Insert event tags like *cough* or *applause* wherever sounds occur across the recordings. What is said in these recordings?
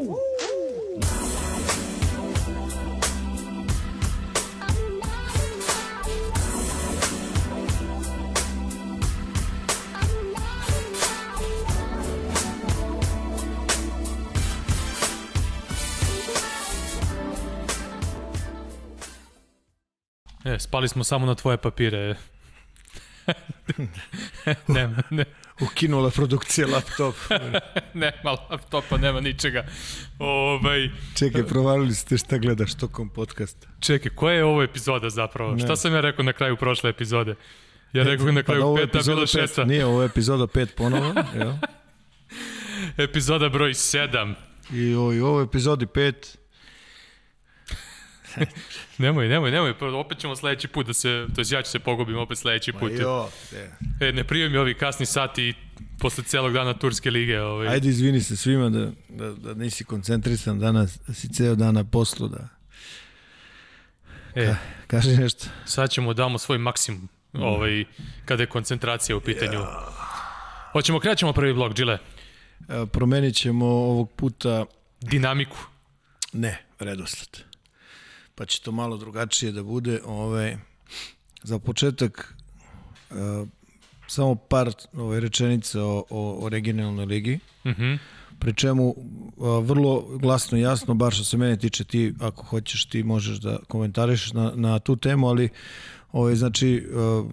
E, spali smo samo na tvoje papire. *laughs* nema, ne, Ukinula produkcija laptop. *laughs* nema laptopa, nema ničega. Ovaj, Čekaj, provalili ste šta gledaš tokom podcasta. čekaj, koja je ovo epizoda zapravo? Ne. Šta sam ja rekao na kraju prošle epizode? Ja rekao na kraju ovo je peta, bila pet. šesta. Nije, ovo je epizoda 5 ponovo. *laughs* Epizoda broj 7. I ovo, i ovo je epizodi 5. *laughs* Nemoj, nemoj, nemoj, pa opet ćemo sledeći put da se, to jest ja ću se pogubim opet sledeći put. Jo, je. E, ne prije mi ovi kasni sati posle celog dana Turske lige. Ovaj. Ajde izvini se svima da, da, da nisi koncentrisan danas, da si ceo dan na poslu, da E, kaži nešto. sad ćemo damo svoj maksimum ovaj, kada je koncentracija u pitanju. Hoćemo, krećemo prvi blok, Džile. E, Promenit ćemo ovog puta, Dinamiku. ne, redosled. Pa će to malo drugačije da bude. Ove, za početak, e, samo par ove, rečenica o, o, o regionalnoj ligi. Mhm. pri čemu a, vrlo glasno i jasno, bar što se mene tiče ti, ako hoćeš ti možeš da komentarišeš na, na tu temu, ali ovaj, znači a,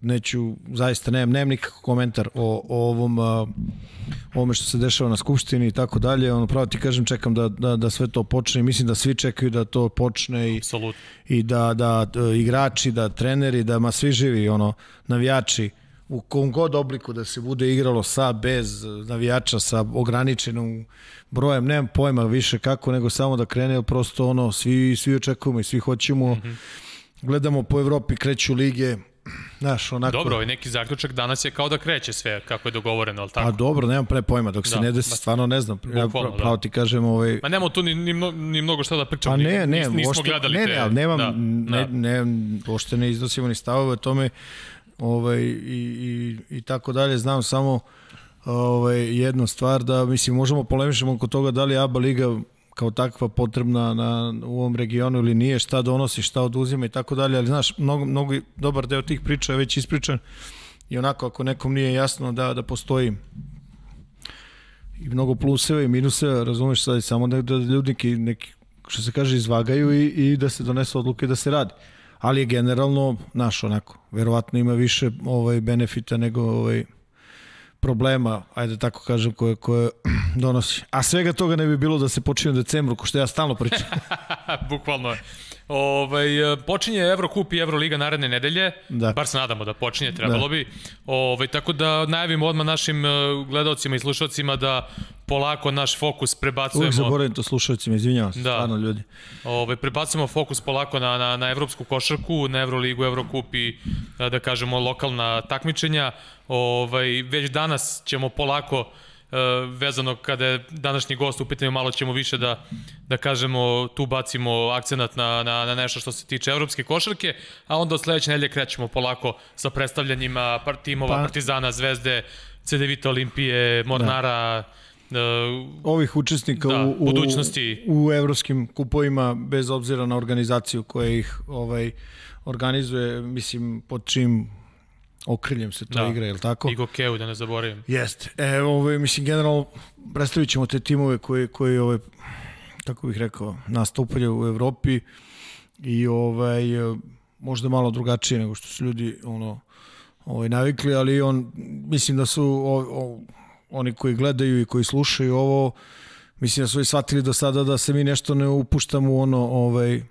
neću, zaista nemam, nemam nikakav komentar o, o ovom a, ovome što se dešava na Skupštini i tako dalje, ono pravo ti kažem čekam da, da, da sve to počne i mislim da svi čekaju da to počne i, Apsolutno. i da, da e, igrači, da treneri, da ma svi živi, ono, navijači, u kom god obliku da se bude igralo sa, bez navijača, sa ograničenom brojem, nemam pojma više kako, nego samo da krene, prosto ono, svi, svi očekujemo i svi hoćemo, mm -hmm. gledamo po Evropi, kreću lige, znaš, onako... Dobro, ovaj neki zaključak danas je kao da kreće sve kako je dogovoreno, ali tako? dobro, nemam pre pojma, dok se Da, ne desi, ba- stvarno ne znam. Ja pra- pravo da. ti kažem, ovaj, Ma nemamo tu ni, ni, mno, ni mnogo šta da pričamo. Pa ne, ne, nis- nismo uopšte, gledali ne, te. ne, ali nemam, da, ne, da. ne, uopšte ne iznosimo ni stavove o tome ovaj, i, i, i tako dalje. Znam samo ovaj, jednu stvar da, mislim, možemo polemišemo oko toga da li ABA liga kao takva potrebna na, u ovom regionu ili nije, šta donosi, šta oduzima i tako dalje, ali znaš, mnogo, mnogo, dobar deo tih priča je već ispričan i onako ako nekom nije jasno da, da postoji i mnogo pluseva i minuseva, razumeš sad, samo da, da ljudi neki, neki, što se kaže, izvagaju i, i da se donesu odluke da se radi. Ali je generalno, naš onako, verovatno ima više ovaj benefita nego ovaj problema, ajde tako kažem, koje, koje *clears throat* donosi. A svega toga ne bi bilo da se počinje u decembru, ko što ja stalno pričam. *laughs* Bukvalno je. Ovaj, e, počinje Evrokup i Evroliga naredne nedelje, Da. bar se nadamo da počinje, trebalo Da. bi. Ovaj, tako da najavimo odmah našim e, gledalcima i slušalcima da polako naš fokus Uvijek prebacujemo zaboravim to slušalcima, izvinjavam se, Da. stvarno ljudi. Ovaj prebacujemo fokus polako na na na evropsku košarku, na Evroligu, Evrokup i da da kažemo lokalna takmičenja. Ovaj već danas ćemo polako e, vezano kada je današnji gost u pitanju malo ćemo više da da kažemo tu bacimo akcenat na na na nešto što se tiče evropske košarke, a onda od sledeće nedelje krećemo polako sa predstavljanjima timova Pa- Partizana, Zvezde, CD Vita Olimpije, Mornara, e, ovih učesnika Da, u, u, budućnosti. u evropskim kupovima bez obzira na organizaciju koja ih ovaj organizuje, mislim pod čim okriljem se to Da. igra, je li tako? i Gokeu, da ne zaboravim. Jeste. E, ovaj, mislim, generalno predstavit ćemo te timove koji, koji ovaj, kako bih rekao, nastupaju u Evropi i ovaj, možda malo drugačije nego što su ljudi ono, ovaj, navikli, ali on, mislim da su o, o, oni koji gledaju i koji slušaju ovo, mislim da su i shvatili do sada da se mi nešto ne upuštamo u ono, ovaj,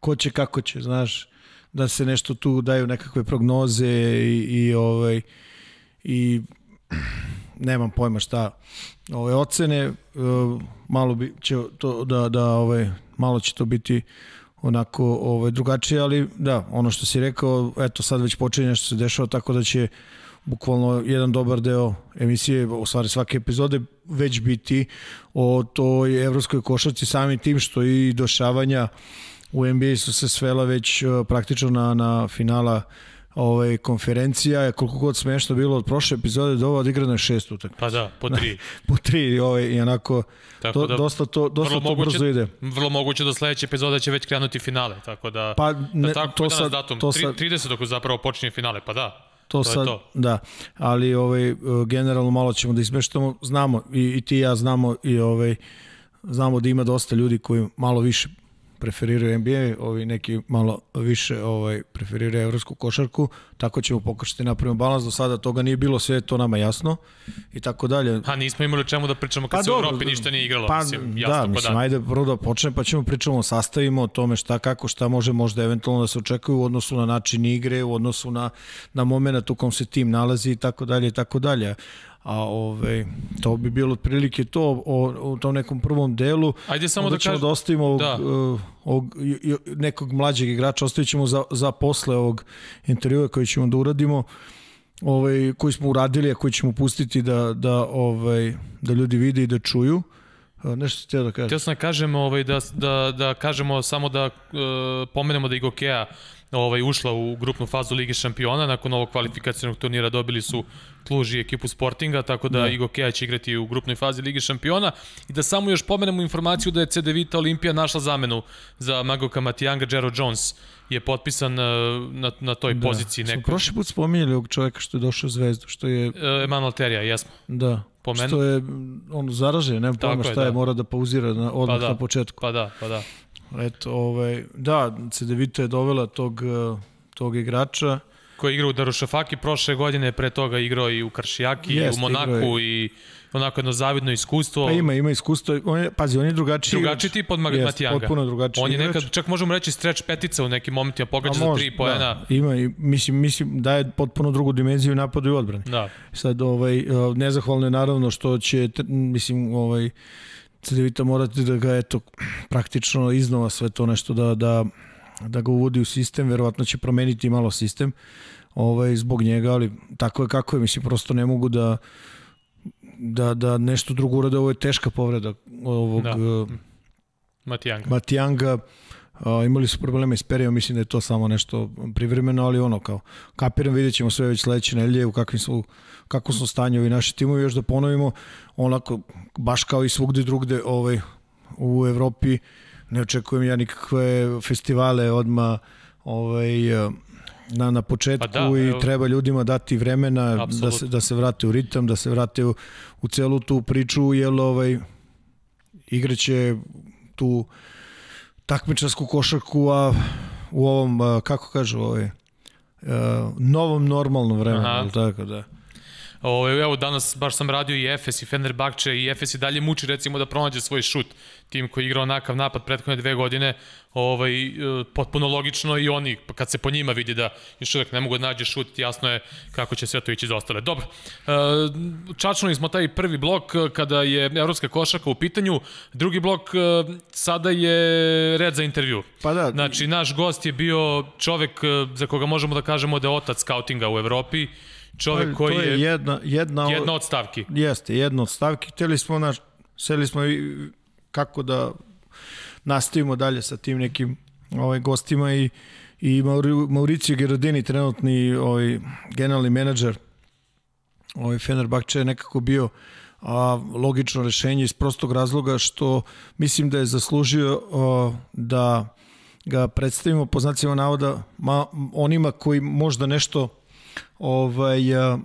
ko će, kako će, znaš, da se nešto tu daju nekakve prognoze i, i ovaj, i nemam pojma šta. Ove ocene e, malo bi će to da da ovaj malo će to biti onako ovaj drugačije ali da ono što si rekao eto sad već počinje nešto se dešava tako da će bukvalno jedan dobar deo emisije, u stvari svake epizode već biti o toj evropskoj košarci samim tim što i došavanja u NBA su se svela već uh, praktično na, na finala ovaj, konferencija, koliko god smešno bilo od prošle epizode do ovo odigrano je šest utakmica. Pa da, po tri. *laughs* po tri ovaj, i onako Tako do, da, dosta to, dosta to moguće, brzo ide. Vrlo moguće do sledeće epizode će već krenuti finale, tako da... Pa ne, da tako to sad, datum, to sad, 30. dok zapravo počinje finale, pa da. to, je sad, to. da, ali ovaj, generalno malo ćemo da izmeštamo, znamo i, i ti i ja znamo i ovaj, znamo da ima dosta ljudi koji malo više preferiraju NBA, ovi neki malo više ovaj preferiraju evropsku košarku, tako ćemo pokušati da napravimo balans, do sada toga nije bilo, sve to nama jasno i tako dalje. A nismo imali o čemu da pričamo kad Pa se u dobro, Evropi ništa nije igralo, Pa, mislim, jasno da, ko mislim, dan. ajde prvo da počne, pa ćemo pričamo o sastavima, o tome šta, kako, šta može možda eventualno da se očekuje u odnosu na način igre, u odnosu na, na moment u kom se tim nalazi i tako dalje i tako dalje. A ove, to bi bilo otprilike to o, o tom nekom prvom delu. Ajde samo Onda da ćemo kažem... da ostavimo ovog, Da. uh, ovog, nekog mlađeg igrača, ostavit ćemo za, za posle ovog intervjua koji ćemo da uradimo ovaj, koji smo uradili, a koji ćemo pustiti da, da, ovaj, da ljudi vide i da čuju. A, Nešto ste da kažem. Htio sam da kažem ovaj, da, da, da kažemo samo da e, pomenemo da Igokea ovaj, ušla u grupnu fazu Lige šampiona, nakon ovog kvalifikacijnog turnira dobili su Kluž i ekipu Sportinga, tako da, Da. da. Igokea će igrati u grupnoj fazi Lige šampiona i da samo još pomenemo informaciju da je CD Vita Olimpija našla zamenu za Magoka Matijanga, Jero Jones je potpisan e, na, na toj da. poziciji. Smo Neko, prošli put spominjali ovog čovjeka što je došao u Zvezdu, što je, e, Emanuel Terija, jesmo. da, Pomenu- što je mm, on zaražen, nema pojma je, šta je, da. mora da pauzira na, odmah Pa da. na početku. Pa da, pa da. Eto, ovaj, da, Cedevita je dovela tog, eh, tog igrača. koji je igrao u Darušafaki prošle godine, pre toga igrao i u Karšijaki, Jeste, i u Monaku i onako jedno zavidno iskustvo. Pa ima, ima iskustvo. On je, pazi, on je drugačiji. Drugačiji igrač. tip od Mag- Jeste, Matijanga. Potpuno drugačiji On je igrač. nekad, čak možemo reći, stretch petica u nekim momentima, pogađa A za tri poena. Da, ima, i, mislim, mislim, daje potpuno drugu dimenziju napadu i odbrani. Da. Sad, ovaj, eh, nezahvalno je naravno što će, mislim, ovaj, Cedevita morati da ga, eto, praktično iznova sve to nešto da, da, da ga uvodi u sistem, verovatno će promeniti malo sistem ovaj, zbog njega, ali tako je kako je, mislim, prosto ne mogu da da, da nešto drugo urade, ovo je teška povreda ovog Da. da. Matijanga. Matijanga, a, imali su probleme s perijom, mislim da je to samo nešto privremeno, ali ono kao, kapiram, vidjet ćemo sve već sledeće nedelje u kakvim su, kako su stanju ovi naši timovi, još da ponovimo, onako, baš kao i svugde drugde ovaj, u Evropi, ne očekujem ja nikakve festivale odma ovaj, na, na početku Pa da, i evo. treba ljudima dati vremena da Apsolutno. se, da se vrate u ritam, da se vrate u, u celu tu priču, jer ovaj, igraće tu takmičarsku košarku, a u ovom, kako kažu, ovaj, novom normalnom vremenu, Aha. tako da. Ovo, evo, danas baš sam radio i Efes i Fenerbahče i Efes i dalje muči recimo da pronađe svoj šut. Tim koji je igrao onakav napad prethodne dve godine, ovaj, e, potpuno logično i oni, kad se po njima vidi da još uvek ne mogu da nađe šut, jasno je kako će sve to ići za ostale. Dobro, e, čačnuli smo taj prvi blok e, kada je evropska košarka u pitanju, drugi blok sada je red za intervju. Pa da, Znači, naš gost je bio čovek za koga možemo da kažemo da je otac skautinga u Evropi, čovek koji to je je jedna, jedna, jedna od stavki. Jeste, jedna od stavki. Hteli smo, naš, seli smo i kako da nastavimo dalje sa tim nekim ovaj, gostima i, i Mauri- Mauricio Gerardini, trenutni ovaj, generalni menadžer ovaj, Fenerbahče je nekako bio a, logično rešenje iz prostog razloga što mislim da je zaslužio a, da ga predstavimo po znacima navoda ma, onima koji možda nešto ovaj a,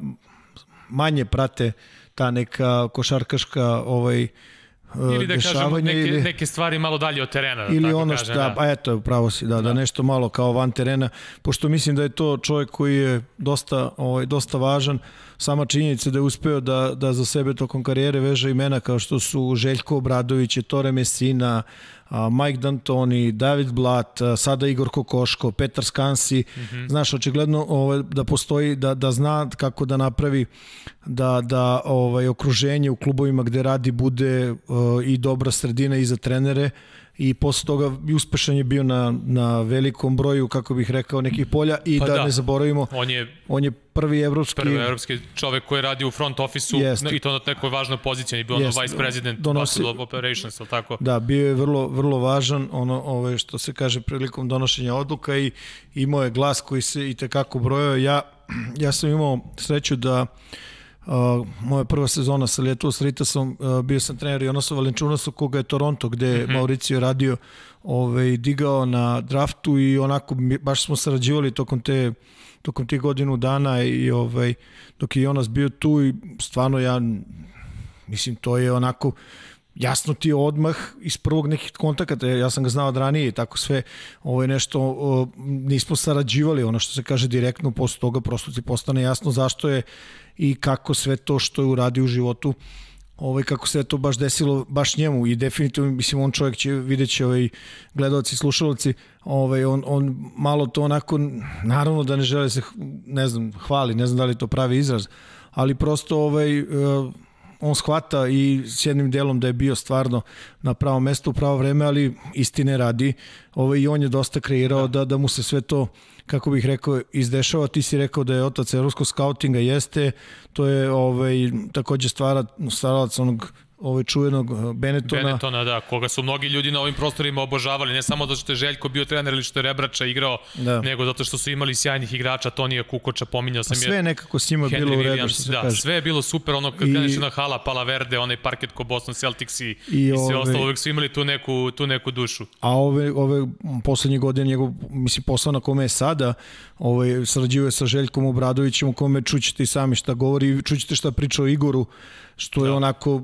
manje prate ta neka košarkaška ovaj Ili da kažemo neke, ili neke stvari malo dalje od terena. Da ili tako ono što da, pa eto pravo si da, da da nešto malo kao van terena pošto mislim da je to čovjek koji je dosta ovaj dosta važan sama činjenica da je uspeo da da za sebe tokom karijere veže imena kao što su Željko Obradović, Tore Messina, a, Mike D'Antoni, David Blat, a, sada Igor Kokoško, Petar Skansi, mm -hmm. znaš očigledno ovaj da postoji da da zna kako da napravi da da ovaj okruženje u klubovima gde radi bude uh, i dobra sredina i za trenere i posle toga uspešan je bio na, na velikom broju, kako bih rekao, nekih polja i Pa da, da. ne zaboravimo, On je on je prvi evropski... prvi evropski čovek koji je radio u front office-u Jeste. i to na nekoj važnoj poziciji. On je bio ono vice president Donosi- basketball operations, ali tako? Da, bio je vrlo, vrlo važan, ono ovaj, što se kaže prilikom donošenja odluka i imao je glas koji se i tekako brojao. Ja, ja sam imao sreću da Uh, moja prva sezona sa Lijetu s Ritasom, uh, bio sam trener Jonasu Valenčunasu, koga je Toronto, gde mm -hmm. Mauricio radio, ovaj, digao na draftu i onako baš smo sarađivali tokom te tokom tih godinu dana i ovaj dok je Jonas bio tu i stvarno ja mislim to je onako jasno ti je odmah iz prvog nekih kontakata, ja sam ga znao od ranije i tako sve, ovo je nešto, nismo sarađivali, ono što se kaže direktno, posle toga prosto ti postane jasno zašto je i kako sve to što je uradio u životu, ovaj, kako se to baš desilo baš njemu i definitivno, mislim, on čovjek će vidjet će ovaj, gledalci, slušalci, ovaj, on, on malo to onako, naravno da ne žele se, ne znam, hvali, ne znam da li to pravi izraz, ali prosto ovaj, eh, on shvata i s jednim delom da je bio stvarno na pravom mestu u pravo vreme, ali istine radi. Ovaj, I on je dosta kreirao da, da mu se sve to, kako bih rekao, izdešava. Ti si rekao da je otac evropskog skautinga, jeste. To je ovaj, takođe stvara, stvaralac onog ovaj čuvenog eh, Benetona. Benetona, da, koga su mnogi ljudi na ovim prostorima obožavali, ne samo zato što je Željko bio trener ili što je Rebrača igrao, Da. nego zato što su imali sjajnih igrača, Tonija Kukoča, pominjao sam Pa Sve je nekako s njima Henry bilo u redu, što se da, kaže. sve je bilo super, ono kad I- kreneš na hala Palaverde, onaj parket ko Boston Celtics i, i, I sve ove- ostalo, uvek su imali tu neku, tu neku dušu. A ove, ove poslednje godine njegov, mislim, posao na kome je sada, ovaj, sarađuje sa Željkom Obradovićem, u kome čućete i sami šta govori, čućete šta priča o Igoru, što je Da. onako,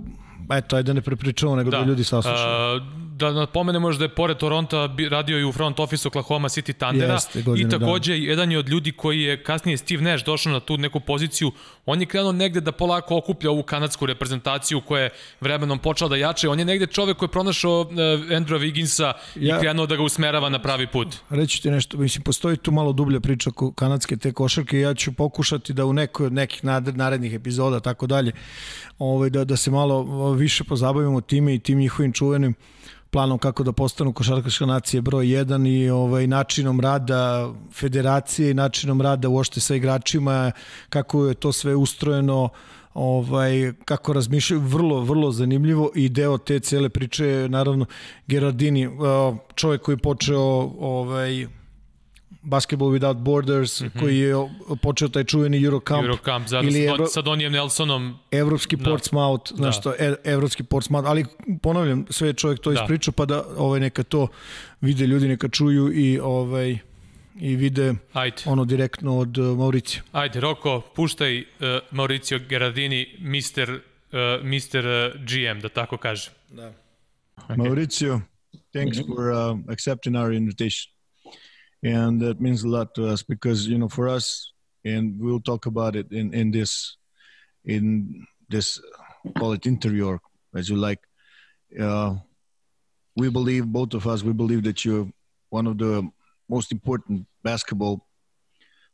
eto, ajde da ne prepričamo, nego da, da ljudi saslušaju. Da napomenemo još da je pored Toronta bi- radio i u front office Oklahoma City Thundera. Jeste, i takođe jedan je od ljudi koji je kasnije Steve Nash došao na tu neku poziciju, on je krenuo negde da polako okuplja ovu kanadsku reprezentaciju koja je vremenom počela da jače, on je negde čovek koji je pronašao uh, Andrewa Wigginsa Ja- i krenuo da ga usmerava na pravi put. Reći ti nešto, mislim, postoji tu malo dublja priča oko kanadske te košarke. Ja ću pokušati da u nekoj od nekih narednih epizoda, tako dalje, ovaj, da, da se malo više pozabavimo time i tim njihovim čuvenim planom kako da postanu košarkaška nacija broj 1 i ovaj načinom rada federacije i načinom rada uopšte sa igračima, kako je to sve ustrojeno, ovaj kako razmišljaju vrlo vrlo zanimljivo i deo te cele priče je naravno Gerardini čovjek koji je počeo ovaj Basketball Without Borders mm -hmm. koji je počeo taj čuveni Eurocamp, Eurocamp zajedno ili Don, sa Donijem Nelsonom evropski Portsmouth, da. znaš što, e, evropski Portsmouth, ali ponavljam, sve je čovjek to da. ispričao, pa da ovaj, neka to vide ljudi, neka čuju i ovaj i vide Ajde. ono direktno od uh, Mauricija. Ajde, Roko, puštaj uh, Mauricio Gerardini, Mr. Uh, Mr. uh, GM, da tako kažem. Da. Okay. Mauricio, thanks mm -hmm. for uh, accepting our invitation. And that means a lot to us because, you know, for us, and we'll talk about it in, in this, in this, call it interior or as you like. Uh, we believe, both of us, we believe that you're one of the most important basketball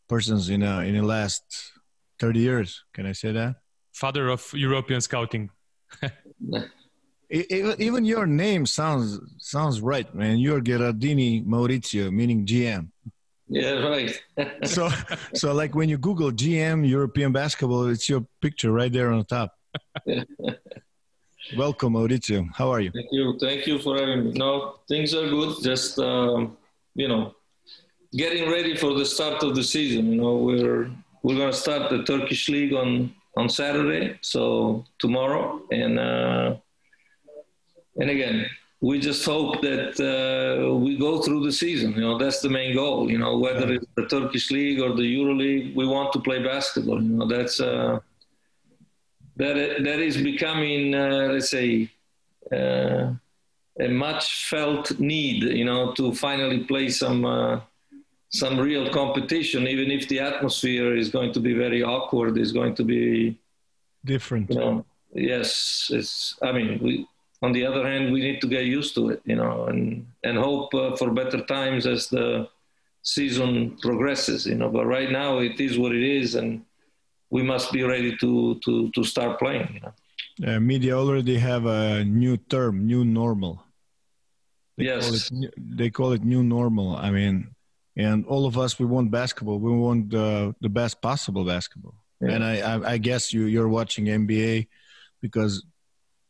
persons in uh, in the last 30 years. Can I say that? Father of European scouting. *laughs* even, even your name sounds sounds right, man. You're Gerardini Maurizio, meaning GM. Yeah, right. *laughs* so, so like when you Google GM European basketball, it's your picture right there on the top. *laughs* Welcome, Maurizio. How are you? Thank you. Thank you for having me. No, things are good. Just um, you know, getting ready for the start of the season. You know, we're we're gonna start the Turkish league on on Saturday, so tomorrow, and uh, and again, we just hope that uh, we go through the season. You know, that's the main goal. You know, whether it's the Turkish league or the Euro league, we want to play basketball. You know, that's uh, that that is becoming, uh, let's say, uh, a much felt need. You know, to finally play some uh, some real competition, even if the atmosphere is going to be very awkward. Is going to be different. You know, yes, it's. I mean, we on the other hand, we need to get used to it, you know, and and hope uh, for better times as the season progresses, you know. But right now, it is what it is, and we must be ready to to to start playing, you know. Uh, media already have a new term, new normal. They Yes. Call it, they call it new normal. I mean, and all of us, we want basketball. We want the the best possible basketball. Yeah. And I, I, I guess you you're watching NBA because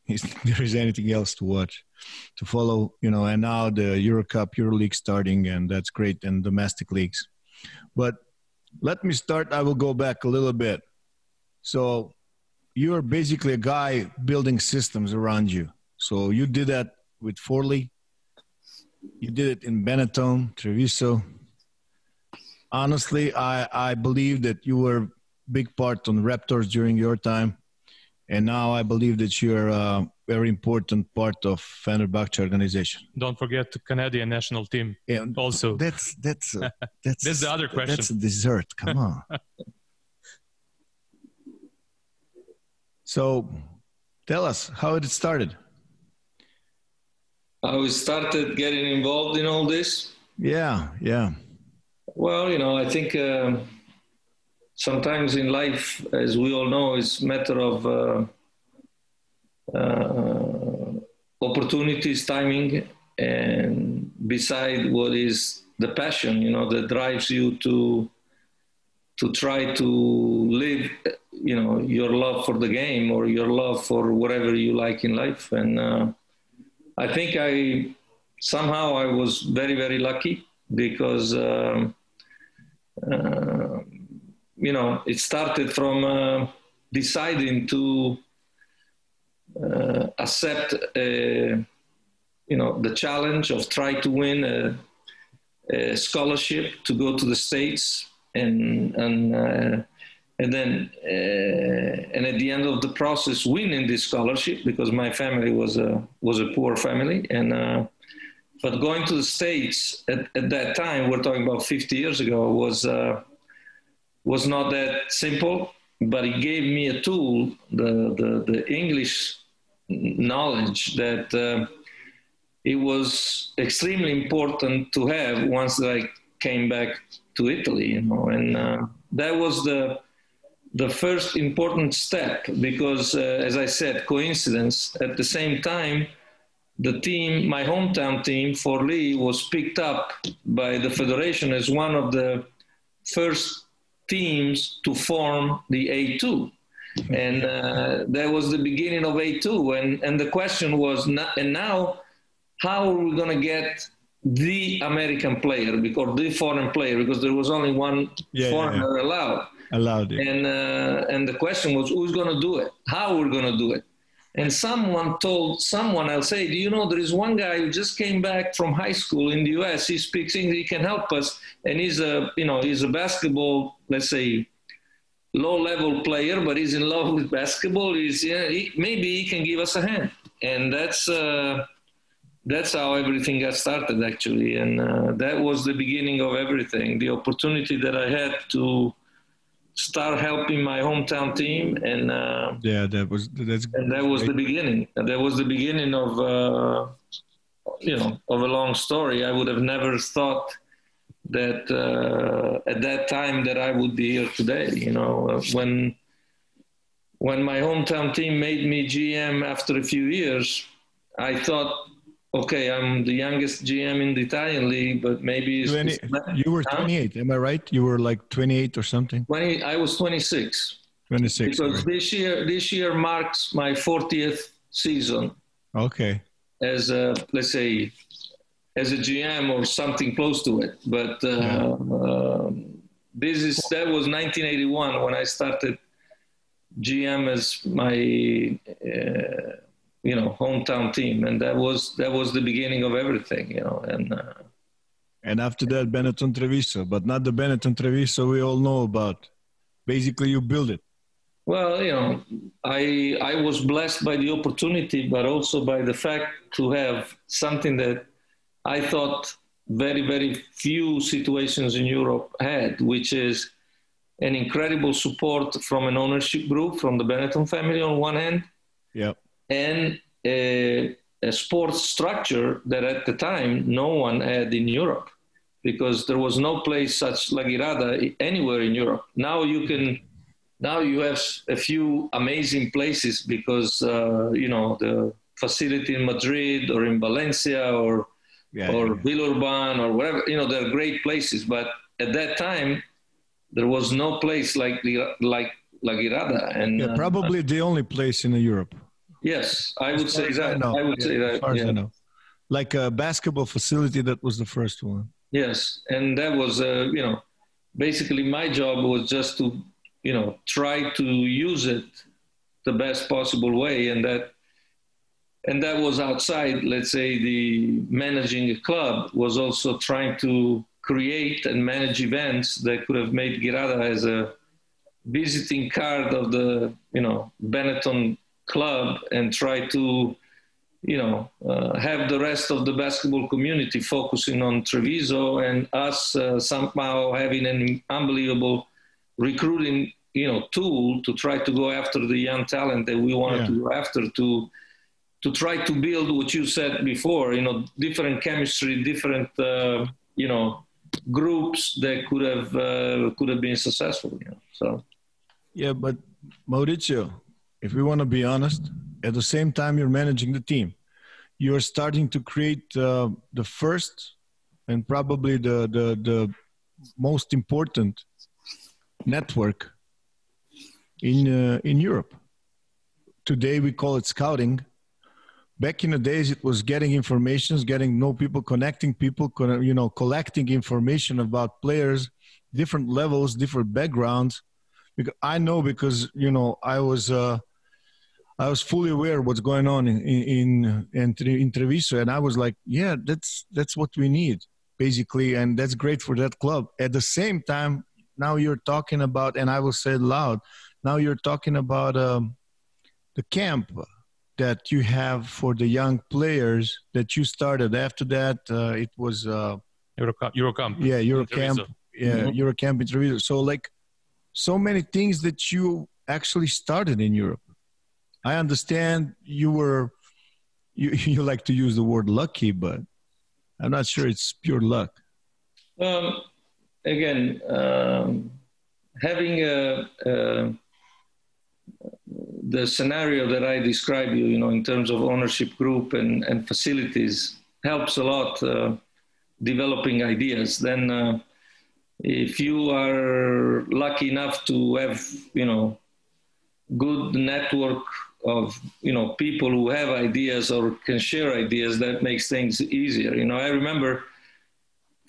*laughs* there is anything else to watch, to follow. You know, and now the Euro Cup, Euro League starting, and that's great, and domestic leagues. But let me start. I will go back a little bit. So you're basically a guy building systems around you. So you did that with Forley. You did it in Benetton, Treviso. Honestly, I, I believe that you were big part on Raptors during your time. And now I believe that you're a very important part of Fenerbahce organization. Don't forget the Canadian national team And also. *laughs* that's that's uh, *laughs* that's That's the other question. That's a dessert. Come on. *laughs* so, tell us how it started. How we started getting involved in all this? Yeah, yeah, Well, you know, I think uh, sometimes in life, as we all know, it's a matter of uh, uh, opportunities, timing, and beside what is the passion, you know, that drives you to to try to live, you know, your love for the game or your love for whatever you like in life. And uh, I think I somehow I was very very lucky because. Um, uh, you know, it started from uh, deciding to uh, accept, a, you know, the challenge of try to win a, a scholarship to go to the states, and and uh, and then uh, and at the end of the process, winning this scholarship because my family was a was a poor family, and uh, but going to the states at, at that time, we're talking about 50 years ago, was uh, was not that simple. But it gave me a tool, the the, the English knowledge that uh, it was extremely important to have once I came back to Italy, you know, and uh, that was the the first important step because, uh, as I said, coincidence. At the same time, the team, my hometown team for Lee, was picked up by the federation as one of the first teams to form the A2. And uh, that was the beginning of A2. And, and the question was, no- and now, how are we going to get the American player because the foreign player? Because there was only one Yeah, yeah, foreigner allowed. Allowed it. and uh, and the question was who's going to do it? How we're going to do it? And someone told someone i'll say do you know there is one guy who just came back from high school in the us he speaks english he can help us. And he's a you know he's a basketball let's say low level player but he's in love with basketball he's yeah, he, maybe he can give us a hand. And that's uh, that's how everything got started actually. And uh, that was the beginning of everything. The opportunity that i had to start helping my hometown team and uh, Yeah, that was that's. and that was the beginning. That was the beginning of uh, you know of a long story. I would have never thought that uh, at that time that i would be here today you know uh, when when my hometown team made me gm after a few years i thought okay i'm the youngest gm in the italian league but maybe it's, 20, you were 28, am I right? You were like 28 or something? 20 i was 26 26. because right. this year this year marks my 40th season Okay. as a let's say as a GM or something close to it. But uh, um, this is that was 1981 when I started GM as my uh, you know hometown team, and that was that was the beginning of everything, you know. And uh, And after that, Benetton Treviso, but not the Benetton Treviso we all know about. Basically, you build it. Well, you know, I I was blessed by the opportunity, but also by the fact to have something that I thought very very few situations in Europe had, which is an incredible support from an ownership group from the Benetton family on one hand, Yep. and a, a sports structure that at the time no one had in Europe because there was no place such La Girada anywhere in Europe. Now you can, now you have a few amazing places because, uh, you know, the facility in Madrid or in Valencia or yeah, or yeah. Villeurbanne or whatever. You know, they're great places, but at that time, there was no place like the like La Guirada, and Yeah, uh, probably the only place in Europe. yes, I would As say as I that. know. I would say As that. far as. I know. Like a basketball facility, that was the first one. Yes, and that was, uh, you know, basically my job was just to, you know, try to use it the best possible way, and that, and that was outside. Let's say the managing a club was also trying to create and manage events that could have made Girada as a visiting card of the, you know, Benetton club, and try to you know, uh, have the rest of the basketball community focusing on Treviso and us uh, somehow having an unbelievable recruiting, you know, tool to try to go after the young talent that we wanted Yeah. to go after to to try to build what you said before, you know, different chemistry, different, uh, you know, groups that could have uh, could have been successful. You know, so Yeah, but Maurizio, if we want to be honest, at the same time you're managing the team, you're starting to create uh, the first and probably the, the the most important network in uh, in Europe. Today we call it scouting. Back in the days, it was getting informations, getting know people, connecting people, you know, collecting information about players, different levels, different backgrounds because I know because you know I was uh, I was fully aware what's going on in in in, in Treviso, and I was like, yeah, that's that's what we need basically, and that's great for that club. At the same time, now you're talking about, and I will say it loud, now you're talking about um, the camp that you have for the young players that you started. After that, uh, it was. Uh, Eurocamp. Eurocamp. yeah in eurocamp Treviso. yeah Mhm. eurocamp in Treviso. so like so many things that you actually started in europe i understand you were *laughs* you, you like to use the word lucky but i'm not sure it's pure luck Um, again, um, having a, a, the scenario that I describe you, you know, in terms of ownership group and, and facilities helps a lot uh, developing ideas. Then, uh, if you are lucky enough to have, you know, good network of you know people who have ideas or can share ideas, that makes things easier. You know, I remember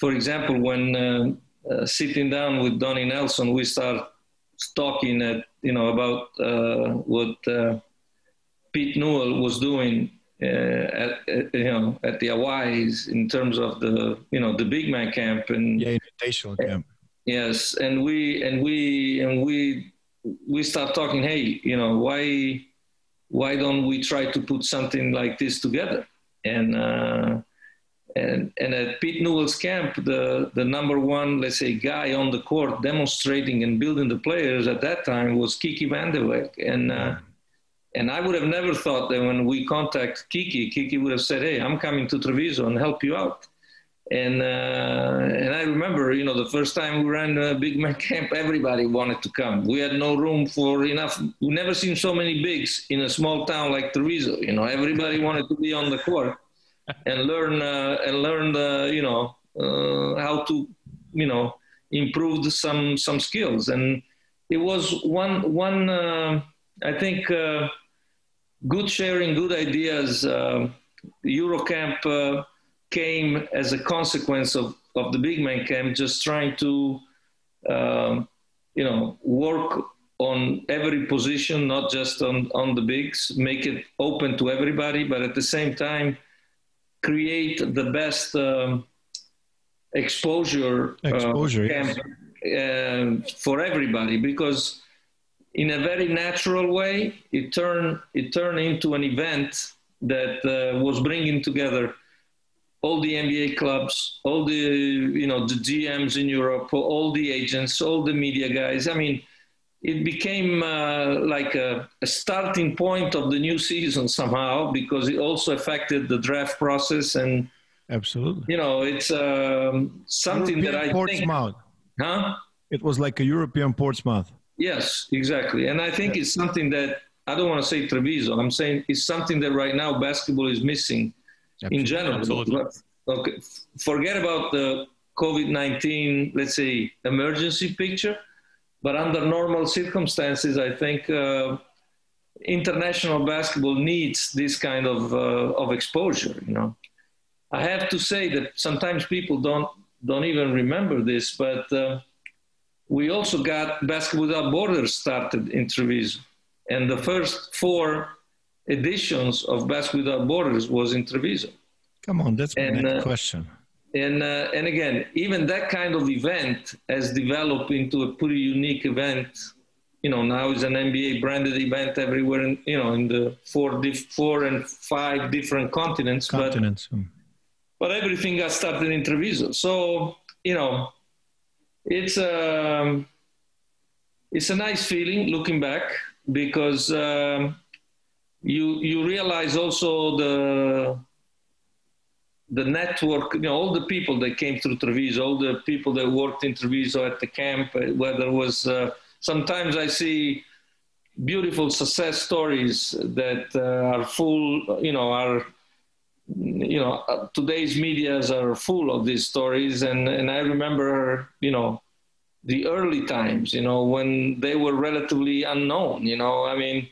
for example, when uh, uh, sitting down with Donnie Nelson, we start talking at you know about uh, what uh, Pete Newell was doing uh, at, at you know at the Hawaii's in terms of the you know the big man camp and yeah invitational camp Yes, and we and we and we we start talking. Hey, you know why why don't we try to put something like this together? And uh, and and at Pete Newell's camp, the the number one, let's say, guy on the court demonstrating and building the players at that time was Kiki Vanderweg, and. Uh, and I would have never thought that when we contact Kiki, Kiki would have said, "Hey, I'm coming to Treviso and help you out." And uh, and I remember, you know, the first time we ran a big man *laughs* camp, everybody wanted to come. We had no room for enough. We never seen so many bigs in a small town like Treviso. You know, everybody wanted to be on the court and learn uh, and learn the, you know, uh, how to, you know, improve some some skills. And it was one one. Uh, I think good sharing, good ideas. Eurocamp uh, came as a consequence of, of the big man camp, just trying to, um, you know, work on every position, not just on, on the bigs, make it open to everybody, but at the same time, create the best um, exposure, uh, Exposure, camp um, for everybody because in a very natural way, it turned it turned into an event that uh, was bringing together all the NBA clubs, all the you know the GMs in Europe, all the agents, all the media guys. I mean, it became uh, like a, a, starting point of the new season somehow because it also affected the draft process and absolutely you know it's um, something European that I Portsmouth. think, huh? It was like a European Portsmouth. Yes, exactly. And I think it's something that I don't want to say Treviso. I'm saying it's something that right now basketball is missing in general. Absolutely. okay, forget about the COVID 19, let's say, emergency picture, but under normal circumstances, I think uh, international basketball needs this kind of, uh, of exposure, you know. I have to say that sometimes people don't, don't even remember this, but uh, we also got Basketball Without Borders started in Treviso. And the first four editions of Basketball Without Borders was in Treviso. Come on, that's and, next uh, question. And, uh, and again, even that kind of event has developed into a pretty unique event. You know, now it's an NBA branded event everywhere, in, you know, in the four, four and five different continents. Continents. But, but everything got started in Treviso. So, you know, it's a, um, it's a nice feeling looking back because um, you, you realize also the, the network, you know, all the people that came through Treviso, all the people that worked in Treviso at the camp, whether it was, uh, sometimes I see beautiful success stories that uh, are full, you know, are, you know, uh, today's medias are full of these stories. And, and I remember, you know, the early times, you know, when they were relatively unknown, you know, I mean,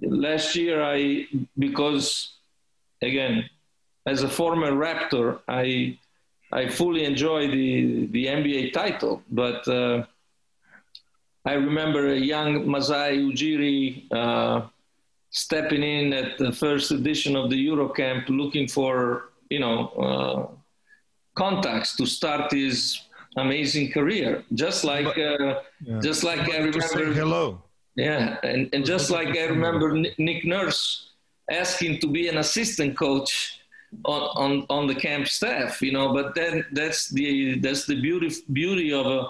last year I, because again, as a former Raptor, I I fully enjoy the the NBA title, but uh, I remember a young Masai Ujiri uh, stepping in at the first edition of the Eurocamp, looking for you know uh, contacts to start his amazing career, just like uh, yeah. just like I remember. hello. Yeah, and, and just like I remember Nick Nurse asking to be an assistant coach on, on, on the camp staff, you know, but then that's the, that's the beauty, beauty of a,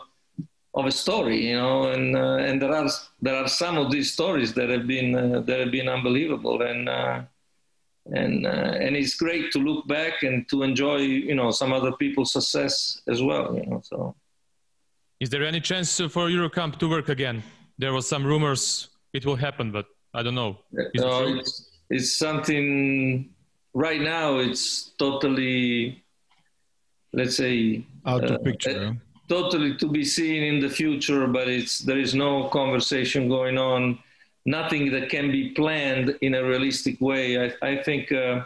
of a story, you know, and, uh, and there are, there are some of these stories that have been, uh, that have been unbelievable. And, uh, and, uh, and it's great to look back and to enjoy, you know, some other people's success as well, you know, so. Is there any chance for Eurocamp to work again? There was some rumors it will happen, but I don't know. no, it it's, it's something right now it's totally, let's say, out of uh, picture. Uh, totally to be seen in the future, but it's there is no conversation going on, nothing that can be planned in a realistic way. I, I think. Uh,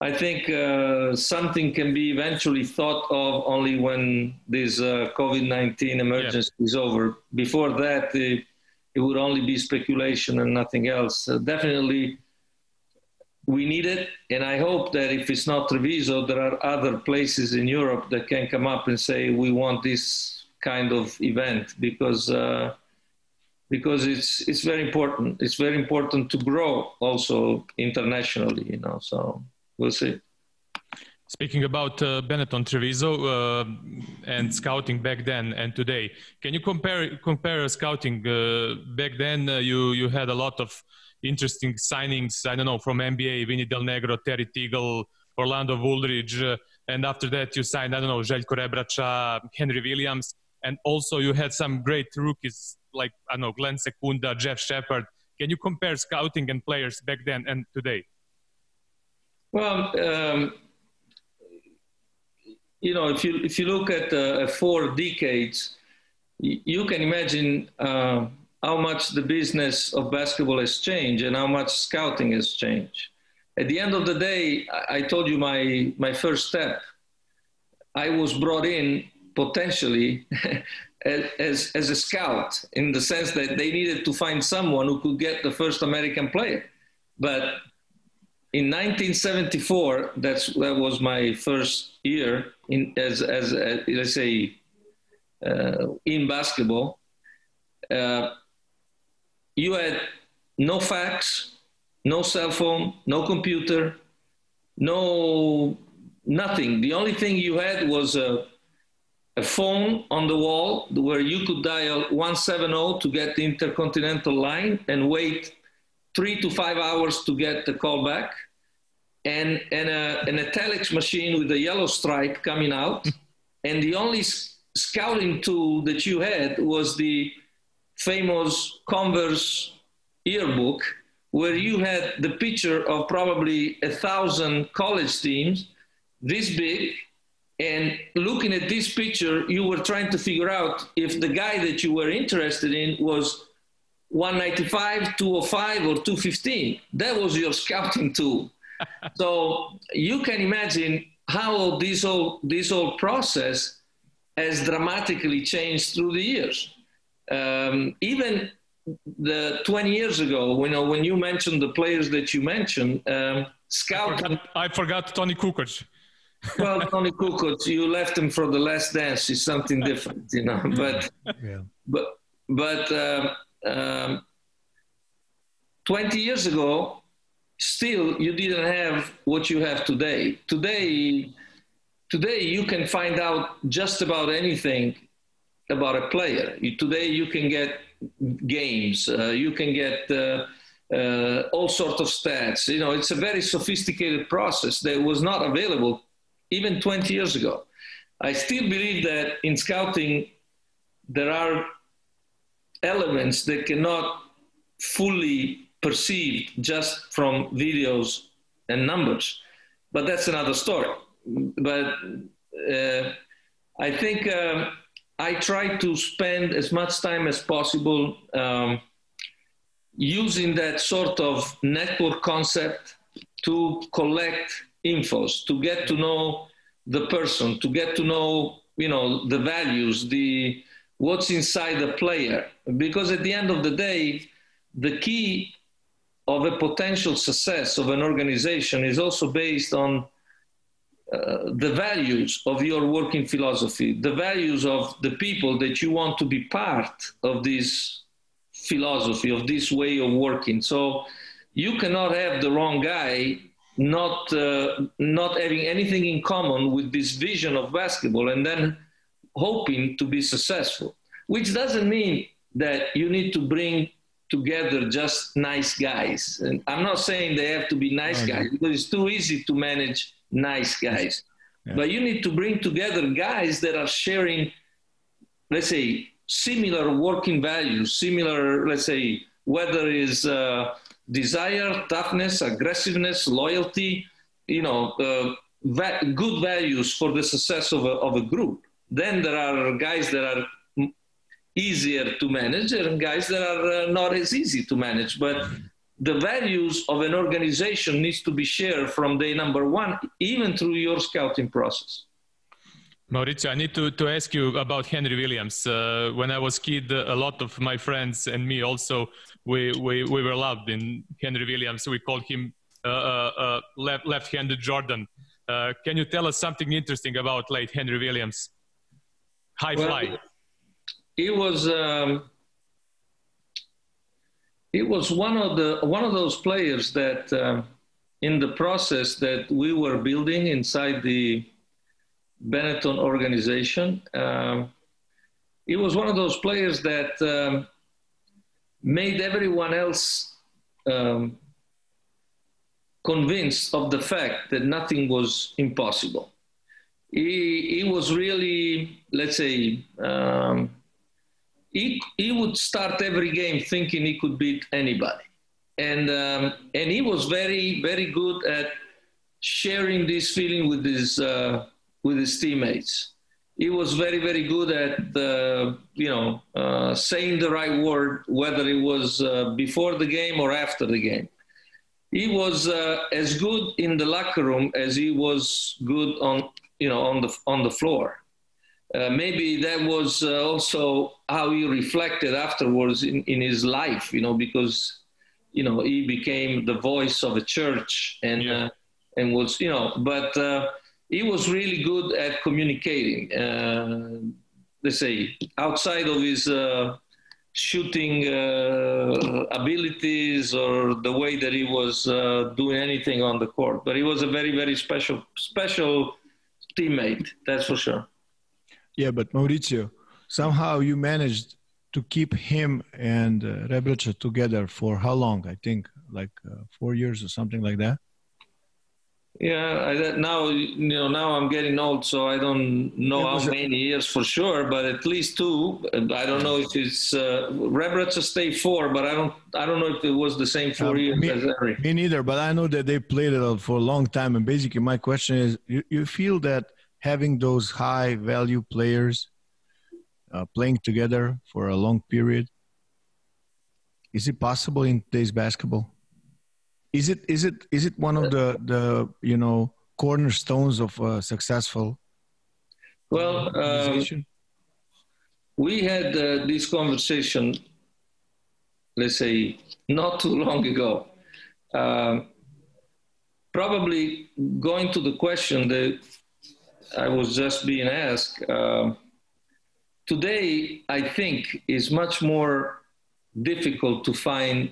I think uh, something can be eventually thought of only when this uh, COVID 19 emergency yeah. is over. Before that, it, it, would only be speculation and nothing else. Uh, definitely, we need it. And I hope that if it's not Treviso, there are other places in Europe that can come up and say, we want this kind of event because, uh, because it's, it's very important. It's very important to grow also internationally, you know, so we'll see. Speaking about uh, Benetton Treviso uh, and scouting back then and today, can you compare compare scouting uh, back then? Uh, you you had a lot of interesting signings. I don't know from NBA, Vinny Del Negro, Terry Teagle, Orlando Woolridge, uh, and after that you signed I don't know Željko Rebrača, Henry Williams, and also you had some great rookies like I don't know Glenn Secunda, Jeff Shepard. Can you compare scouting and players back then and today? Well, um, you know, if you if you look at uh, four decades, you can imagine. Uh, how much the business of basketball has changed and how much scouting has changed. At the end of the day, I told you my, my first step. I was brought in potentially *laughs* as, as a scout in the sense that they needed to find someone who could get the first American player. But in 1974, that's, that was my first year in, as, as, as let's say, uh, in basketball. Uh, you had no fax, no cell phone, no computer, no nothing. The only thing you had was a, a phone on the wall where you could dial 170 to get the intercontinental line and wait three to five hours to get the call back. And, and, a, and a telex machine with a yellow stripe coming out. Hmm. and the only scouting tool that you had was the famous Converse yearbook where you had the picture of probably a thousand college teams this big, and looking at this picture, you were trying to figure out if the guy that you were interested in was 195, 205, or 215. That was your scouting tool. *laughs* so you can imagine how this whole this whole process has dramatically changed through the years. Um, even the 20 years ago, you know, when you mentioned the players that you mentioned, um, scouting. I forgot, I forgot Toni Kukoc. *laughs* well, Tony Kukoc, you left him for the last dance. It's something different, you know. *laughs* But yeah. but but um, um, 20 years ago, still you didn't have what you have today. Today, today you can find out just about anything about a player. Today you can get games, uh, you can get uh, uh, all sorts of stats. You know, it's a very sophisticated process that was not available even 20 years ago. I still believe that in scouting there are elements that cannot fully perceived just from videos and numbers. But that's another story. But uh, I think uh, I try to spend as much time as possible um, using that sort of network concept to collect infos, to get to know the person, to get to know, you know, the values, the what's inside the player. Because at the end of the day, the key of a potential success of an organization is also based on uh, the values of your working philosophy, the values of the people that you want to be part of this philosophy, of this way of working. So you cannot have the wrong guy not uh, not having anything in common with this vision of basketball and then hoping to be successful which doesn't mean that you need to bring together just nice guys. And I'm not saying they have to be nice okay. guys because it's too easy to manage nice guys. Yeah. But you need to bring together guys that are sharing, let's say, similar working values, similar, let's say, whether it's uh, desire, toughness, aggressiveness, loyalty, you know, uh, va- good values for the success of a, of a group. Then there are guys that are easier to manage and guys that are uh, not as easy to manage. But the values of an organization needs to be shared from day number one, even through your scouting process. Maurizio, I need to, to ask you about Henry Williams. Uh, when I was kid, a lot of my friends and me also, we, we, we were loved in Henry Williams. We called him uh, uh, uh left, left-handed Jordan. Uh, can you tell us something interesting about late Henry Williams? High well, fly he was um, he was one of the one of those players that uh, in the process that we were building inside the Benetton organization, um, he was one of those players that um, made everyone else um, convinced of the fact that nothing was impossible. He, he was really, let's say, um, he, he would start every game thinking he could beat anybody. And, um, and he was very, very good at sharing this feeling with his, uh, with his teammates. He was very, very good at, uh, you know, uh, saying the right word, whether it was uh, before the game or after the game. He was uh, as good in the locker room as he was good on, you know, on the, on the floor. Uh, maybe that was uh, also how he reflected afterwards in, in his life, you know, because, you know, he became the voice of a church and, yeah. uh, and was, you know, but uh, he was really good at communicating. Uh, let's say outside of his shooting abilities or the way that he was doing anything on the court, but he was a very, very special, special teammate. That's for sure. Yeah, but Maurizio, somehow you managed to keep him and uh, together for how long? I think like uh, four years or something like that. Yeah, I, now you know now I'm getting old, so I don't know how many years for sure, but at least two. I don't know if it's uh, Rebraca stay four, but I don't I don't know if it was the same four uh, years me, as. Me neither, but I know that they played it for a long time. And basically, my question is: you, you feel that having those high value players uh, playing together for a long period is it possible in today's basketball? Is it is it is it one of the the you know cornerstones of a successful? Well, um, we had uh, this conversation, let's say, not too long ago. Uh, probably going to the question that I was just being asked. Uh, today, I think, is much more difficult to find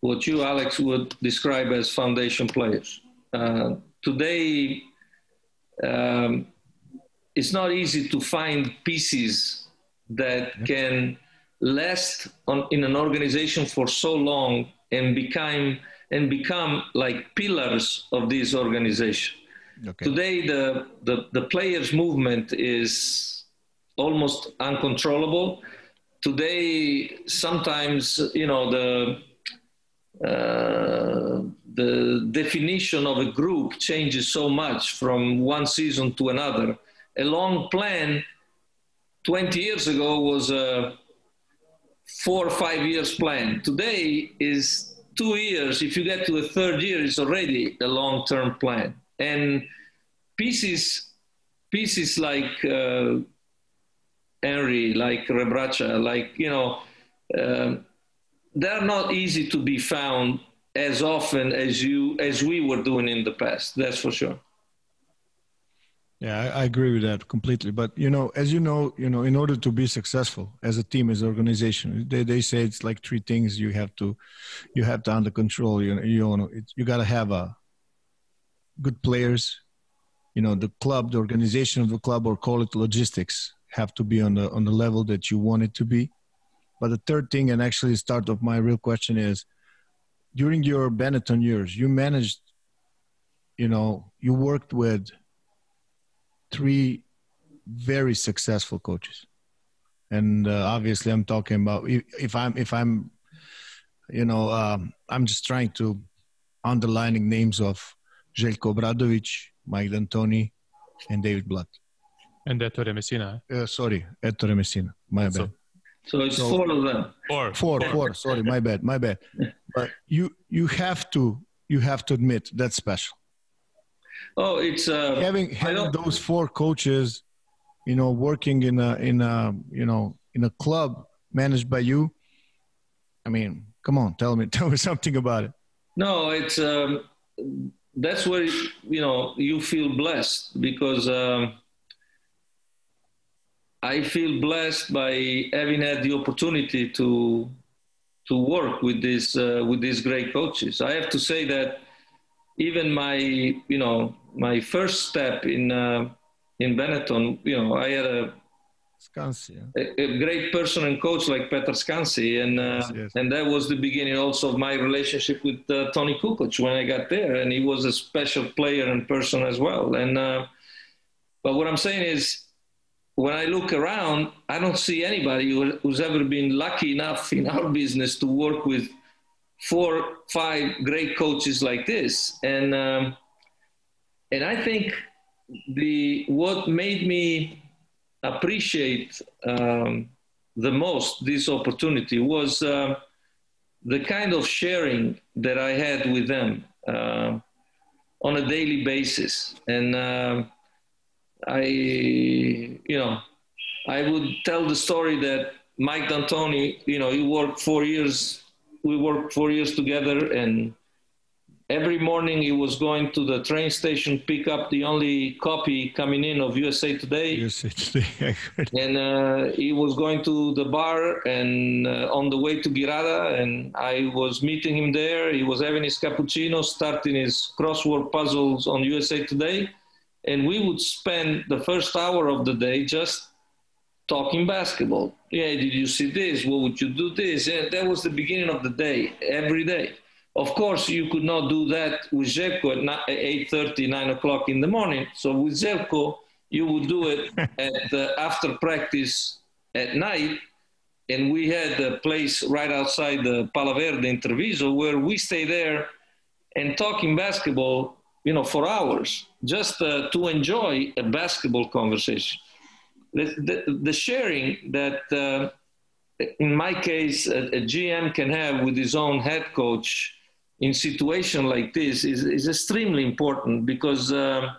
what you, Alex, would describe as foundation players. Uh, today, um, it's not easy to find pieces that can last on, in an organization for so long and become and become like pillars of this organization. Okay. Today, the, the the players' movement is almost uncontrollable. Today, sometimes you know the uh, the definition of a group changes so much from one season to another. A long plan 20 years ago was a four or five years plan. Today is two years. If you get to the third year, it's already a long term plan. And pieces, pieces like uh, Henry, like Rebracha, like, you know, uh, they're not easy to be found as often as you as we were doing in the past. That's for sure. Yeah, I, I, agree with that completely. But you know, as you know, you know, in order to be successful as a team, as an organization, they, they say it's like three things you have to, you have to under control. You know, you know, you got to have a good players. You know, the club, the organization of the club, or call it logistics, have to be on the on the level that you want it to be. But the third thing, and actually start of my real question is, during your Benetton years, you managed, you know, you worked with three very successful coaches, and uh, obviously I'm talking about if, if, I'm if I'm, you know, um, I'm just trying to underlining names of Željko Obradovic, Mike D'Antoni, and David Blatt. And Ettore Messina. Uh, sorry, Ettore Messina. My so, bad. So it's so, four of them. Four. Four, four. Sorry, my bad, my bad. But you you have to you have to admit that's special. Oh, it's uh, having having those four coaches, you know, working in a in a you know in a club managed by you. I mean, come on, tell me *laughs* tell me something about it. No, it's um, that's where you know you feel blessed because. Um, I feel blessed by having had the opportunity to to work with these uh, with these great coaches. I have to say that even my you know my first step in uh, in Benetton, you know, I had a Scansi, yeah. a, a, great person and coach like Petar Scansi, and uh, yes, yes. and that was the beginning also of my relationship with uh, Toni Kukoc when I got there, and he was a special player and person as well. And uh, but what I'm saying is when I look around, I don't see anybody who's ever been lucky enough in our business to work with four, five great coaches like this. And um, and I think the what made me appreciate um, the most this opportunity was uh, the kind of sharing that I had with them uh, on a daily basis. And um, I, you know, I would tell the story that Mike D'Antoni, you know, he worked four years. We worked four years together, and every morning he was going to the train station pick up the only copy coming in of USA Today. USA Today. *laughs* and uh, he was going to the bar and uh, on the way to Girada, and I was meeting him there. He was having his cappuccino, starting his crossword puzzles on USA Today and we would spend the first hour of the day just talking basketball. Yeah, did you see this? What would you do this? And that was the beginning of the day, every day. Of course, you could not do that with Zevko at 8.30, 9 o'clock in the morning. So with Zevko, you would do it *laughs* at, uh, after practice at night. And we had a place right outside the Palaverde in Treviso where we stay there and talking basketball, you know, for hours, just uh, to enjoy a basketball conversation. The, the, the sharing that, uh, in my case, a, a, GM can have with his own head coach in situation like this is, is extremely important because uh,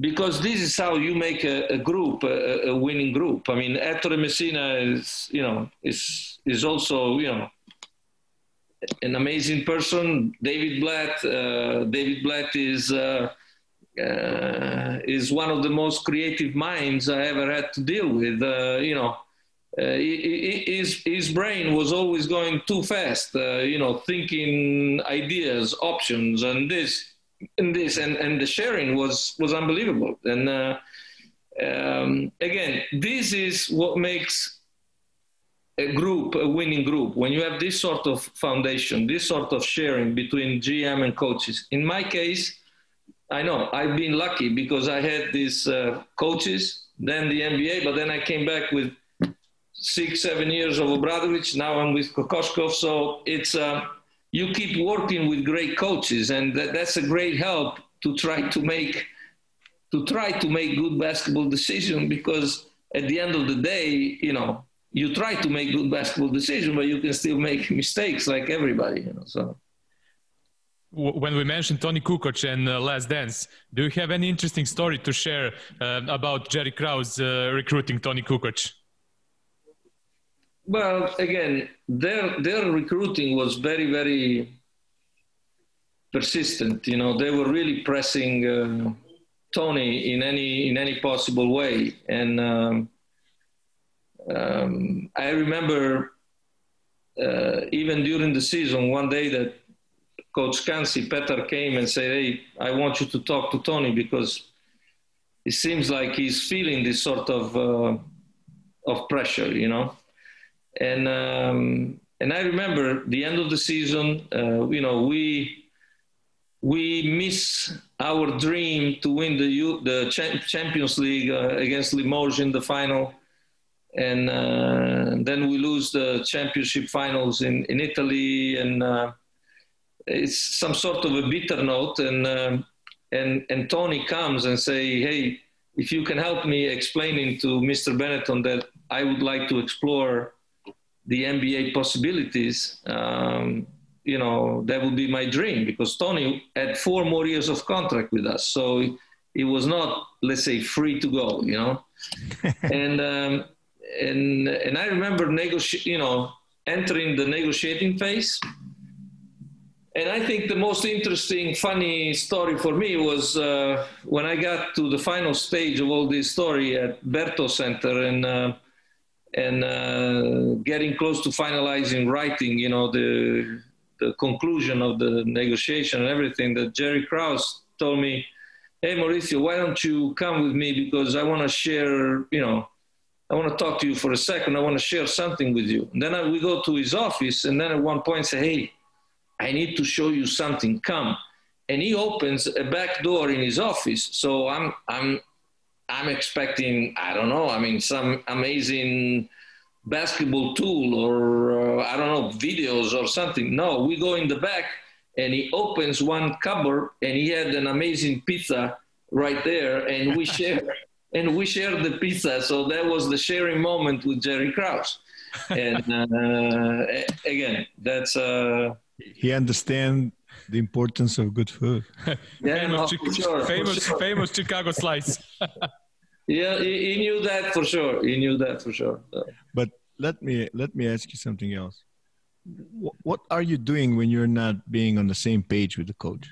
because this is how you make a, a group a, a, winning group. I mean, Ettore Messina is you know is is also you know an amazing person. David Blatt, uh, David Blatt is uh, uh, is one of the most creative minds I ever had to deal with. Uh, you know, his his brain was always going too fast. Uh, you know, thinking ideas, options, and this and this, and and the sharing was was unbelievable. And um, again, this is what makes a group, a winning group, when you have this sort of foundation, this sort of sharing between GM and coaches. In my case, I know I've been lucky because I had these uh, coaches, then the NBA, but then I came back with six, seven years of Obradovic. Now I'm with Kokoskov. So it's, uh, you keep working with great coaches, and that, that's a great help to try to make to try to make good basketball decision because at the end of the day, you know, you try to make good basketball decision, but you can still make mistakes like everybody. You know, so. When we mentioned Tony Kukoc and uh, Last Dance, do you have any interesting story to share uh, about Jerry Krause uh, recruiting Tony Kukoc? Well, again, their their recruiting was very very persistent. You know, they were really pressing uh, Tony in any in any possible way, and. Um, um, I remember uh, even during the season, one day that Coach Kansi Petar came and said, "Hey, I want you to talk to Tony because it seems like he's feeling this sort of uh, of pressure, you know." And um, and I remember the end of the season. Uh, you know, we we miss our dream to win the the Champions League uh, against Limoges in the final and uh, then we lose the championship finals in, in Italy, and uh, it's some sort of a bitter note. And um, and and Tony comes and say, "Hey, if you can help me explaining to Mr. Benetton that I would like to explore the NBA possibilities." Um, you know, that would be my dream because Tony had four more years of contract with us, so it was not, let's say, free to go. You know, *laughs* and um, and and I remember negoti- you know, entering the negotiating phase. And I think the most interesting, funny story for me was uh, when I got to the final stage of all this story at Berto Center and uh, and uh, getting close to finalizing writing, you know, the the conclusion of the negotiation and everything. That Jerry Krause told me, "Hey Mauricio, why don't you come with me because I want to share, you know." I want to talk to you for a second. I want to share something with you. And then I, we go to his office, and then at one point say, "Hey, I need to show you something. Come." And he opens a back door in his office. So I'm I'm I'm expecting I don't know. I mean, some amazing basketball tool or uh, I don't know videos or something. No, we go in the back, and he opens one cupboard, and he had an amazing pizza right there, and we *laughs* share and we shared the pizza. So that was the sharing moment with Jerry Krause. And uh, *laughs* again, that's uh, he understand the importance of good food. *laughs* yeah, famous, no, sure, famous, sure. famous Chicago slice. *laughs* yeah, he, he, knew that for sure. He knew that for sure. So. But let me let me ask you something else. What are you doing when you're not being on the same page with the coach?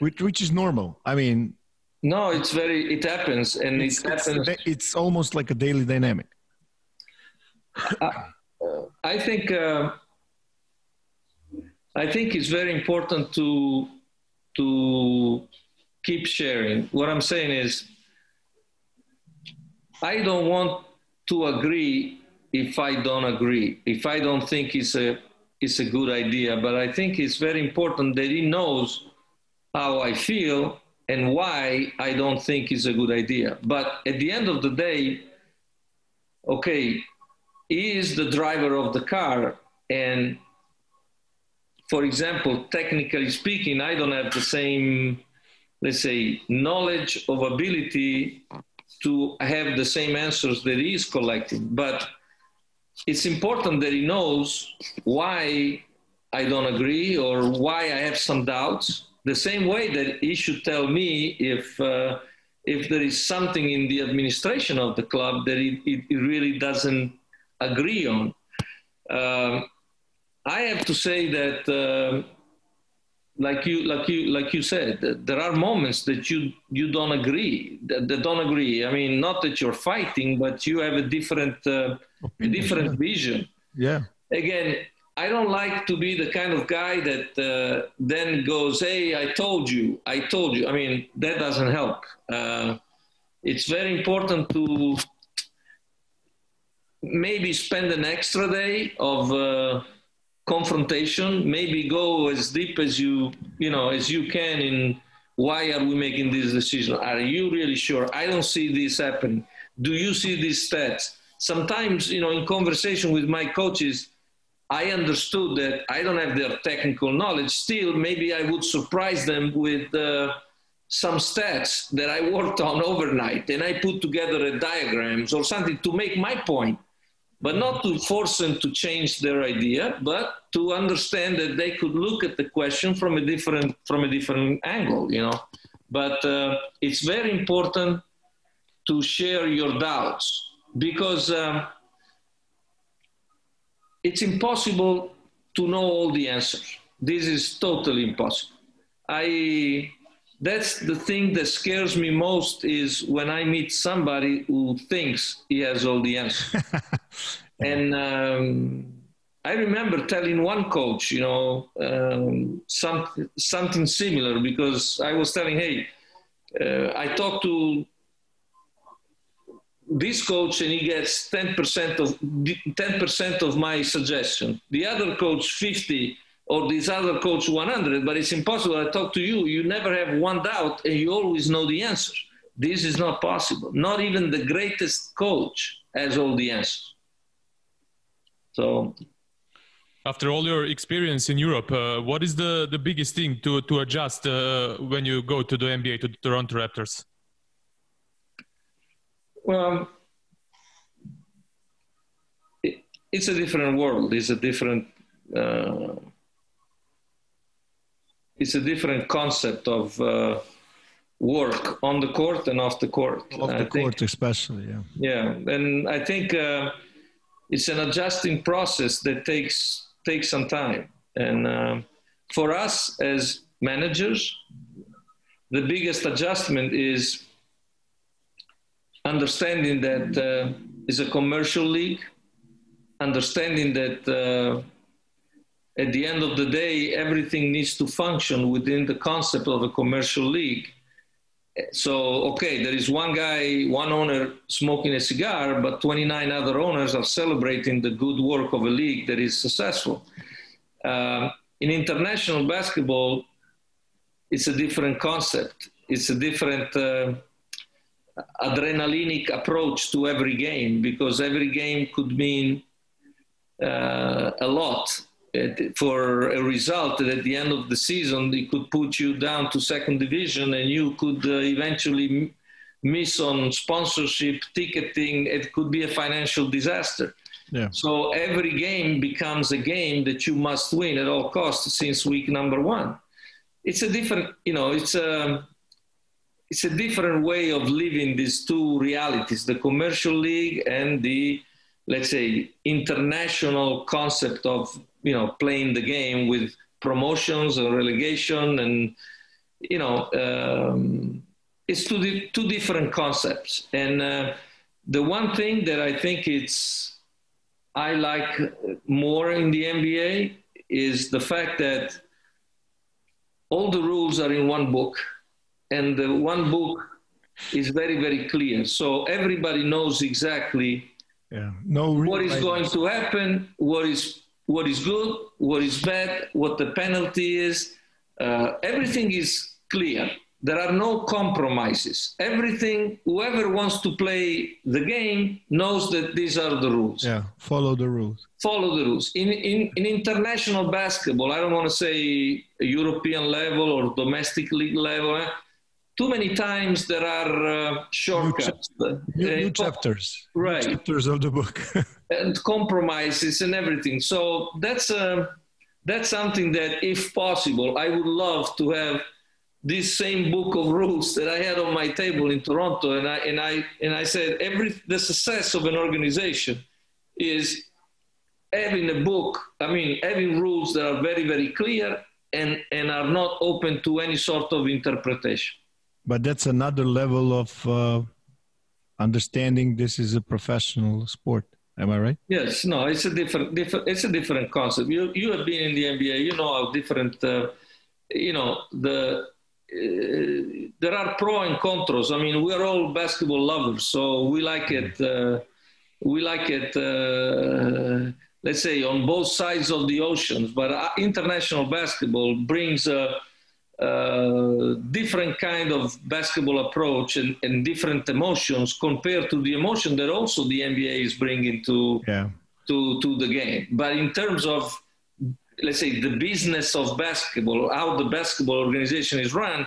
Which, which is normal. I mean, no, it's very. It happens, and it's, it happens. It's, it's, almost like a daily dynamic. I, I think. Uh, I think it's very important to to keep sharing. What I'm saying is, I don't want to agree if I don't agree. If I don't think it's a it's a good idea, but I think it's very important that he knows how I feel and why I don't think it's a good idea. But at the end of the day, okay, he is the driver of the car. And for example, technically speaking, I don't have the same, let's say, knowledge of ability to have the same answers that he is collecting. But it's important that he knows why I don't agree or why I have some doubts. The same way that he should tell me if uh, if there is something in the administration of the club that it, it really doesn't agree on. Um, I have to say that, uh, like you, like you, like you said, there are moments that you you don't agree, that, that don't agree. I mean, not that you're fighting, but you have a different, uh, a different vision. Yeah. Again, I don't like to be the kind of guy that uh, then goes, "Hey, I told you, I told you." I mean, that doesn't help. Uh, it's very important to maybe spend an extra day of uh, confrontation. Maybe go as deep as you you know as you can in why are we making this decision? Are you really sure? I don't see this happening. Do you see these stats? Sometimes, you know, in conversation with my coaches, I understood that I don't have their technical knowledge. Still, maybe I would surprise them with uh, some stats that I worked on *laughs* overnight, and I put together a diagrams or something to make my point, but not to force them to change their idea, but to understand that they could look at the question from a different from a different angle. You know, but uh, it's very important to share your doubts because. Um, it's impossible to know all the answers. This is totally impossible. I that's the thing that scares me most is when I meet somebody who thinks he has all the answers. *laughs* and um, I remember telling one coach, you know, um, some, something similar because I was telling, hey, uh, I talked to this coach and he gets 10% of 10% of my suggestion the other coach 50 or this other coach 100 but it's impossible i talk to you you never have one doubt and you always know the answer this is not possible not even the greatest coach has all the answers so after all your experience in Europe, uh, what is the, the biggest thing to, to adjust uh, when you go to the NBA, to the Toronto Raptors? Well, it, it's a different world. It's a different. Uh, it's a different concept of uh, work on the court and off the court. Off the I court, think, especially, yeah. Yeah, and I think uh, it's an adjusting process that takes takes some time. And uh, for us as managers, the biggest adjustment is understanding that uh, it's a commercial league, understanding that uh, at the end of the day, everything needs to function within the concept of a commercial league. So, okay, there is one guy, one owner smoking a cigar, but 29 other owners are celebrating the good work of a league that is successful. Uh, in international basketball, it's a different concept. It's a different uh, adrenalinic approach to every game because every game could mean uh, a lot for a result that at the end of the season it could put you down to second division and you could uh, eventually miss on sponsorship ticketing. It could be a financial disaster. Yeah. so every game becomes a game that you must win at all costs since week number one. It's a different you know it's a um, it's a different way of living these two realities the commercial league and the let's say international concept of you know playing the game with promotions and relegation and you know um, it's two, di- two different concepts. And uh, the one thing that i think it's i like more in the nba is the fact that all the rules are in one book and the one book is very very clear. So everybody knows exactly yeah no what is going to happen what is what is good, what is bad, what the penalty is. Uh, everything is clear. There are no compromises. Everything, whoever wants to play the game knows that these are the rules. Yeah, follow the rules. Follow the rules. In, in, in international basketball, I don't want to say European level or domestic league level, eh? Too many times there are uh, shortcuts. New, new, new chapters. Right. New chapters of the book. *laughs* and compromises and everything. So that's, uh, that's something that, if possible, I would love to have this same book of rules that I had on my table in Toronto, and I and I and I said every the success of an organization is having a book. I mean, having rules that are very very clear and and are not open to any sort of interpretation. But that's another level of uh, understanding. This is a professional sport. Am I right? Yes. No, it's a different different. It's a different concept. You you have been in the NBA. You know how different. Uh, you know the uh, there are pro and contras. I mean, we're all basketball lovers, so we like it. Uh, we like it. Uh, let's say on both sides of the oceans. But uh, international basketball brings a, a, different kind of basketball approach and, and, different emotions compared to the emotion that also the NBA is bringing to yeah. to to the game. But in terms of let's say the business of basketball, how the basketball organization is run,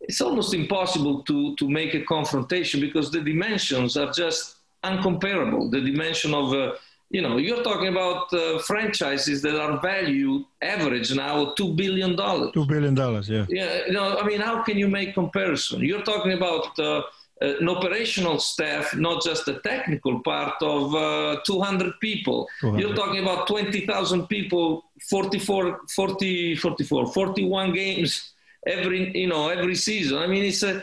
it's almost impossible to, to make a confrontation because the dimensions are just uncomparable. The dimension of, uh, you know, you're talking about uh, franchises that are valued average now $2 billion. $2 billion, yeah. Yeah, you know, I mean, how can you make comparison? You're talking about uh, uh, an operational staff, not just the technical part of uh, 200 people. 200. You're talking about 20,000 people, 44, 40, 44, 41 games every, you know, every season. I mean, it's a,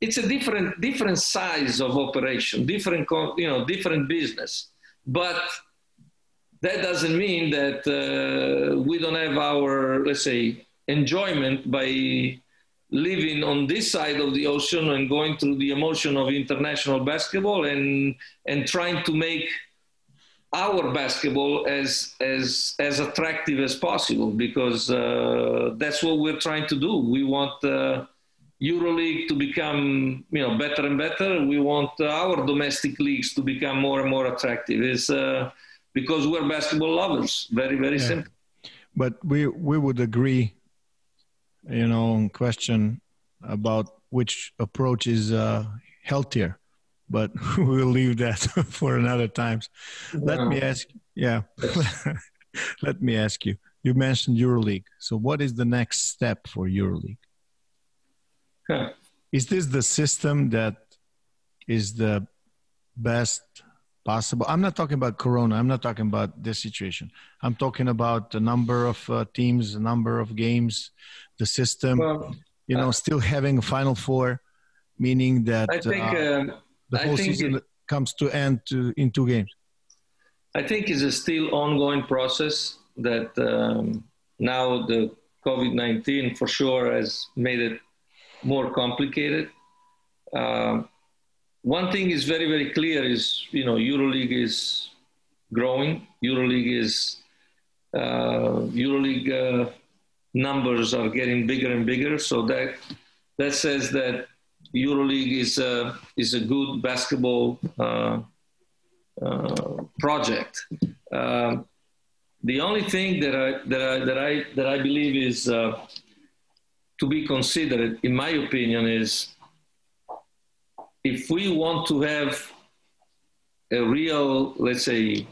it's a different, different size of operation, different, you know, different business. But that doesn't mean that uh, we don't have our, let's say, enjoyment by living on this side of the ocean and going through the emotion of international basketball and and trying to make our basketball as as as attractive as possible because uh, that's what we're trying to do. We want uh, EuroLeague to become you know better and better. We want our domestic leagues to become more and more attractive. It's uh, because we're basketball lovers. Very very yeah. simple. But we we would agree you know, question about which approach is uh, healthier, but *laughs* we'll leave that *laughs* for another times. Let me ask, yeah, *laughs* let me ask you. You mentioned EuroLeague. So, what is the next step for EuroLeague? Is this the system that is the best possible? I'm not talking about Corona. I'm not talking about this situation. I'm talking about the number of uh, teams, the number of games, the system, well, you know, uh, still having a Final Four, meaning that I think, uh, um, the whole season it, comes to end to, in two games. I think it's a still ongoing process that um, now the COVID 19 for sure has made it more complicated. Uh, one thing is very, very clear is, you know, EuroLeague is growing. EuroLeague is, uh, EuroLeague uh, numbers are getting bigger and bigger. So that that says that EuroLeague is a is a good basketball uh, uh, project. Uh, the only thing that I that I that I that I believe is uh, to be considered, in my opinion, is if we want to have a real, let's say,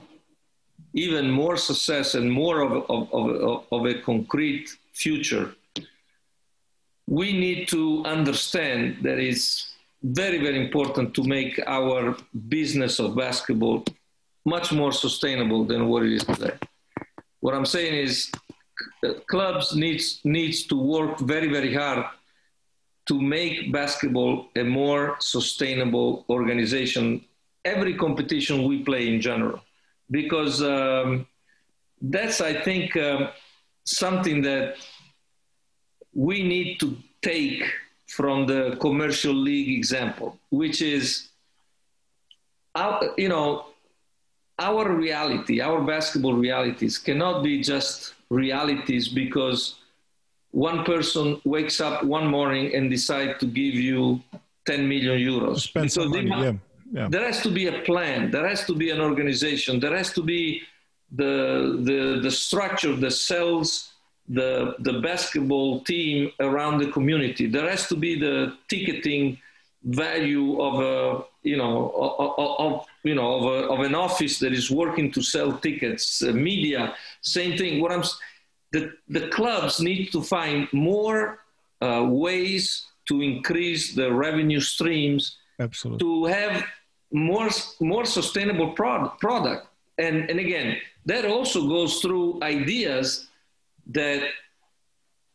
even more success and more of, of, of, of a concrete future, we need to understand that it's very, very important to make our business of basketball much more sustainable than what it is today. What I'm saying is clubs needs, needs to work very, very hard to make basketball a more sustainable organization. Every competition we play in general. Because um, that's i think um, something that we need to take from the commercial league example, which is, you know, our reality, our basketball realities cannot be just realities because one person wakes up one morning and decide to give you 10 million euros. Spend some money, have, yeah. Yeah. There has to be a plan. There has to be an organization. There has to be the the the structure, the cells, the the basketball team around the community. There has to be the ticketing value of a you know of, of you know of, a, of an office that is working to sell tickets. Uh, media, same thing. What I'm the the clubs need to find more uh, ways to increase the revenue streams Absolutely. to have more more sustainable product product and and again that also goes through ideas that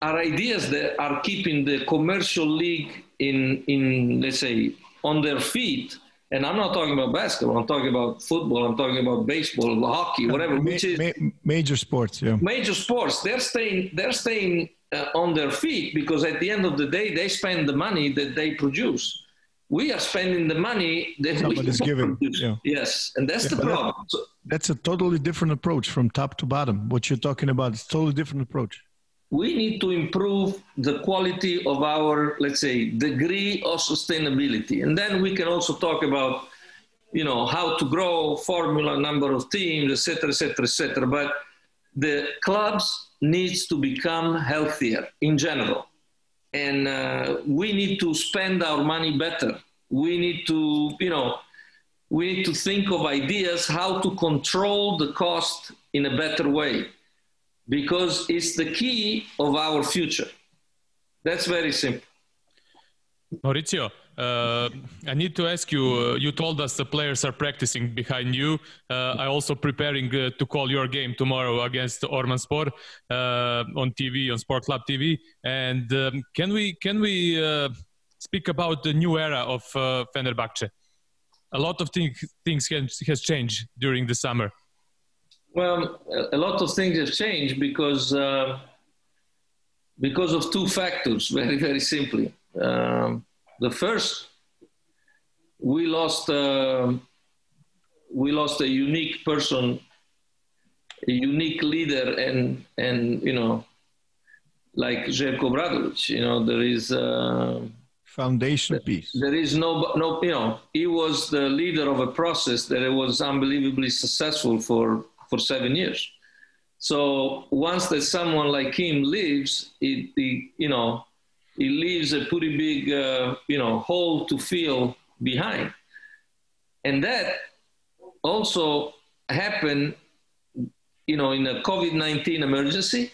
are ideas that are keeping the commercial league in in let's say on their feet and I'm not talking about basketball. I'm talking about football. I'm talking about baseball, hockey, whatever. Ma- which is ma- major sports, yeah. major sports. They're staying. They're staying uh, on their feet because at the end of the day, they spend the money that they produce. We are spending the money that Somebody's we giving, produce. yeah. Yes, and that's Yeah, the that- problem. So, That's a totally different approach from top to bottom. What you're talking about is totally different approach. We need to improve the quality of our, let's say, degree of sustainability. And then we can also talk about, you know, how to grow, formula, number of teams, et cetera, et cetera, et cetera. But the clubs needs to become healthier in general. And uh, we need to spend our money better. We need to, you know, we need to think of ideas how to control the cost in a better way because it's the key of our future. That's very simple. Maurizio, uh, I need to ask you. Uh, you told us the players are practicing behind you. Uh, I also preparing uh, to call your game tomorrow against Ormanspor uh, on TV on Sport Club TV. And um, can we can we uh, speak about the new era of uh, Fenerbahce? A lot of things things has changed during the summer. Well, a- a lot of things have changed because uh, because of two factors. *laughs* Very very simply, um, the first, we lost uh, we lost a unique person, a unique leader, and and you know, like Željko Bradovic. You know, there is. Uh, Foundation piece. there is no no you know he was the leader of a process that was unbelievably successful for for seven years so once that someone like him leaves it, it you know he leaves a pretty big uh, you know hole to fill behind and that also happened you know in a covid-19 emergency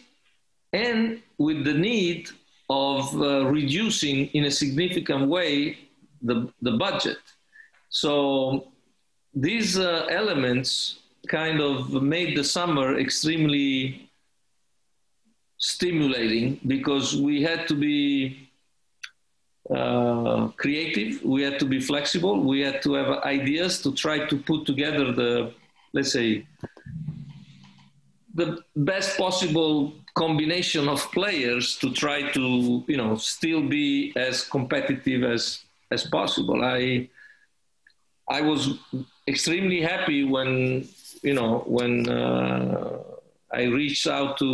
and with the need of uh, reducing in a significant way the, the budget. So these uh, elements kind of made the summer extremely stimulating because we had to be uh, creative, we had to be flexible, we had to have ideas to try to put together the, let's say, the best possible combination of players to try to you know still be as competitive as as possible. I i was extremely happy when you know when uh, i reached out to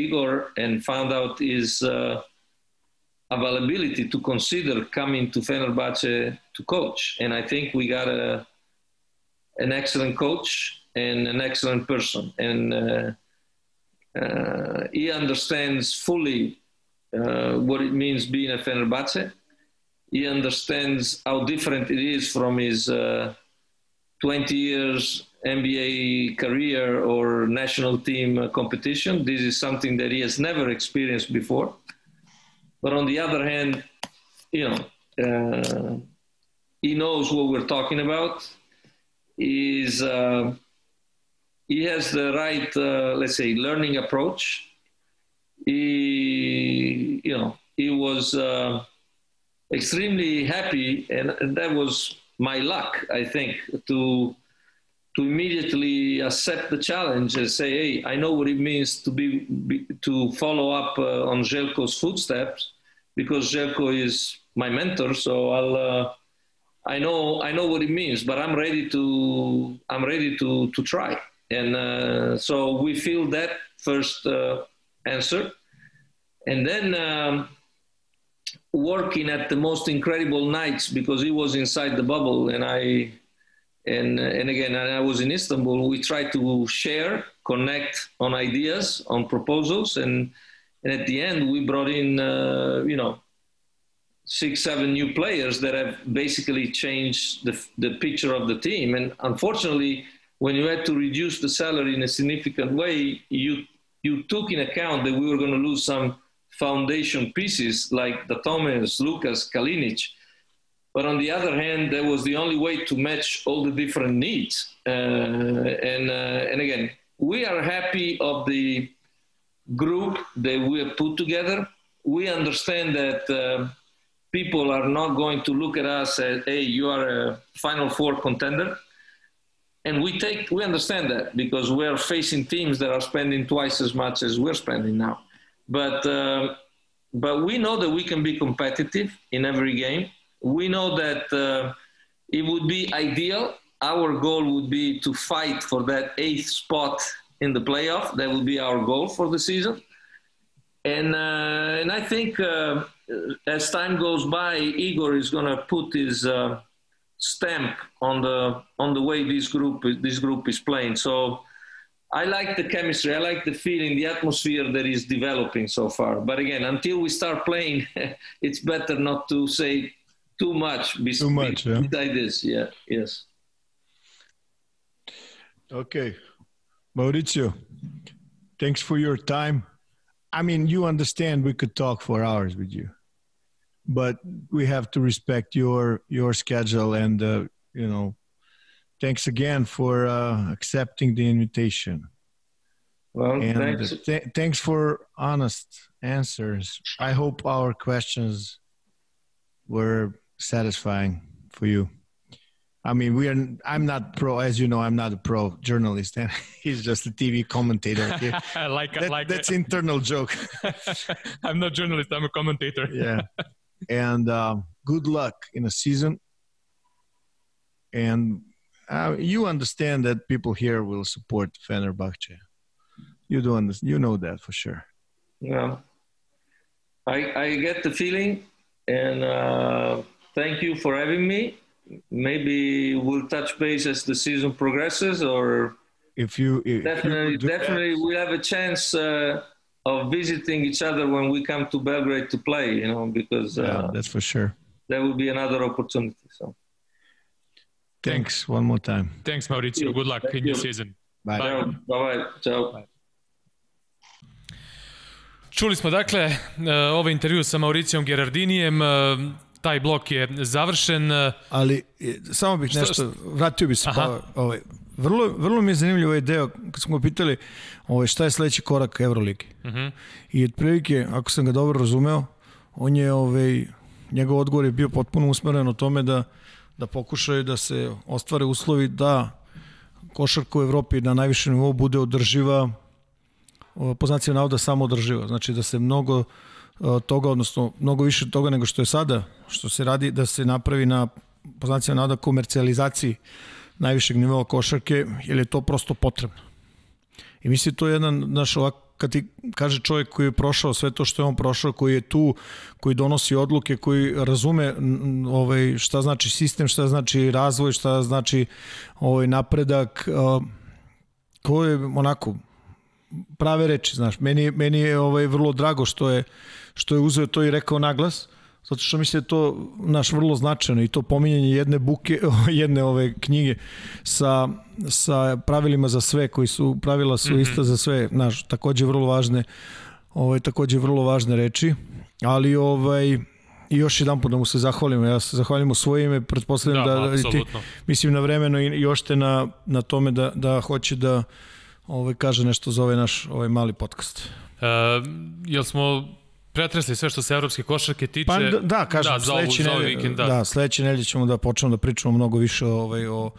igor and found out his uh, availability to consider coming to fenerbahce to coach and i think we got a an excellent coach and an excellent person and uh, uh, he understands fully uh, what it means being a Fenerbahce. He understands how different it is from his uh, 20 years NBA career or national team uh, competition. This is something that he has never experienced before. But on the other hand, you know, uh, he knows what we're talking about. Is uh, he has the right, uh, let's say, learning approach. He, you know, he was uh, extremely happy, and, and that was my luck, I think, to to immediately accept the challenge and say, "Hey, I know what it means to be, be to follow up uh, on Željko's footsteps, because Željko is my mentor. So I'll uh, I know I know what it means, but I'm ready to I'm ready to to try. And uh, so we feel that first uh, answer, and then um, working at the most incredible nights because he was inside the bubble and I and and again I was in Istanbul. We tried to share, connect on ideas, on proposals, and and at the end we brought in uh, you know six, seven new players that have basically changed the, the picture of the team. And unfortunately, when you had to reduce the salary in a significant way, you you took in account that we were going to lose some foundation pieces like the Thomas, Lucas, Kalinic. But on the other hand, that was the only way to match all the different needs. Uh, and uh, and again, we are happy of the group that we have put together. We understand that. Uh, people are not going to look at us as, hey, you are a Final Four contender. And we take, we understand that because we're facing teams that are spending twice as much as we're spending now. But, uh, but we know that we can be competitive in every game. We know that uh, it would be ideal. Our goal would be to fight for that eighth spot in the playoff. That would be our goal for the season. And, uh, and I think uh, as time goes by, Igor is going to put his uh, stamp on the on the way this group this group is playing. So I like the chemistry, I like the feeling, the atmosphere that is developing so far. But again, until we start playing, *laughs* it's better not to say too much. Too much, yeah. Like this, yeah, yes. Okay, Maurizio, thanks for your time. I mean, you understand we could talk for hours with you but we have to respect your your schedule and uh, you know thanks again for uh, accepting the invitation well and thanks. Th- thanks for honest answers i hope our questions were satisfying for you i mean we are i'm not pro as you know i'm not a pro journalist and *laughs* he's just a tv commentator I *laughs* like, that, like that's internal joke *laughs* i'm not journalist i'm a commentator yeah and uh, good luck in a season. And uh, you understand that people here will support Fenerbahce. You do understand. You know that for sure. Yeah, I I get the feeling, and uh, thank you for having me. Maybe we'll touch base as the season progresses, or if you if definitely you definitely that, we'll have a chance uh, of visiting each other when we come to Belgrade to play, you know, because yeah, uh, that's for sure. That would be another opportunity. So, thanks one more time. Thanks, Mauricio. Good luck Thank in you. the season. Bye. bye bye. Ciao. Čuli smo dakle e, ovaj intervju sa Mauricijom Gerardinijem, e, taj blok je završen. e, Ali e, samo bih Šta- nešto, vratio bih se Aha. pa, ovaj, vrlo, vrlo mi je zanimljiv ovaj deo, kad smo ga pitali ovaj, šta je sledeći korak Euroligi. Mhm. I otprilike, ako sam ga dobro razumeo, on je, ovaj, njegov odgovor je bio potpuno usmeren o tome da, da pokušaju da se ostvare uslovi da košarka u Evropi na najvišem nivou bude održiva, o, po znacima navoda samo održiva. Znači da se mnogo toga, odnosno mnogo više toga nego što je sada, što se radi, da se napravi na po znacima navoda komercijalizaciji najvišeg nivoa košarke, jer je to prosto potrebno. I mislim to je jedan, naš ovak, kad ti kaže čovjek koji je prošao sve to što je on prošao, koji je tu, koji donosi odluke, koji razume ovaj, šta znači sistem, šta znači razvoj, šta znači ovaj, napredak, ko je onako prave reči, znaš. Meni, meni je ovaj, vrlo drago što je, što je uzeo to i rekao naglas, zato što mislim da je to naš vrlo značajno i to pominjanje jedne buke, *laughs* jedne ove knjige sa, sa pravilima za sve koji su pravila su mm -hmm. ista za sve, naš takođe vrlo važne ovaj takođe vrlo važne reči, ali ovaj i još jedan put da mu se zahvalimo. Ja se zahvalimo svoje ime, pretpostavljam Da, da, da, ti, mislim na vremeno i još te na, na tome da, da hoće da ovaj, kaže nešto za ovaj naš ovaj mali podcast. E, jel smo pretresli sve što se evropske košarke tiče? Pa da, da kažem, da, za, ovu, sledeće ovaj nedelje, vikend, da. da, sledeće nedelje ćemo da počnemo da pričamo mnogo više o, ovaj, o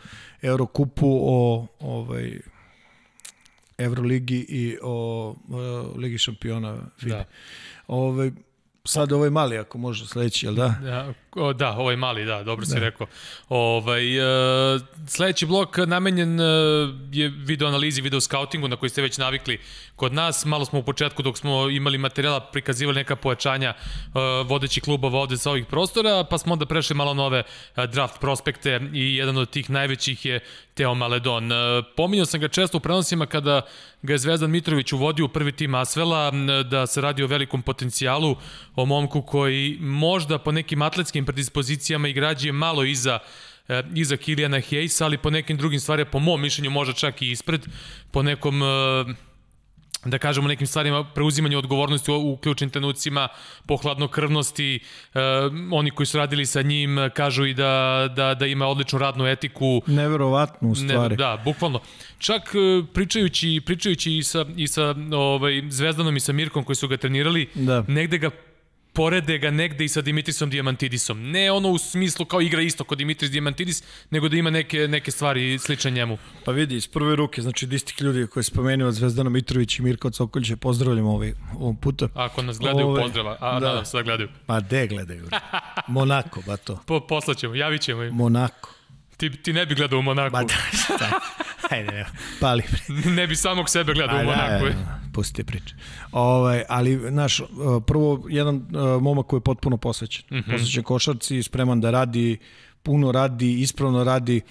Eurokupu, o ovaj, Euroligi i o, o Ligi šampiona. Da. Ovaj, sad ovaj mali, ako može sledeći, jel da? Ja, O, da, ovaj mali, da, dobro si da. rekao. Ovaj, uh, sledeći blok namenjen uh, je video analizi, video scoutingu na koji ste već navikli kod nas. Malo smo u početku dok smo imali materijala prikazivali neka pojačanja uh, vodećih klubova ovde sa ovih prostora, pa smo onda prešli malo nove draft prospekte i jedan od tih najvećih je Teo Maledon. Pominjao sam ga često u prenosima kada ga je Zvezdan Mitrović uvodio u prvi tim Asvela, da se radi o velikom potencijalu, o momku koji možda po nekim atletskim predispozicijama i građi je malo iza e, iza Kilijana Hejsa, ali po nekim drugim stvarima, po mom mišljenju, možda čak i ispred, po nekom e, da kažemo nekim stvarima preuzimanje odgovornosti u, ključnim trenucima po hladnokrvnosti e, oni koji su radili sa njim kažu i da, da, da ima odličnu radnu etiku. Neverovatno u stvari. ne, da, bukvalno. Čak e, pričajući, pričajući i sa, i sa ovaj, Zvezdanom i sa Mirkom koji su ga trenirali da. negde ga porede ga negde i sa Dimitrisom Diamantidisom. Ne ono u smislu kao igra isto kod Dimitris Diamantidis, nego da ima neke, neke stvari slične njemu. Pa vidi, iz prve ruke, znači istih ljudi koje spomenuo Zvezdana Mitrović i Mirko Cokoljića, pozdravljamo ovaj, ovom puta. Ako nas gledaju, Ove, pozdrava. A, da. nadam se da gledaju. Pa de gledaju. Monako, ba to. Po, poslaćemo, javit ćemo im. Monako. Ti, ti ne bi gledao u Monaku. Ma da, šta? *laughs* Ajde, ne, pali. ne bi samog sebe gledao u Monaku. Da, da, pustite priče. Ovaj, ali, znaš, uh, prvo, jedan uh, momak koji je potpuno posvećen. Mm -hmm. Posvećen košarci, spreman da radi, puno radi, ispravno radi,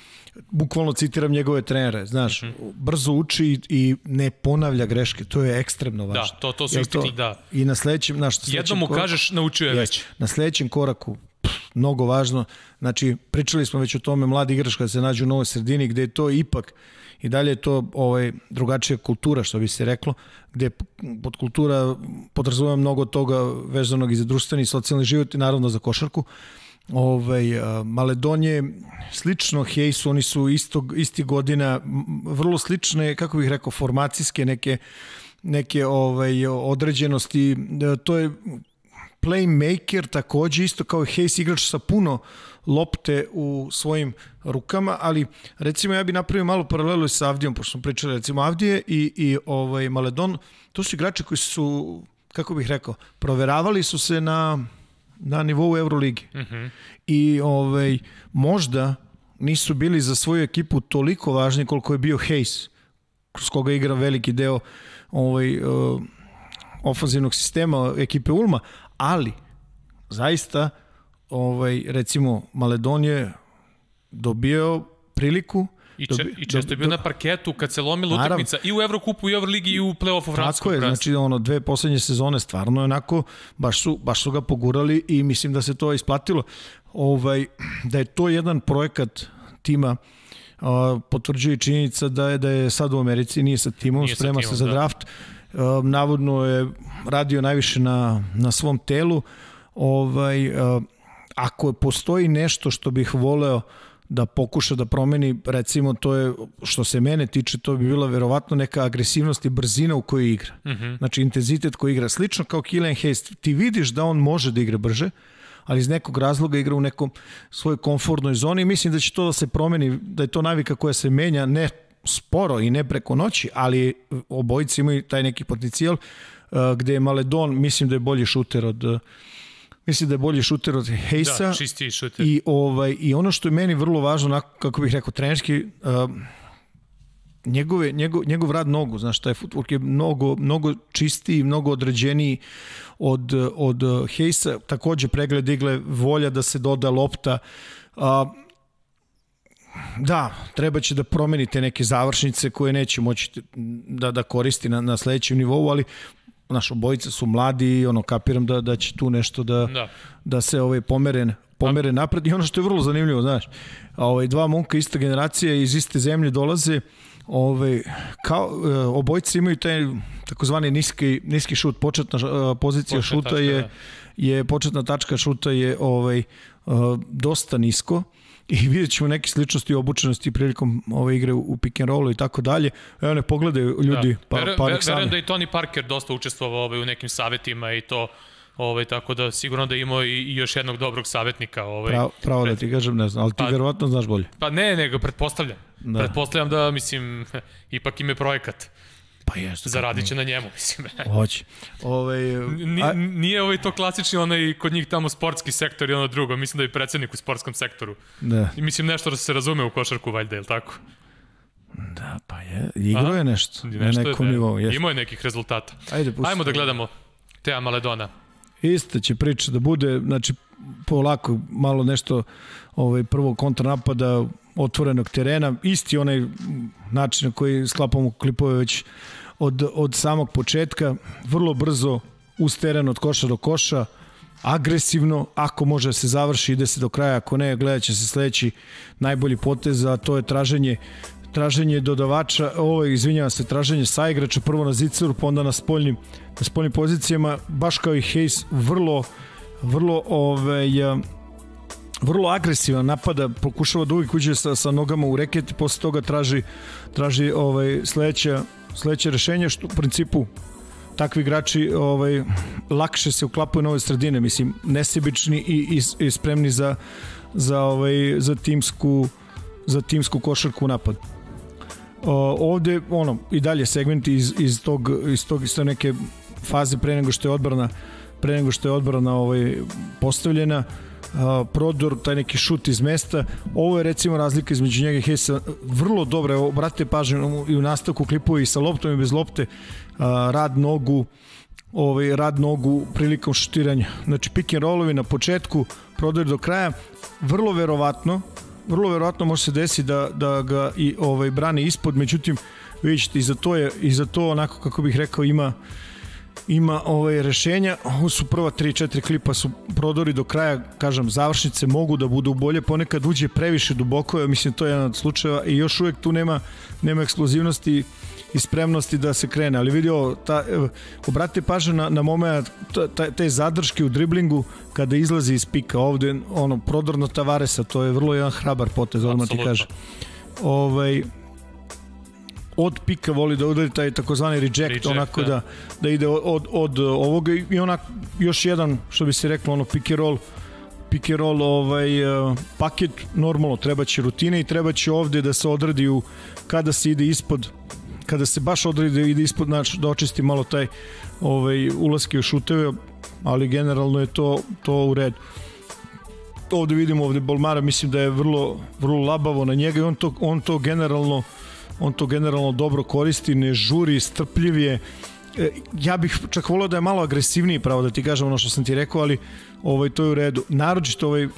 bukvalno citiram njegove trenere, znaš, mm -hmm. brzo uči i ne ponavlja greške, to je ekstremno da, važno. Da, to, to su istikli, da. I na sledećem, znaš, Jednom mu korak, kažeš, naučio je već. Na sledećem koraku, pff, mnogo važno, znači, pričali smo već o tome, mladi igrač kada se nađe u novoj sredini, gde je to ipak, i dalje je to ovaj, drugačija kultura, što bi se reklo, gde pod kultura podrazumeva mnogo toga vezanog i za društveni i socijalni život i naravno za košarku. Ovaj, Maledon je slično Hejsu, oni su istog, isti godina, vrlo slične, kako bih rekao, formacijske neke neke ovaj određenosti to je playmaker takođe isto kao Hayes igrač sa puno lopte u svojim rukama, ali recimo ja bih napravio malo paralelu sa Avdijom, pošto smo pričali recimo Avdije i, i ovaj Maledon, to su igrači koji su, kako bih rekao, proveravali su se na, na nivou Euroligi. Uh mhm. -huh. I ovaj, možda nisu bili za svoju ekipu toliko važni koliko je bio Hayes, kroz koga igra veliki deo ovaj, uh, ofanzivnog sistema ekipe Ulma, ali zaista ovaj, recimo Maledon je dobio priliku I, če, I često je bio do, na parketu kad se lomila utakmica i u Evrokupu i u Euroligi i u play-offu Francuskog. Tako je, prasa. znači ono dve poslednje sezone stvarno je onako baš su baš su ga pogurali i mislim da se to isplatilo. Ovaj da je to jedan projekat tima uh, potvrđuje činjenica da je da je sad u Americi nije sa timom, nije sprema sa timom, se za da. draft. Uh, navodno je radio najviše na na svom telu. Ovaj uh, ako postoji nešto što bih voleo da pokuša da promeni, recimo to je, što se mene tiče, to bi bila verovatno neka agresivnost i brzina u kojoj igra. Uh mhm. -huh. Znači intenzitet koji igra. Slično kao Killian Hayes, ti vidiš da on može da igra brže, ali iz nekog razloga igra u nekom svojoj komfortnoj zoni i mislim da će to da se promeni, da je to navika koja se menja, ne sporo i ne preko noći, ali obojice imaju taj neki potencijal uh, gde je Maledon, mislim da je bolji šuter od uh, Mislim da je bolji šuter od Hejsa. Da, čisti šuter. I, ovaj, I ono što je meni vrlo važno, kako bih rekao, trenerski, uh, njegove, njegov, njegov rad nogu, znaš, taj futbolk je mnogo, mnogo čistiji, mnogo određeniji od, od Hejsa. Takođe pregled igle, volja da se doda lopta. Uh, da, treba će da promenite neke završnice koje neće moći da, da koristi na, na sledećem nivou, ali naš obojica su mladi i ono kapiram da da će tu nešto da da, da se ovaj pomeren pomere napred. I ono što je vrlo zanimljivo, znaš, ovaj dva momka iste generacije iz iste zemlje dolaze, ovaj kao e, obojice imaju taj takozvani niski niski šut, početna uh, pozicija Počet šuta tačka, je da. je početna tačka šuta je ovaj uh, dosta nisko i vidjet ćemo neke sličnosti obučenosti prilikom ove igre u pick and rollu i tako dalje. Evo ne pogledaju ljudi, da. pa, Ver, pa nek Verujem da i Tony Parker dosta učestvovao ovaj, u nekim savetima i to Ovaj, tako da sigurno da imao i, i još jednog dobrog savjetnika. Ovaj, pravo, pravo pred... da ti kažem, ne znam, ali ti pa, verovatno znaš bolje. Pa ne, nego pretpostavljam. Da. Pretpostavljam da, mislim, *laughs* ipak im je projekat. Pa jeste. Zaradit će na njemu, *laughs* mislim. Hoće. Ovaj, Ni, a, nije ovaj to klasični onaj kod njih tamo sportski sektor i ono drugo. Mislim da je predsednik u sportskom sektoru. da, I mislim nešto da se razume u košarku valjda, je li tako? da, pa je. Igrao je nešto. Na Nešto je, nekom ne, nivou. Jeste. Imao je nekih rezultata. Ajde, pusti. Ajmo da gledamo Teja Maledona. Ista će priča da bude, znači polako malo nešto ovaj prvo kontranapada otvorenog terena, isti onaj način na koji sklapamo klipove već od, od samog početka, vrlo brzo uz teren od koša do koša, agresivno, ako može da se završi, ide se do kraja, ako ne, gledat će se sledeći najbolji potez, a to je traženje traženje dodavača, ovo izvinjavam se, traženje saigrača, prvo na zicaru, pa onda na spoljnim, na spoljnim pozicijama, baš kao i Hayes, vrlo, vrlo, ovaj, vrlo agresivan napada, pokušava da uvijek uđe sa, sa nogama u reket posle toga traži, traži ovaj, sledeća, sledeće rešenje, što u principu takvi igrači ovaj lakše se uklapaju na ove sredine, mislim nesebični i, i, i spremni za za ovaj za timsku za timsku košarku u napad. O, ovde ono i dalje segment iz iz tog iz tog iz te neke faze pre nego što je odbrana pre nego što je odbrana ovaj postavljena prodor, taj neki šut iz mesta. Ovo je recimo razlika između njega i Hesa. Vrlo dobro, evo, brate pažnju i u nastavku klipova i sa loptom i bez lopte, rad nogu, ovaj, rad nogu prilikom šutiranja. Znači, pick and rollovi na početku, prodor do kraja. Vrlo verovatno, vrlo verovatno može se desiti da, da ga i ovaj brani ispod, međutim, vidite, i za to je i za to onako kako bih rekao ima ima ovaj rešenja. Ovo su prva 3-4 klipa su prodori do kraja, kažem, završnice mogu da budu bolje, ponekad uđe previše duboko, ja mislim to je jedan od slučajeva i još uvek tu nema nema eksplozivnosti i spremnosti da se krene, ali vidio ta, obratite pažnju na, na moment ta, te zadrške u driblingu kada izlazi iz pika ovde, ono, prodorno Tavaresa, to je vrlo jedan hrabar potez, odmah ti kaže. Ovaj, od pika voli da udari taj takozvani reject, reject onako da. da da ide od, od, od ovoga i onak još jedan što bi se reklo ono pick and roll pick and roll ovaj, uh, paket normalno treba će rutine i treba će ovde da se odradi u, kada se ide ispod kada se baš odradi da ide ispod znači da očisti malo taj ovaj, ulaske u šuteve ali generalno je to, to u redu ovde vidimo ovde Bolmara mislim da je vrlo, vrlo labavo na njega i on to, on to generalno on to generalno dobro koristi, ne žuri, strpljiv je. E, ja bih čak volio da je malo agresivniji, pravo da ti kažem ono što sam ti rekao, ali ovaj, to je u redu. Naročito ovaj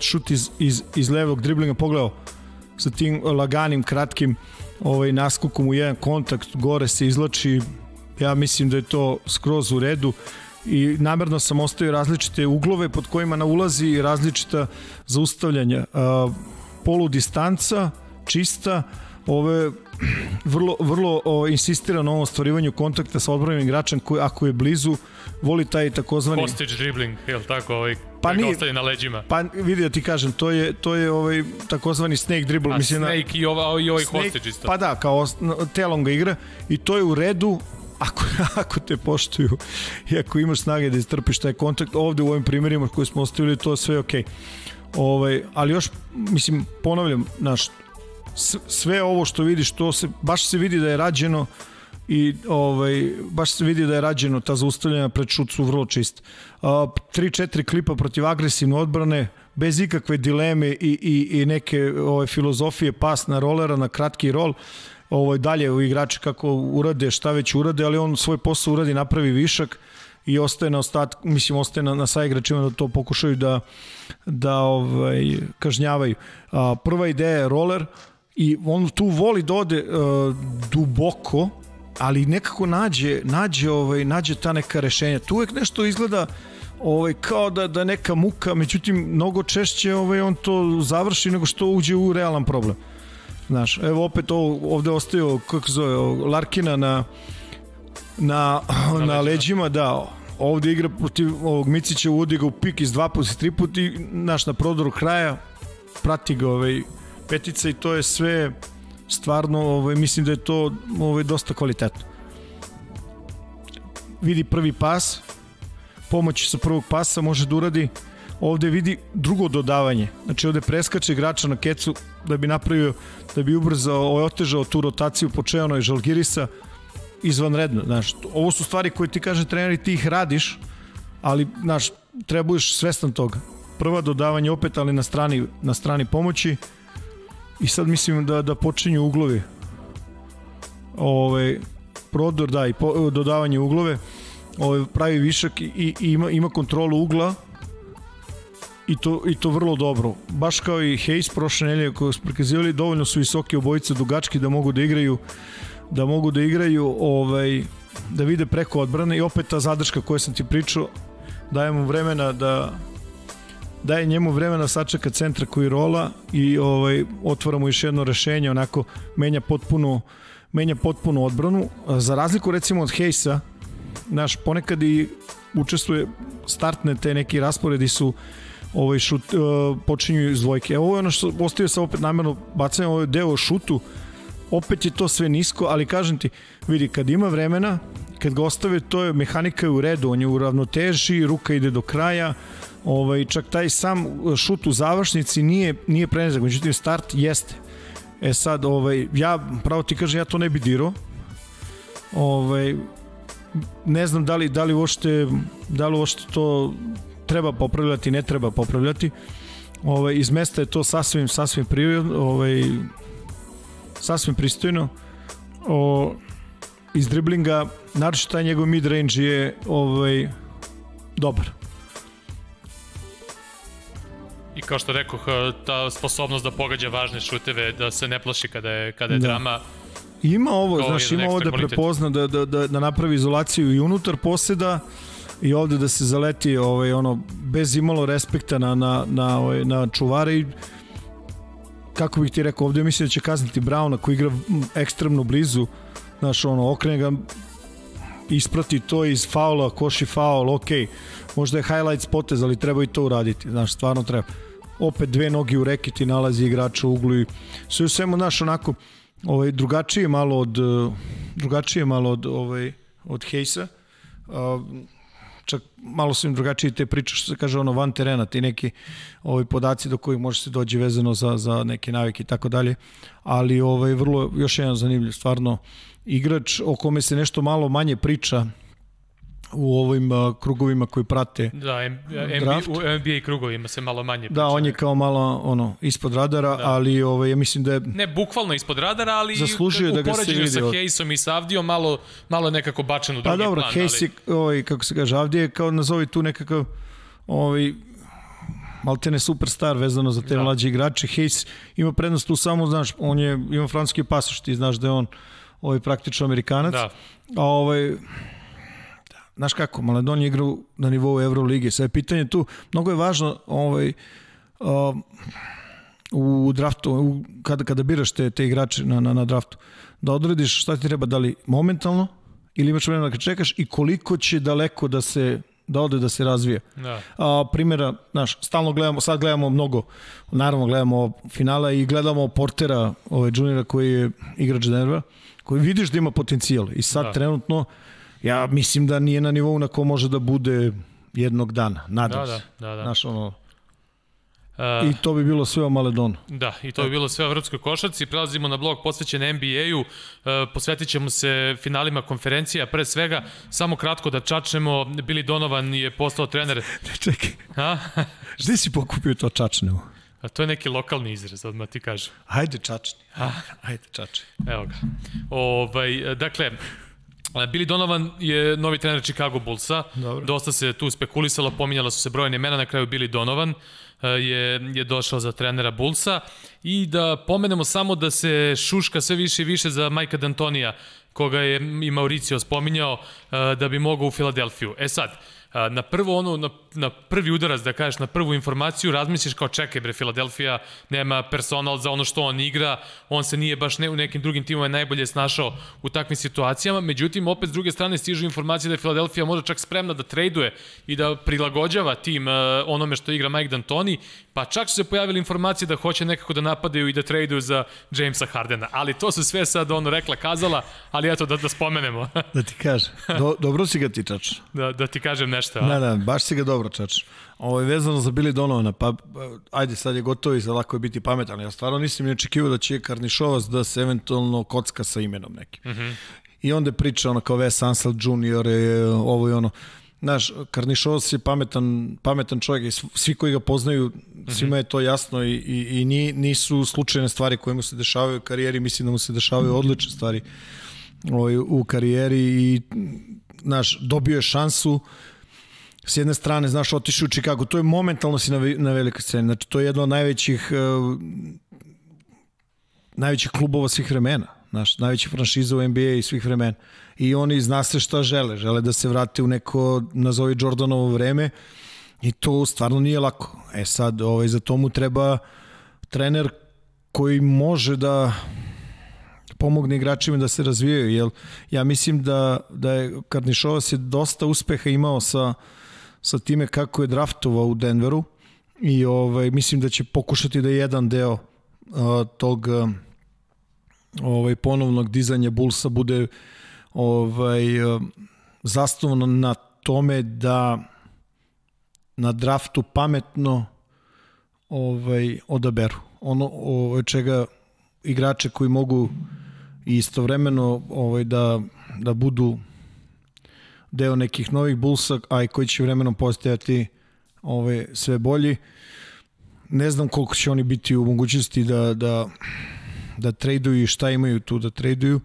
šut iz, iz, iz levog driblinga pogledao sa tim laganim, kratkim ovaj, naskokom u jedan kontakt, gore se izlači, ja mislim da je to skroz u redu i namerno sam ostavio različite uglove pod kojima na ulazi različita zaustavljanja. polu distanca, čista, ove vrlo, vrlo o, insistira na ovom stvarivanju kontakta sa odbranim igračem koji ako je blizu voli taj takozvani hostage dribbling, je li tako, ovaj pa nije, ostaje na leđima. Pa vidi da ti kažem, to je to je ovaj takozvani snake dribble, A mislim snake na, i ova i ovaj snake, hostage isto. Pa da, kao telom ga igra i to je u redu ako, *laughs* ako te poštuju i ako imaš snage da istrpiš taj kontakt, ovde u ovim primjerima koje smo ostavili, to je sve okej. Okay. Ovaj, ali još, mislim, ponavljam, naš, sve ovo što vidiš, to se, baš se vidi da je rađeno i ovaj, baš se vidi da je rađeno ta zaustavljena pred šut su vrlo čist. 3-4 klipa protiv agresivne odbrane, bez ikakve dileme i, i, i neke ove, filozofije pas na rolera, na kratki rol, ovaj, dalje u igrači kako urade, šta već urade, ali on svoj posao uradi, napravi višak i ostaje na ostat, mislim ostaje na, na saigračima da to pokušaju da da ovaj kažnjavaju. A, prva ideja je roller, i on tu voli da ode uh, duboko, ali nekako nađe, nađe, ovaj, nađe ta neka rešenja. Tu uvek nešto izgleda ovaj, kao da, da neka muka, međutim, mnogo češće ovaj, on to završi nego što uđe u realan problem. Znaš, evo opet ovo, ovde ostaje, kako zove, Larkina na, na, na, na leđima, da, ovde igra protiv ovog Micića, uvodi ga u pik iz dva puta, tri puta i naš na prodoru kraja, prati ga ovaj, petica i to je sve stvarno, ovaj, mislim da je to ovaj, dosta kvalitetno. Vidi prvi pas, pomoć sa prvog pasa može da uradi, ovde vidi drugo dodavanje. Znači ovde preskače igrača na kecu da bi napravio, da bi ubrzao, ovaj, otežao tu rotaciju Počeano i Žalgirisa. izvanredno. Znaš, ovo su stvari koje ti kaže treneri, ti ih radiš, ali znaš, trebuješ svestan toga. Prva dodavanje opet, ali na strani, na strani pomoći i sad mislim da, da počinju uglovi. Ove, prodor, da, i po, dodavanje uglove. Ove, pravi višak i, i ima, ima kontrolu ugla i to, i to vrlo dobro. Baš kao i Hayes prošle nedelje koje su prikazivali, dovoljno su visoki obojice dugački da mogu da igraju da mogu da igraju ovaj, da vide preko odbrane i opet ta zadrška koju sam ti pričao daje mu vremena da daje njemu vremena sačeka centra koji rola i ovaj otvara mu još jedno rešenje onako menja potpuno menja potpuno odbranu za razliku recimo od Hejsa naš ponekad i učestvuje startne te neki rasporedi su ovaj šut uh, počinju iz dvojke. Ovo je ono što ostavio sam opet namerno bacanje ovaj deo šutu opet je to sve nisko, ali kažem ti, vidi, kad ima vremena, kad ga ostave, to je mehanika je u redu, on je u ravnoteži, ruka ide do kraja, ovaj, čak taj sam šut u završnici nije, nije prenezak, međutim start jeste. E sad, ovaj, ja, pravo ti kažem, ja to ne bi dirao, ovaj, ne znam da li, da li uopšte, da li uopšte to treba popravljati, ne treba popravljati. Ovaj, iz mesta je to sasvim, sasvim prirodno, ovaj, sasvim pristojno. O, iz driblinga, naravno taj njegov mid range je ovaj, dobar. I kao što rekoh, ta sposobnost da pogađa važne šuteve, da se ne plaši kada je, kada je da. drama, Ima ovo, znaš, ima ovo da prepozna, da, da, da, da napravi izolaciju i unutar poseda i ovde da se zaleti ovaj, ono, bez imalo respekta na, na, na, ovaj, na čuvare i kako bih ti rekao, ovde mislim da će kazniti Brauna koji igra ekstremno blizu, znaš, ono, okrene ga isprati to iz faula, koši faul, ok, možda je highlights potez, ali treba i to uraditi, znaš, stvarno treba. Opet dve noge u reketi nalazi igrača u uglu i sve u svemu, znaš, onako, ovaj, drugačije malo od, drugačije malo od, ovaj, od Hejsa, čak malo su im drugačije te priče što se kaže ono van terena, ti neki ovaj podaci do kojih može se doći vezano za, za neke navike i tako dalje, ali ovaj vrlo još jedan zanimljiv stvarno igrač o kome se nešto malo manje priča u ovim uh, krugovima koji prate da, NBA, u NBA krugovima se malo manje priča. Da, on je kao malo ono ispod radara, da. ali ovaj ja mislim da je ne bukvalno ispod radara, ali zaslužuje da ga se vidi sa Hejsom i sa Avdijom malo malo nekako bačen u pa drugi pa, dobro, plan. Pa dobro, Hejs ali... ovaj kako se kaže Avdije kao nazovi tu nekakav ovaj maltene superstar vezano za te da. mlađe igrače. Hayes ima prednost tu samo, znaš, on je, ima francuski pasoš, ti znaš da je on ovaj, praktično Amerikanac. Da. A ovaj, znaš kako, Maledon je igrao na nivou Euroligi. Sve pitanje tu, mnogo je važno ovaj, uh, u draftu, u, kada, kada biraš te, te igrače na, na, na draftu, da odrediš šta ti treba, da li momentalno ili imaš vremena da čekaš i koliko će daleko da se da ode da se razvije. Da. A, primjera, znaš, stalno gledamo, sad gledamo mnogo, naravno gledamo finala i gledamo Portera, ovaj juniora koji je igrač Denvera, koji vidiš da ima potencijal i sad da. trenutno ja mislim da nije na nivou na ko može da bude jednog dana, nadam da, se. Da, da, da. Znaš, ono, Uh, I to bi bilo sve o Maledonu. Da, i to bi bilo sve o evropskoj košarci. Prelazimo na blog posvećen NBA-u. Uh, posvetit ćemo se finalima konferencija. Pre svega, samo kratko da čačnemo. Billy Donovan je postao trener. *laughs* Ne, čekaj. A? *laughs* Gde si pokupio to čačnevo? A to je neki lokalni izraz, odmah ti kažem. Hajde čačni. A? Hajde čačni. Evo ga. Ovaj, dakle, Billy Donovan je novi trener Chicago Bullsa. Dobro. Dosta se tu spekulisalo, pominjala su se brojne imena, na kraju Billy Donovan eh, je, je došao za trenera Bullsa. I da pomenemo samo da se šuška sve više i više za Majka D'Antonija, koga je i Mauricio spominjao, eh, da bi mogao u Filadelfiju. E sad, na prvo ono, na, na prvi udarac, da kažeš, na prvu informaciju, razmisliš kao čekaj bre, Filadelfija nema personal za ono što on igra, on se nije baš ne, u nekim drugim timovima najbolje snašao u takvim situacijama, međutim, opet s druge strane stižu informacije da je Filadelfija možda čak spremna da traduje i da prilagođava tim uh, onome što igra Mike D'Antoni, pa čak su se pojavili informacije da hoće nekako da napadaju i da traduju za Jamesa Hardena, ali to su sve sad ono rekla kazala, ali eto da, da spomenemo. da ti kažem, Do, dobro si ga ti čačno. *laughs* Da, da ti kažem nešto. A? Da, da, baš si ga dobro čač. Ovo je vezano za Billy Donovana, pa ajde sad je gotovo i za lako je biti pametan. Ja stvarno nisam ni očekivao da će Karnišovac da se eventualno kocka sa imenom nekim. Mm -hmm. I onda priča ono kao Wes Ansel Jr. Je, ovo i ono. Znaš, Karnišovas je pametan, pametan čovjek i svi koji ga poznaju, svima je to jasno i, i, i nisu slučajne stvari koje mu se dešavaju u karijeri, mislim da mu se dešavaju odlične stvari ovaj, u karijeri i znaš, dobio je šansu s jedne strane, znaš, otišao u Chicago, to je momentalno si na, na velikoj sceni, znači to je jedno od najvećih uh, najvećih klubova svih vremena, znaš, najvećih franšiza u NBA i svih vremena. I oni zna se šta žele, žele da se vrate u neko, nazovi Jordanovo vreme. I to stvarno nije lako. E sad, ovaj, za tomu treba trener koji može da pomogne igračima da se razvijaju, jer ja mislim da, da je Karnišovas je dosta uspeha imao sa, sa time kako je draftovao u Denveru i ovaj, mislim da će pokušati da jedan deo a, tog a, ovaj, ponovnog dizanja Bulsa bude ovaj, a, zasnovano na tome da na draftu pametno ovaj odaberu. Ono ovaj, čega igrače koji mogu istovremeno ovaj, da, da budu deo nekih novih bulsa, a i koji će vremenom postajati ovaj, sve bolji. Ne znam koliko će oni biti u mogućnosti da, da, da traduju i šta imaju tu da traduju.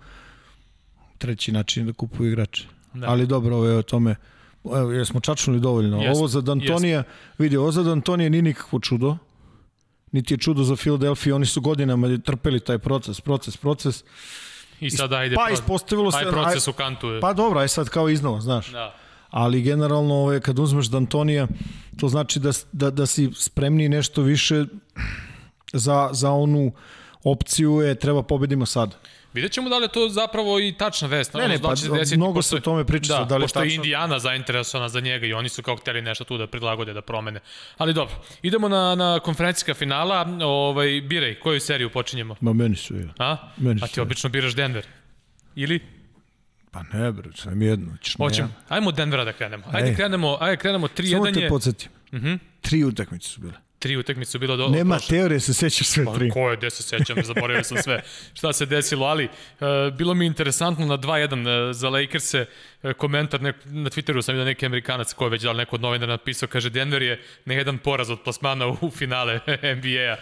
Treći način da kupuju igrače. Da. Ali dobro, ovo je o tome Evo, jesmo čačnuli dovoljno. Jest, ovo za Dantonija, jest. vidi, ovo za Dantonija nije nikakvo čudo. Niti je čudo za Philadelphia, oni su godinama trpeli taj proces, proces, proces. I sad ajde, pa ispostavilo se... Aj proces u kantu. Je. Pa dobro, aj sad kao iznova, znaš. Da. Ali generalno, ove, kad uzmeš Dantonija, to znači da, da, da si spremni nešto više za, za onu opciju je treba pobedimo sad. Vidjet ćemo da li je to zapravo i tačna vest. Ne, ne, da pa desiti, mnogo pošto, se o tome priča. Da, da li pošto je Indijana zainteresovana za njega i oni su kao hteli nešto tu da prilagode, da promene. Ali dobro, idemo na, na konferencijska finala. Ovaj, biraj, koju seriju počinjemo? Ma meni su ja. A? Meni A ti obično biraš Denver? Ili? Pa ne, bro, sam jedno. Hoćemo. Ja. Ajmo Denvera da krenemo. Ajde, Ej. krenemo, ajde krenemo 3-1 je... Samo te podsjetim. Uh -huh. Tri utakmice su bile tri utakmice su bilo do Nema prošle. teorije, se sećaš sve tri. Ko je, gde se sećam, zaboravio sam sve. Šta se desilo, ali uh, bilo mi interesantno na 2-1 uh, za Lakers-e, uh, komentar ne, na Twitteru sam vidio neki Amerikanac ko je već dal neko od novinara napisao, kaže Denver je na jedan poraz od plasmana u finale *laughs* NBA-a.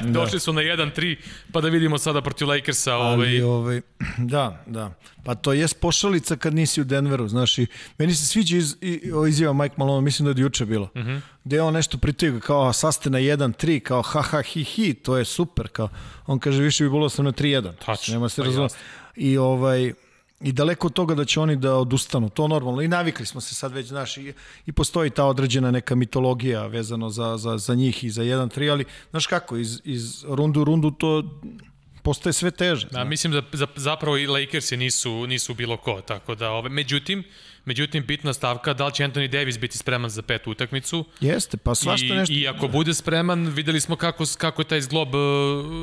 da. Došli su na 1-3, pa da vidimo sada protiv Lakersa. Ali, ovaj... ovaj, *clears throat* da, da. Pa to je pošalica kad nisi u Denveru, znaš, i meni se sviđa iz, i, izjava Mike Malone, mislim da je juče bilo, uh mhm. -huh. gde on nešto pritiga, kao saste na 1-3, kao ha ha hi hi, to je super, kao, on kaže više bi bilo sam na 3-1. Tačno. Nema se pa razumeti. I ovaj, i daleko od toga da će oni da odustanu, to normalno. I navikli smo se sad već, znaš, i, i postoji ta određena neka mitologija vezano za, za, za njih i za 1-3, ali znaš kako, iz, iz rundu u rundu to postaje sve teže. Da, mislim da za, zapravo i Lakersi nisu, nisu bilo ko, tako da, ove, međutim, Međutim, bitna stavka, da li će Anthony Davis biti spreman za petu utakmicu? Jeste, pa svašta nešto. I ako bude spreman, videli smo kako, kako je taj zglob uh,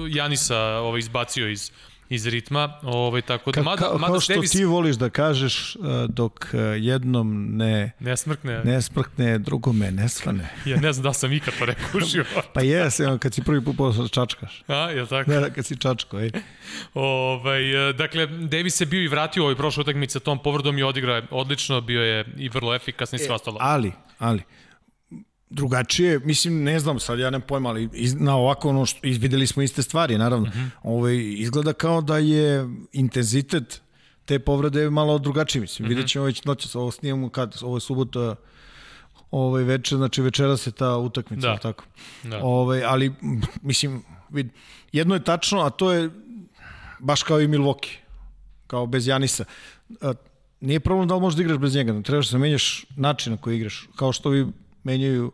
Janisa ovaj, izbacio iz, iz ritma, ovaj tako da mada, ka, mada kao što Davis... ti voliš da kažeš uh, dok uh, jednom ne ne smrkne, ne smrkne, drugome ne svane. ja ne znam da sam ikad to rekao *laughs* pa jes, evo, kad si prvi put posle čačkaš. A, je tako? Ne, kad si čačko, ej. Ovaj, uh, dakle, Davis se bio i vratio ovoj prošloj utakmici tom povredom i odigrao odlično, bio je i vrlo efikasan i sve e, ostalo. Ali, ali, drugačije, mislim, ne znam, sad ja ne pojma, ali iz, na ovako ono što, izvideli smo iste stvari, naravno. Uh mhm. -huh. Ovaj, izgleda kao da je intenzitet te povrede malo drugačiji, mislim. Uh -huh. Vidjet ćemo već noćas, ovo snijemo kad, ovo je subota, ovaj večer, znači večera se ta utakmica, da. tako. Da. Ovaj, ali, mislim, vid, jedno je tačno, a to je baš kao i Milwaukee, kao bez Janisa. A, nije problem da li možeš da igraš bez njega, trebaš da menjaš način na koji igraš, kao što vi menjaju,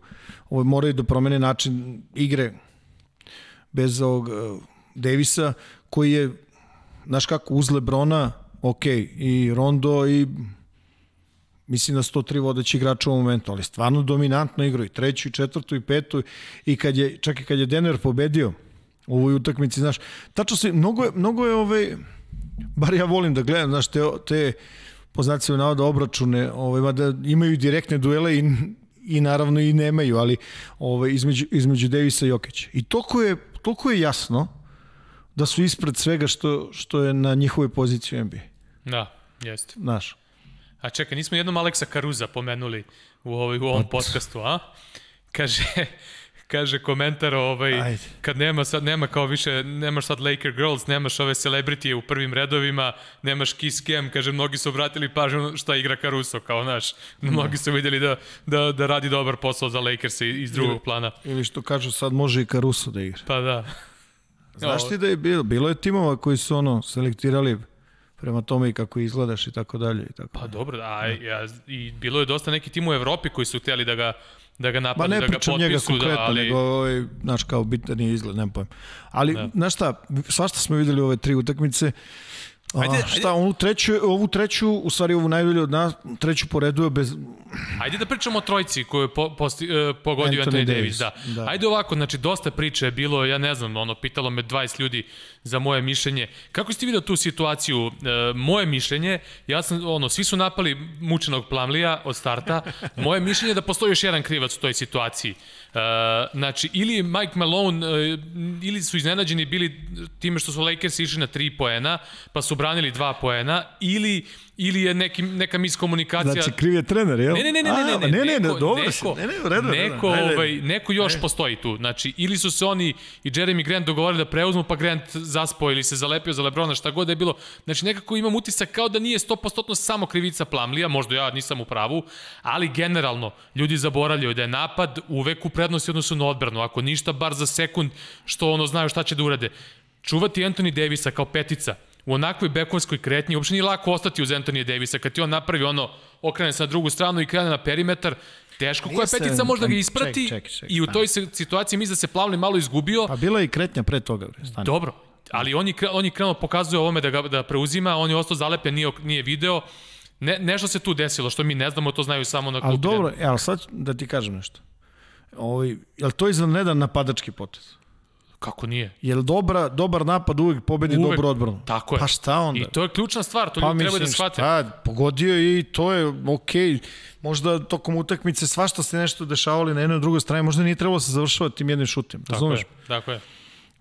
ovo, moraju da promene način igre bez ovog uh, Davisa, koji je, znaš kako, uz Lebrona, ok, i Rondo i mislim da 103 vodeći igrača u momentu, ali stvarno dominantno igraju, treću, i četvrtu, i petu, i kad je, čak i kad je Denver pobedio u ovoj utakmici, znaš, tačno se, mnogo je, mnogo je ovaj, bar ja volim da gledam, znaš, te, te po znacima navoda obračune, ovaj, mada imaju direktne duele i i naravno i nemaju, ali ovaj, između, između Davisa i Jokića. I toliko je, toliko je jasno da su ispred svega što, što je na njihovoj poziciji NBA. Da, Jeste. Znaš, A čekaj, nismo jednom Aleksa Karuza pomenuli u, ovoj, u ovom podcastu, a? Kaže, kaže komentar ovaj Ajde. kad nema sad nema kao više nemaš sad Laker girls nemaš ove celebrity u prvim redovima nemaš kiss cam kaže mnogi su obratili pažnju šta igra Caruso kao naš mnogi su videli da, da, da radi dobar posao za Lakers iz drugog plana ili što kažu sad može i Caruso da igra. pa da Znaš ti da je bilo, bilo je timova koji su ono selektirali prema tome i kako izgledaš i tako dalje i tako. Pa dobro, a ja, i bilo je dosta neki tim u Evropi koji su hteli da ga da ga Ma napadu, ne da ga pričam njega potpisu, konkretno, da, ali... nego ovaj, znaš, kao bitan je izgled, nemam pojem. Ali, da. znaš šta, svašta smo videli ove tri utakmice, Ajde, A, šta, ovu treću, ovu treću, u stvari ovu najbolju od nas, treću po redu je bez... Ajde da pričamo o trojci koju je po, posti, uh, pogodio Anthony, Anthony Davis. Davis, Da. da. Ajde ovako, znači dosta priče je bilo, ja ne znam, ono, pitalo me 20 ljudi za moje mišljenje. Kako ste vidio tu situaciju? E, moje mišljenje, ja sam, ono, svi su napali mučenog Plamlija od starta. Moje mišljenje je da postoji još jedan krivac u toj situaciji. E, znači, ili Mike Malone, e, ili su iznenađeni bili time što su Lakers išli na 3 poena, pa su branili 2 poena, ili ili je neki, neka miskomunikacija. Znači, kriv je trener, jel? Ne, ne, ne, ne, ne, A, ne, ne, ne, neko, dobro si. Ne, ne, redu, neko, ajde. ovaj, neko još postoji tu. Znači, ili su se oni i Jeremy Grant dogovorili da preuzmu, pa Grant zaspao ili se zalepio za Lebrona, šta god da je bilo. Znači, nekako imam utisak kao da nije 100% samo krivica Plamlija, možda ja nisam u pravu, ali generalno, ljudi zaboravljaju da je napad uvek u prednosti odnosu na odbranu. Ako ništa, bar za sekund, što ono znaju šta će da urade. Čuvati Anthony Davisa kao petica, u onakvoj bekovskoj kretnji, uopšte nije lako ostati uz Antonija Davisa, kad ti on napravi ono, okrene se na drugu stranu i krene na perimetar, teško koja petica može da ga isprati ček, ček, ček, i u toj situaciji mislim da se Plavli malo izgubio, Pa bila je i kretnja pre toga, bre, stani. dobro, ali on je, on je krenuo pokazuje ovome da ga da preuzima, on je ostao zalepljen, nije, nije video, ne, nešto se tu desilo, što mi ne znamo, to znaju samo na Ali klubu. dobro, e, ali sad da ti kažem nešto. Ovaj, je li to izvanredan napadački potez? Kako nije? Je li dobra, dobar napad uvek pobedi Uvek. dobru odbranu? Tako je. Pa šta onda? I to je ključna stvar, to Pa ljudi treba da mislim, shvate. šta, pogodio je i to je okej. Možda tokom utakmice svašta se nešto dešavalo na jednoj drugoj strani, možda nije trebalo da se završava tim jednim šutem. Tako Razumeš? je, tako je.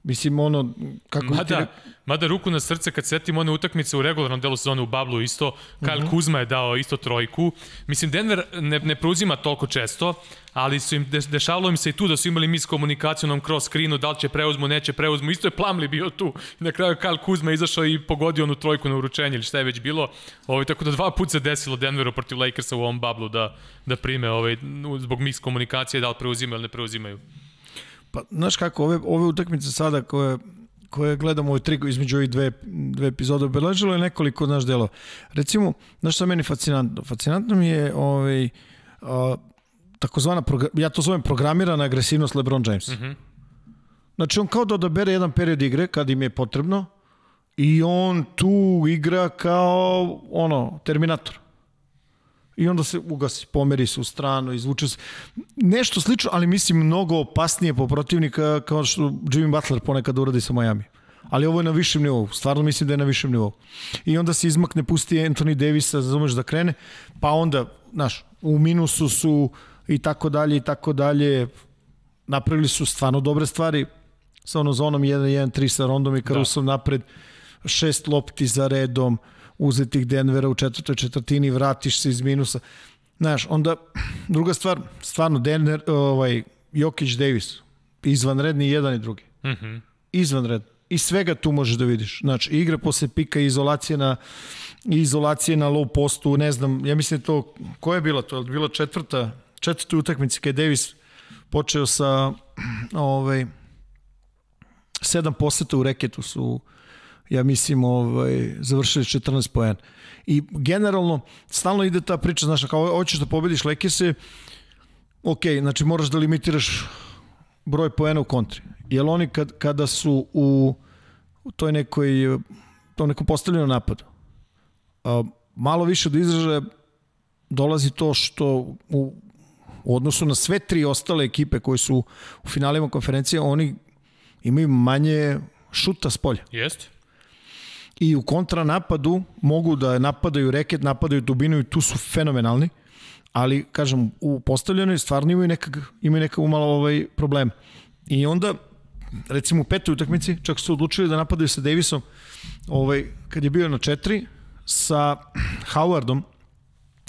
Mislim, ono, kako Mada, re- mada ruku na srce kad setim one utakmice u regularnom delu sezone u Bablu isto, Kyle uh -huh. Kuzma je dao isto trojku. Mislim, Denver ne, ne preuzima toliko često, ali su im, deš- dešavalo im se i tu da su imali mis komunikaciju na cross screenu, da li će preuzmu, neće preuzmu. Isto je Plamli bio tu. Na kraju Kyle Kuzma izašao i pogodio onu trojku na uručenje ili šta je već bilo. Ovaj, tako da dva puta se desilo Denveru protiv Lakersa u ovom Bablu da, da prime ovaj, zbog mis komunikacije da li preuzimaju ili ne preuzimaju. Pa, znaš kako, ove, ove utakmice sada koje, koje gledamo ove tri, između ovih dve, dve epizode obeležilo je nekoliko naš delova. Recimo, znaš šta meni fascinantno? Fascinantno mi je ovaj, a, takozvana, ja to zovem programirana agresivnost LeBron Jamesa. Mm -hmm. Znači, on kao da odabere jedan period igre kad im je potrebno i on tu igra kao ono, Terminator i onda se ugasi, pomeri se u stranu, izvuče se. Nešto slično, ali mislim mnogo opasnije po protivnika kao što Jimmy Butler ponekad uradi sa Miami. Ali ovo je na višem nivou, stvarno mislim da je na višem nivou. I onda se izmakne, pusti Anthony Davisa, razumeš da krene, pa onda, znaš, u minusu su i tako dalje i tako dalje. Napravili su stvarno dobre stvari sa ono zonom 1-1-3 sa Rondom i Karusom da. napred, šest lopti za redom, uzetih Denvera u četvrtoj četvrtini, vratiš se iz minusa. Znaš, onda, druga stvar, stvarno, Denver, ovaj, Jokić Davis, izvanredni jedan i drugi. Mm -hmm. Izvanredni. I svega tu možeš da vidiš. Znači, igra posle pika, izolacije na izolacije na low postu, ne znam, ja mislim da to, koja je bila to? Je bila četvrta, četvrta utakmica kada je Davis počeo sa ovaj, sedam poseta u reketu su ja mislim, ovaj, završili 14 poena. I generalno, stalno ide ta priča, znaš, kao hoćeš da pobediš Lakers-e, ok, znači moraš da limitiraš broj poena u kontri. Jer oni kad, kada su u, u toj nekoj, tom nekom postavljenom napadu, a, malo više do izražaja dolazi to što u, u odnosu na sve tri ostale ekipe koje su u finalima konferencije, oni imaju manje šuta s polja Jeste? I u kontranapadu mogu da napadaju reket, napadaju dubinu i tu su fenomenalni, ali kažem u postavljenoj stvarno imaju nekak, imaju nekak umalo ovaj problem. I onda recimo u petoj utakmici čak su odlučili da napadaju sa Davisom ovaj, kad je bio na četiri sa Howardom,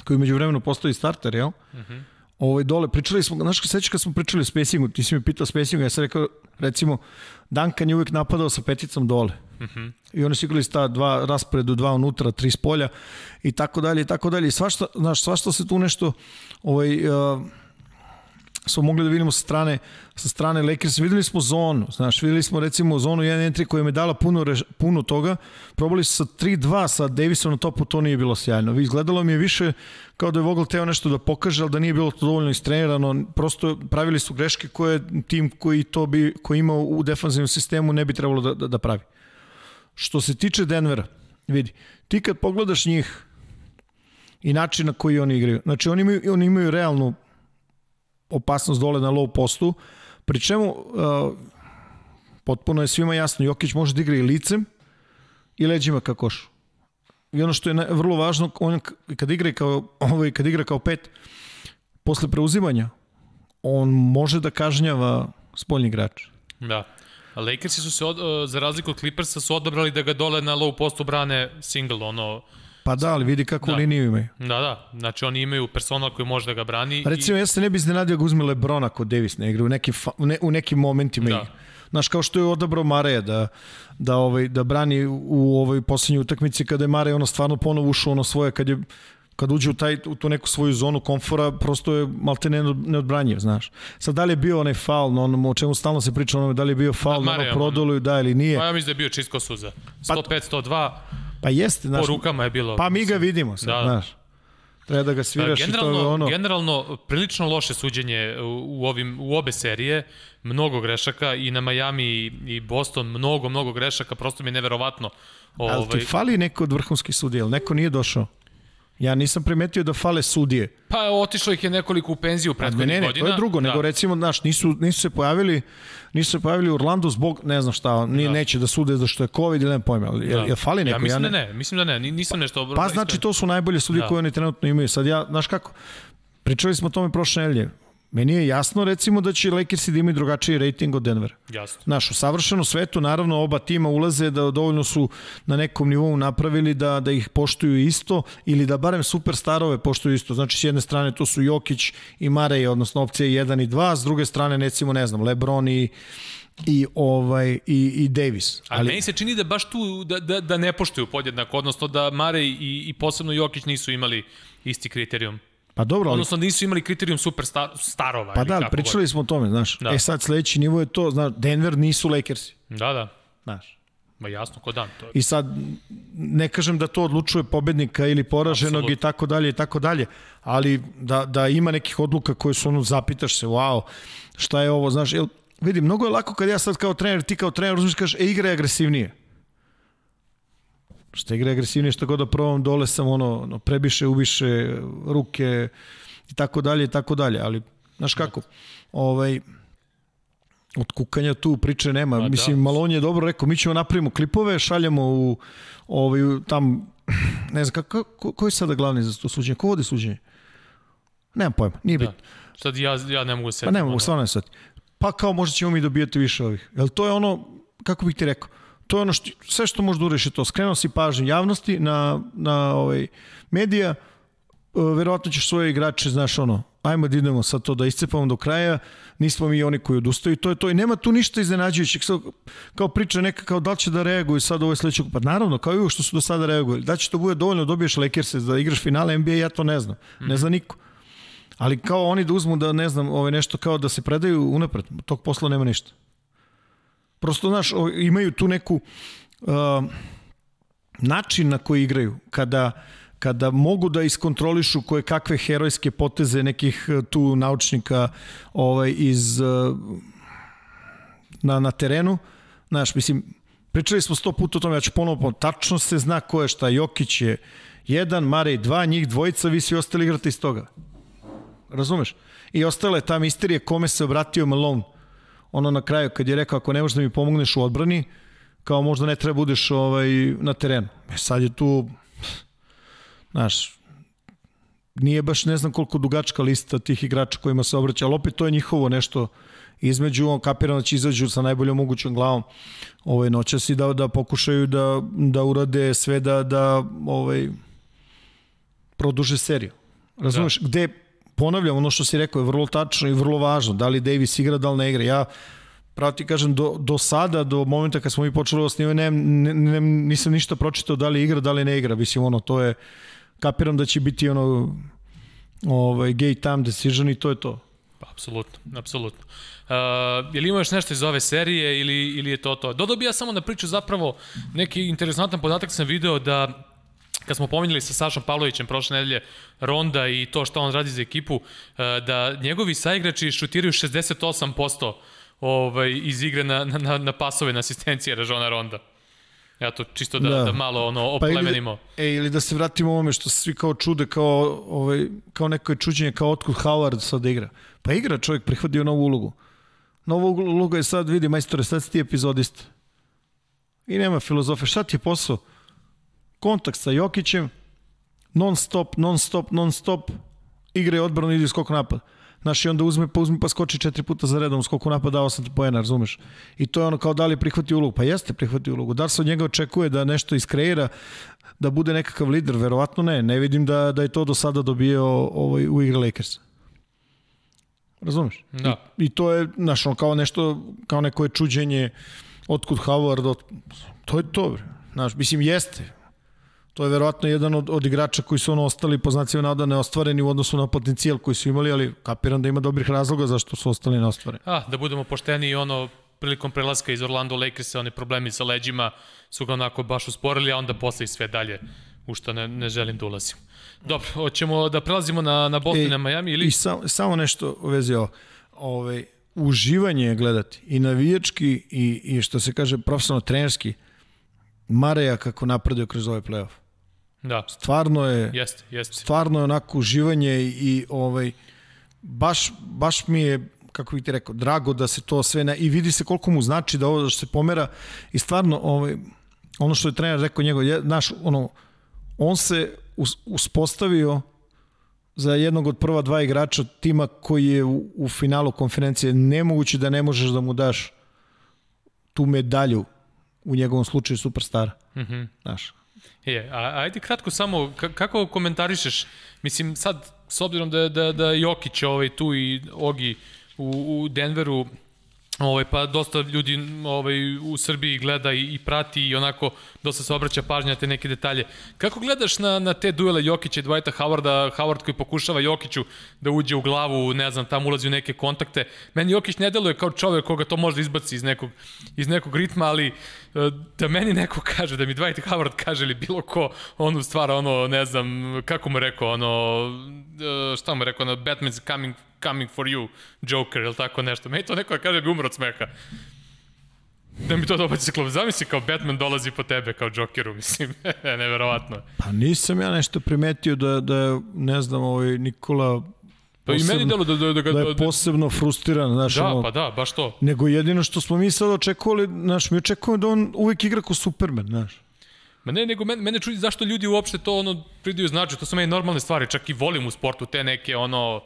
koji među vremenu postoji starter, jel? Uh -huh. Ovaj, dole, pričali smo, znaš, sećaš kad smo pričali o spacingu, ti si mi pitao spacingu, ja sam rekao, recimo, Duncan je uvijek napadao sa peticom dole. Uh -huh. I oni su igrali sta dva rasporedu, dva unutra, tri spolja i tako dalje i tako dalje. Svašta, znaš, svašta se tu nešto ovaj, uh, smo mogli da vidimo sa strane, sa strane Lakers. Videli smo zonu, znaš, videli smo recimo zonu 1-3 koja im je dala puno, puno toga. Probali su sa 3-2 sa Davisom na topu, to nije bilo sjajno. Izgledalo mi je više kao da je Vogel teo nešto da pokaže, ali da nije bilo to dovoljno istrenirano. Prosto pravili su greške koje tim koji to bi, koji ima u defanzivnom sistemu ne bi trebalo da, da, da pravi. Što se tiče Denvera, vidi, ti kad pogledaš njih i način na koji oni igraju, znači oni imaju, oni imaju realnu opasnost dole na low postu, pri čemu uh, potpuno je svima jasno, Jokić može da igra i licem i leđima kao koš. I ono što je vrlo važno, on kad igra kao, *laughs* ovaj, kad igra kao pet, posle preuzimanja, on može da kažnjava spoljni igrač. Da. Lakersi su se, od, za razliku od Clippersa, su odabrali da ga dole na low postu brane single, ono, Pa da, ali vidi kakvu da. liniju imaju. Da, da. Znači oni imaju personal koji može da ga brani. Recimo, i... ja se ne bi iznenadio ga uzme Lebrona kod Davis ne igra u nekim, u, ne, u nekim momentima da. Znaš, kao što je odabrao Mareja da, da, ovaj, da brani u ovoj poslednjoj utakmici kada je Marej ono stvarno ponovo ušao ono svoje, kad je kad uđe u, taj, u tu neku svoju zonu komfora, prosto je malte ne, neodbranjiv, znaš. Sad, da li je bio onaj faul, no, ono, o čemu stalno se priča, ono, da li je bio faul na, na prodolu, da ili nije. Pa ja mislim da je bio čisto suza. 105, 102. Pa jeste, znaš. Po rukama je bilo. Pa mi ga vidimo sad, da, da. znaš. Treba da ga sviraš generalno, i to je ono... Generalno, prilično loše suđenje u, ovim, u obe serije, mnogo grešaka i na Miami i Boston, mnogo, mnogo grešaka, prosto mi je neverovatno. Ovaj... Ali ti fali neko od vrhunskih sudija, neko nije došao? Ja nisam primetio da fale sudije. Pa otišlo ih je nekoliko u penziju prethodnih godina. Ne, ne, to je drugo, da. nego recimo, znaš, nisu, nisu se pojavili nisu se pojavili u Orlandu zbog, ne znam šta, ni, da. neće da sude za što je COVID ili ne pojma, ali da. je, fali neko? Ja mislim ja ne... da ne, mislim da ne, nisam nešto... Pa znači to su najbolje sudije da. koje oni trenutno imaju. Sad ja, znaš kako, pričali smo o tome prošle nedelje, Meni je jasno recimo da će Lakersi da imaju drugačiji rating od Denvera. Jasno. Znaš, u savršenom svetu naravno oba tima ulaze da dovoljno su na nekom nivou napravili da, da ih poštuju isto ili da barem superstarove poštuju isto. Znači s jedne strane to su Jokić i Marej, odnosno opcije 1 i 2, s druge strane recimo ne znam Lebron i i ovaj i i Davis. Ali, ali meni se čini da baš tu da da da ne poštuju podjednako, odnosno da Marej i i posebno Jokić nisu imali isti kriterijum. Pa dobro, ali... Odnosno nisu imali kriterijum super star, starova. Pa da, pričali god. smo o tome, znaš. Da. E sad sledeći nivo je to, znaš, Denver nisu Lakersi. Da, da. Znaš. Ma jasno, ko dan. To je... I sad, ne kažem da to odlučuje pobednika ili poraženog Absolut. i tako dalje i tako dalje, ali da, da ima nekih odluka koje su ono, zapitaš se, wow, šta je ovo, znaš, jel, vidi, mnogo je lako kad ja sad kao trener, ti kao trener uzmiš kažeš, e, igra je agresivnije što igra agresivnije, što god da probam, dole sam ono, ono prebiše, ubiše ruke i tako dalje i tako dalje, ali znaš kako, ovaj, od kukanja tu priče nema. A, Mislim, da. Malon je dobro rekao, mi ćemo napravimo klipove, šaljemo u ovaj, tam, ne znam, kako, ko, ko je sada glavni za to suđenje? Ko vodi suđenje? Nemam pojma, nije da. bitno. Sad ja, ja ne mogu se... Pa ne mogu, stvarno ne. Pa kao možda ćemo mi dobijati više ovih. Jel to je ono, kako bih ti rekao, to je ono što, sve što možda uriš je to. Skrenuo si pažnju javnosti na, na ovaj, medija, e, verovatno ćeš svoje igrače, znaš ono, ajmo da idemo sad to da iscepamo do kraja, nismo mi oni koji odustaju, to je to i nema tu ništa iznenađujućeg, kao priča neka kao da li će da reaguju sad ovo sledećeg, pa naravno, kao i uvijek što su do sada reagovali, da će to bude dovoljno, da dobiješ Lakers da igraš finale NBA, ja to ne znam, ne zna niko. Ali kao oni da uzmu da, ne znam, ovaj nešto kao da se predaju unapred, tog posla nema ništa. Prosto, znaš, imaju tu neku uh, način na koji igraju. Kada, kada mogu da iskontrolišu koje kakve herojske poteze nekih uh, tu naučnika ovaj, iz, uh, na, na terenu, znaš, mislim, pričali smo sto puta o tome, ja ću ponovno, tačno se zna ko je šta, Jokić je jedan, Marej dva, njih dvojica, vi svi ostali igrate iz toga. Razumeš? I ostala je ta misterija kome se obratio Malone ono na kraju kad je rekao ako ne možeš da mi pomogneš u odbrani, kao možda ne treba budeš ovaj, na terenu. E sad je tu, znaš, nije baš ne znam koliko dugačka lista tih igrača kojima se obraća, ali opet to je njihovo nešto, između, on kapira da će izađu sa najboljom mogućom glavom ovaj, noćas i da, da pokušaju da, da urade sve da, da ovaj, produže seriju. Razumeš? Da. Gde, ponavljam, ono što si rekao je vrlo tačno i vrlo važno. Da li Davis igra, da li ne igra. Ja pravo ti kažem, do, do sada, do momenta kad smo mi počeli osnivanje, ne, ne, nisam ništa pročitao da li igra, da li ne igra. Mislim, ono, to je, kapiram da će biti ono, ovaj, gay time decision i to je to. Pa, apsolutno, apsolutno. Uh, je li imaš nešto iz ove serije ili, ili je to to? Dodao bi ja samo na priču zapravo neki interesantan podatak sam video da kad smo pominjali sa Sašom Pavlovićem prošle nedelje Ronda i to što on radi za ekipu, da njegovi saigrači šutiraju 68% ovaj, iz igre na, na, na pasove, na asistencije Ražona Ronda. Ja to čisto da, da. da malo ono oplemenimo. Pa ili, e, ili da se vratimo ovome što svi kao čude, kao, ovaj, kao neko je čuđenje, kao otkud Howard sad igra. Pa igra čovjek, prihvatio novu ulogu. Novu ulogu je sad, vidi majstore, sad si ti epizodista. I nema filozofe. Šta ti je posao? Kontakt sa Jokićem, non stop, non stop, non stop, igre odbranu, ide skok napad. Znaš, i onda uzme, pa uzme pa skoči četiri puta za redom, skoku napada, dao sam ti poena, razumeš? I to je ono kao da li prihvati ulogu. Pa jeste prihvati ulogu. Da li se od njega očekuje da nešto iskreira, da bude nekakav lider? Verovatno ne. Ne vidim da, da je to do sada dobio ovaj, u igre Lakers. Razumeš? Da. I, I to je, znaš, ono kao nešto, kao neko je čuđenje otkud Howard, od... to je to, bre. Znaš, mislim, jeste To je verovatno jedan od, od igrača koji su ono ostali po znacima nada neostvareni u odnosu na potencijal koji su imali, ali kapiram da ima dobrih razloga zašto su ostali neostvareni. A, da budemo pošteni i ono prilikom prelaska iz Orlando Lakersa, oni problemi sa leđima su ga onako baš usporili, a onda posle i sve dalje, u što ne, ne želim da ulazim. Dobro, hoćemo da prelazimo na, na Boston i na Miami ili... I sam, samo nešto u vezi ovo. Ove, uživanje je gledati i navijački i, i što se kaže profesionalno trenerski Mareja kako napreduje kroz ovaj playoff. Da. Stvarno je, jeste, jeste. stvarno je onako uživanje i ovaj, baš, baš mi je kako bih ti rekao, drago da se to sve na, i vidi se koliko mu znači da ovo da se pomera i stvarno ovaj, ono što je trener rekao njegov, je, naš, ono, on se us, uspostavio za jednog od prva dva igrača tima koji je u, u finalu konferencije nemoguće da ne možeš da mu daš tu medalju u njegovom slučaju superstara. Mm -hmm. Znaš, Je, a, ajde kratko samo, kako komentarišeš, mislim sad, s obzirom da, da, da Jokić ovaj, tu i Ogi u, u Denveru, Ovaj, pa dosta ljudi ovaj, u Srbiji gleda i, i prati i onako dosta se obraća pažnja te neke detalje. Kako gledaš na, na te duele Jokića i Dwighta Howarda, Howard koji pokušava Jokiću da uđe u glavu, ne znam, tamo ulazi u neke kontakte. Meni Jokić ne deluje kao čovjek koga to može izbaci iz nekog, iz nekog ritma, ali da meni neko kaže, da mi Dwight Howard kaže ili bilo ko, on u stvar, ono, ne znam, kako mu rekao, ono, e, šta mu rekao, ono, Batman's coming coming for you, Joker, ili tako nešto. Meni to neko kaže da bi umro od smeha. Da mi to dobaci klub. Zamisli kao Batman dolazi po tebe kao Jokeru, mislim. *laughs* Neverovatno. Pa nisam ja nešto primetio da, da ne znam, ovaj Nikola Pa posebno, i meni delo da, da, da, da, da je posebno frustriran, znaš, da, ono, pa da, baš to. Nego jedino što smo mi sad očekovali, znaš, mi očekujemo da on uvek igra kao Superman, znaš. Ma ne, nego mene, mene čudi zašto ljudi uopšte to ono pridaju znači, to su meni normalne stvari, čak i volim u sportu te neke ono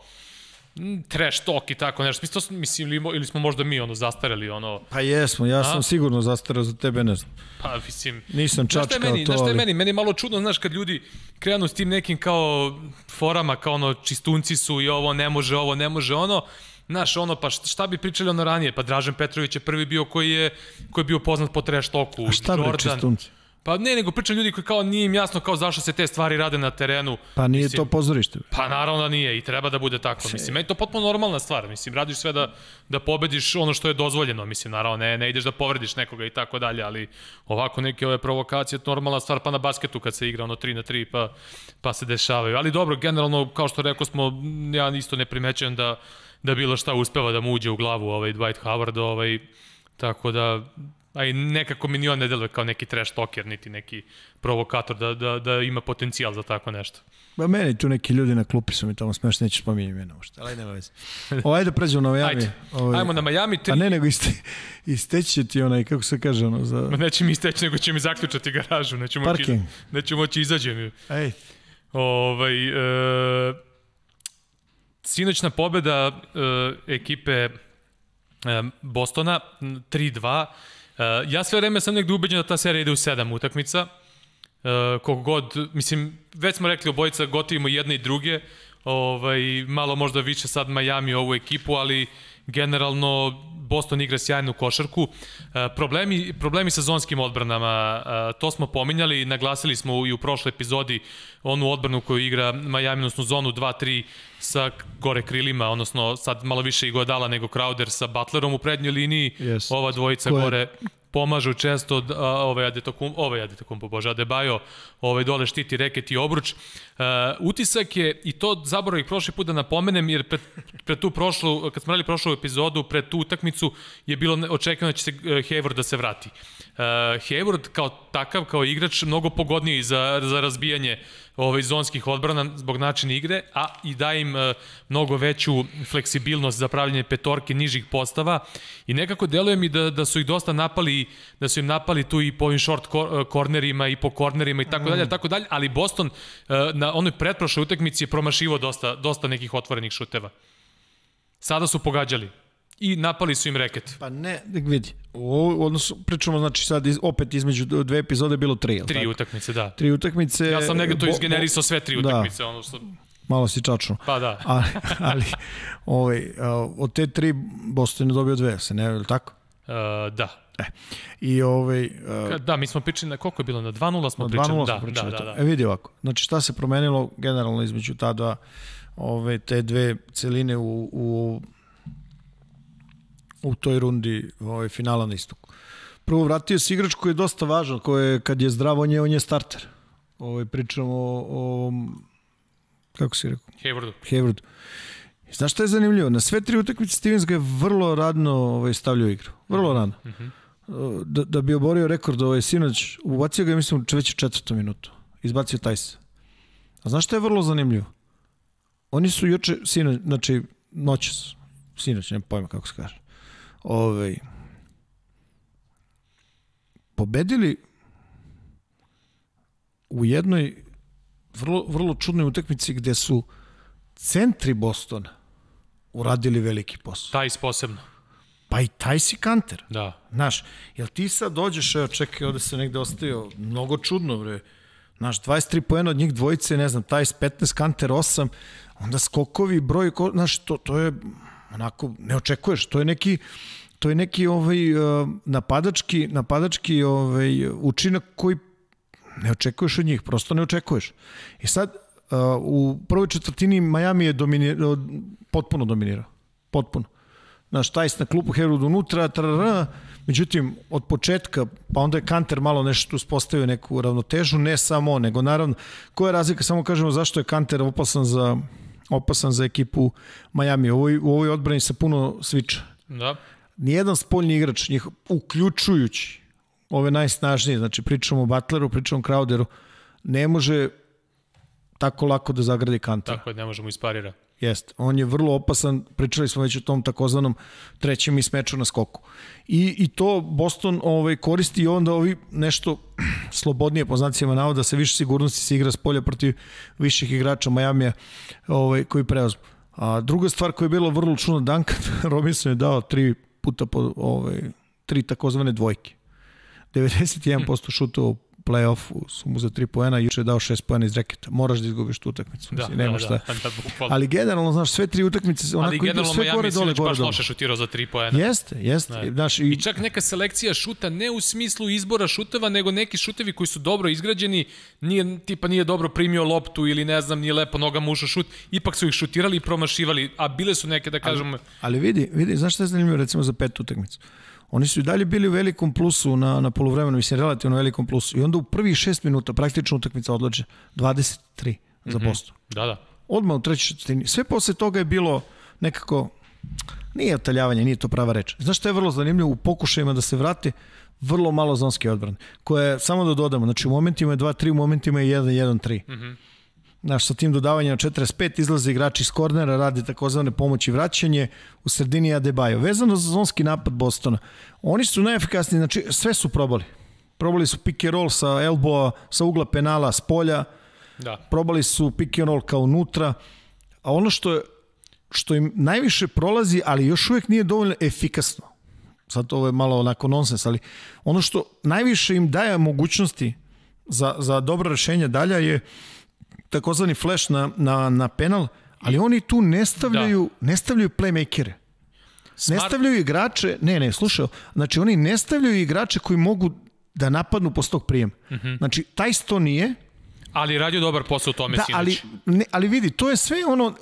trash talk i tako nešto. Mislim, mislim ili, ili smo možda mi ono zastareli ono. Pa jesmo, ja sam A? sigurno zastareo za tebe, ne znam. Pa mislim. Nisam čačkao meni, to. Znaš šta je meni? Meni je malo čudno, znaš, kad ljudi krenu s tim nekim kao forama, kao ono čistunci su i ovo ne može, ovo ne može, ono. Znaš, ono, pa šta bi pričali ono ranije? Pa Dražen Petrović je prvi bio koji je, koji je bio poznat po trash talku. A šta Jordan, bre čistunci? Pa ne, nego pričam ljudi koji kao nije im jasno kao zašto se te stvari rade na terenu. Pa nije mislim, to pozorište. Pa naravno da nije i treba da bude tako. Mislim, meni to potpuno normalna stvar. Mislim, radiš sve da, da pobediš ono što je dozvoljeno. Mislim, naravno, ne, ne ideš da povrediš nekoga i tako dalje, ali ovako neke ove provokacije, to normalna stvar, pa na basketu kad se igra ono 3 na 3, pa, pa se dešavaju. Ali dobro, generalno, kao što rekao smo, ja isto ne primećujem da, da bilo šta uspeva da mu uđe u glavu ovaj Dwight Howard, ovaj, tako da a i nekako mi ni on ne deluje kao neki trash talker, niti neki provokator da, da, da ima potencijal za tako nešto. Ba meni tu neki ljudi na klupi su mi tamo smešni, nećeš spominjati imena uopšte, ali nema veze. O, ajde pređemo na Miami. Ajde, ovaj, ajmo na Miami. Tri... A ne, nego iste, isteći ti onaj, kako se kaže, ono, za... Ma neće mi isteći, nego će mi zaključati garažu, neću moći, neću moći izađem. Ej. Ovaj, e, sinoćna pobeda e, ekipe Bostona, 3-2. Ja sve vreme sam negde ubeđen da ta serija ide u sedam utakmica. Kog god, mislim, već smo rekli obojica gotivimo jedne i druge, ovaj, malo možda više sad Miami ovu ekipu, ali generalno Boston igra sjajnu košarku. E, problemi, problemi sa zonskim odbranama, e, to smo pominjali, naglasili smo i u prošloj epizodi onu odbranu koju igra Miami, odnosno zonu 2-3 sa gore krilima, odnosno sad malo više i Godala nego Crowder sa Butlerom u prednjoj liniji. Yes. Ova dvojica Koje... gore pomažu često ovaj Adetokum, ovaj Adetokum, bože, Adebayo, ovaj dole štiti reket i obruč. Uh, utisak je, i to zaboravih prošli put da napomenem, jer pred, pred tu prošlu, kad smo radili prošlu epizodu, pred tu utakmicu je bilo očekivano da će se uh, Hayward da se vrati. Uh, Hayward kao takav, kao igrač, mnogo pogodniji za, za razbijanje ovaj, zonskih odbrana zbog načina igre, a i da im uh, mnogo veću fleksibilnost za pravljanje petorke nižih postava i nekako deluje mi da, da su ih dosta napali, da su im napali tu i po ovim short kornerima i po kornerima i tako dalje, mm. tako dalje, ali Boston uh, na onoj pretprošloj utakmici je promašivo dosta, dosta nekih otvorenih šuteva. Sada su pogađali i napali su im reket. Pa ne, vidi, u odnosu, pričamo znači sad iz, opet između dve epizode bilo tri, Tri tako? utakmice, da. Tri utakmice. Ja sam negde to izgenerisao sve tri da. utakmice, da. ono što... Malo si čačno. Pa da. ali, ali ovaj, od te tri Boston je dobio dve, se ne, je tako? Uh, da. E. I ovaj uh, da, mi smo pričali na koliko je bilo na 2:0 smo pričali. 2:0 da, pričali. Da, da, da. E vidi ovako. Znači šta se promenilo generalno između ta dva ove te dve celine u, u u toj rundi ovaj, finala na istoku. Prvo vratio se igrač koji je dosta važan, koji je, kad je zdravo, on je, on je starter. Ovaj, pričamo o, o kako si rekao? Haywardu. Haywardu. Znaš šta je zanimljivo? Na sve tri utakmice Stevens ga je vrlo radno ovaj, stavljao igru. Vrlo radno. Mm -hmm. da, da bi oborio rekord ovaj, sinoć, ubacio ga, mislim, već u četvrtu minutu. Izbacio Tajsa. A znaš šta je vrlo zanimljivo? Oni su juče, sinoć, znači, noćas, sinoć, nema pojma kako se kaže ovaj, pobedili u jednoj vrlo, vrlo čudnoj utakmici gde su centri Bostona uradili veliki posao. Taj posebno. Pa i taj si kanter. Da. Znaš, jel ti sad dođeš, evo čekaj, ovde se negde ostavio, mnogo čudno, bre. Znaš, 23 poena od njih dvojice, ne znam, taj 15, kanter 8, onda skokovi, broj, znaš, to, to je onako, ne očekuješ, to je neki, to je neki ovaj uh, napadački napadački ovaj učinak koji ne očekuješ od njih, prosto ne očekuješ. I sad uh, u prvoj četvrtini Miami je dominirao, potpuno dominirao. Potpuno. Znaš, Tajs na klupu Herod unutra, trrr, međutim, od početka, pa onda je Kanter malo nešto uspostavio neku ravnotežu, ne samo nego naravno, koja je razlika, samo kažemo zašto je Kanter opasan za opasan za ekipu Miami. U ovoj, u ovoj odbrani sa puno sviča. Da. Nijedan spoljni igrač, njih, uključujući ove najsnažnije, znači pričamo o Butleru, pričamo o Crowderu, ne može tako lako da zagradi Kantera. Tako je, ne možemo isparira. Jest, on je vrlo opasan, pričali smo već o tom takozvanom trećem ismeču na skoku. I, I to Boston ovaj, koristi i onda ovi nešto *clears throat* slobodnije po znacima navoda, sa više sigurnosti se igra s polja protiv viših igrača Majamija ovaj, koji preozmu. A druga stvar koja je bila vrlo čuna, Duncan *laughs* Robinson je dao tri puta po ovaj, tri takozvane dvojke. 91% šutova play-offu su mu za 3 poena, juče je dao 6 poena iz reketa. Moraš da izgubiš tu utakmicu. Da, Mislim, nema da, šta. Da, da, da, ali generalno, znaš, sve tri utakmice, onako idu sve Miami gore dole, gore dole. baš loše šutirao za 3 poena. Jeste, jeste. Da. Znaš, i... I čak neka selekcija šuta ne u smislu izbora šuteva, nego neki šutevi koji su dobro izgrađeni, nije, tipa nije dobro primio loptu ili ne znam, nije lepo noga mušao šut, ipak su ih šutirali i promašivali, a bile su neke, da kažem... Ali, ali vidi, vidi, znaš šta je zanimljivo recimo za petu utakmicu? Oni su i dalje bili u velikom plusu na, na polovremenu, mislim, relativno velikom plusu. I onda u prvih šest minuta praktično utakmica odlače 23 mm -hmm. za Boston. Da, da. Odmah u trećoj četvrtini. Sve posle toga je bilo nekako, nije otaljavanje, nije to prava reč. Znaš što je vrlo zanimljivo? U pokušajima da se vrate, vrlo malo zonske odbrane. Koje, samo da dodamo, znači u momentima je 2-3, u momentima je 1-1-3. Mm -hmm. Znaš, sa tim dodavanjem na 45 izlaze igrači iz kornera, radi takozvane pomoći vraćanje, u sredini Adebayo. Vezano za zonski napad Bostona, oni su najefikasniji, znači sve su probali. Probali su pick and roll sa elboa, sa ugla penala, s polja, da. probali su pick and roll kao unutra, a ono što je što im najviše prolazi, ali još uvek nije dovoljno efikasno. Sad ovo je malo onako nonsens, ali ono što najviše im daje mogućnosti za, za dobro rešenje dalja je takozvani flash na, na, na penal, ali oni tu ne stavljaju, da. ne stavljaju playmakere. Smart. Ne stavljaju igrače, ne, ne, slušaj, znači oni ne stavljaju igrače koji mogu da napadnu posle tog prijema. Mm -hmm. Znači, taj sto nije, Ali radio dobar posao u tome da, sinoć. Ali, ne, ali vidi, to je sve ono,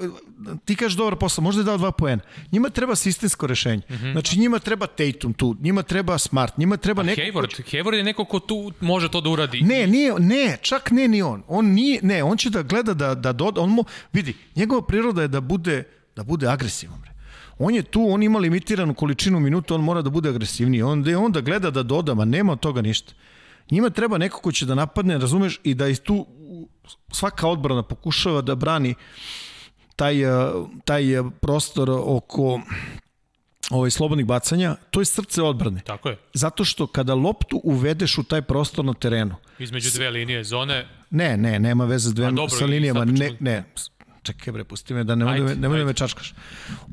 ti kažeš dobar posao, možda je dao dva poena. Njima treba sistemsko rešenje. Mm -hmm. Znači njima treba Tatum tu, njima treba Smart, njima treba neko... Hayward. Hayward je neko ko tu može to da uradi. Ne, nije, ne, čak ne ni on. On nije, ne, on će da gleda da, da doda, on mu, vidi, njegova priroda je da bude, da bude agresivan. Bre. On je tu, on ima limitiranu količinu minuta, on mora da bude agresivniji. On, da on da gleda da doda, ma nema od toga ništa. Njima treba neko ko će da napadne, razumeš, i da iz tu svaka odbrana pokušava da brani taj, eh, taj eh, prostor oko ovaj slobodnih bacanja, to je srce odbrane. Tako je. Zato što kada loptu uvedeš u taj prostor na terenu. Između dve linije zone. Ne, ne, nema veze s dve, dobro, sa linijama. Ne, ne, čekaj bre, pusti me da nemoj, da me, nemoj da me čačkaš.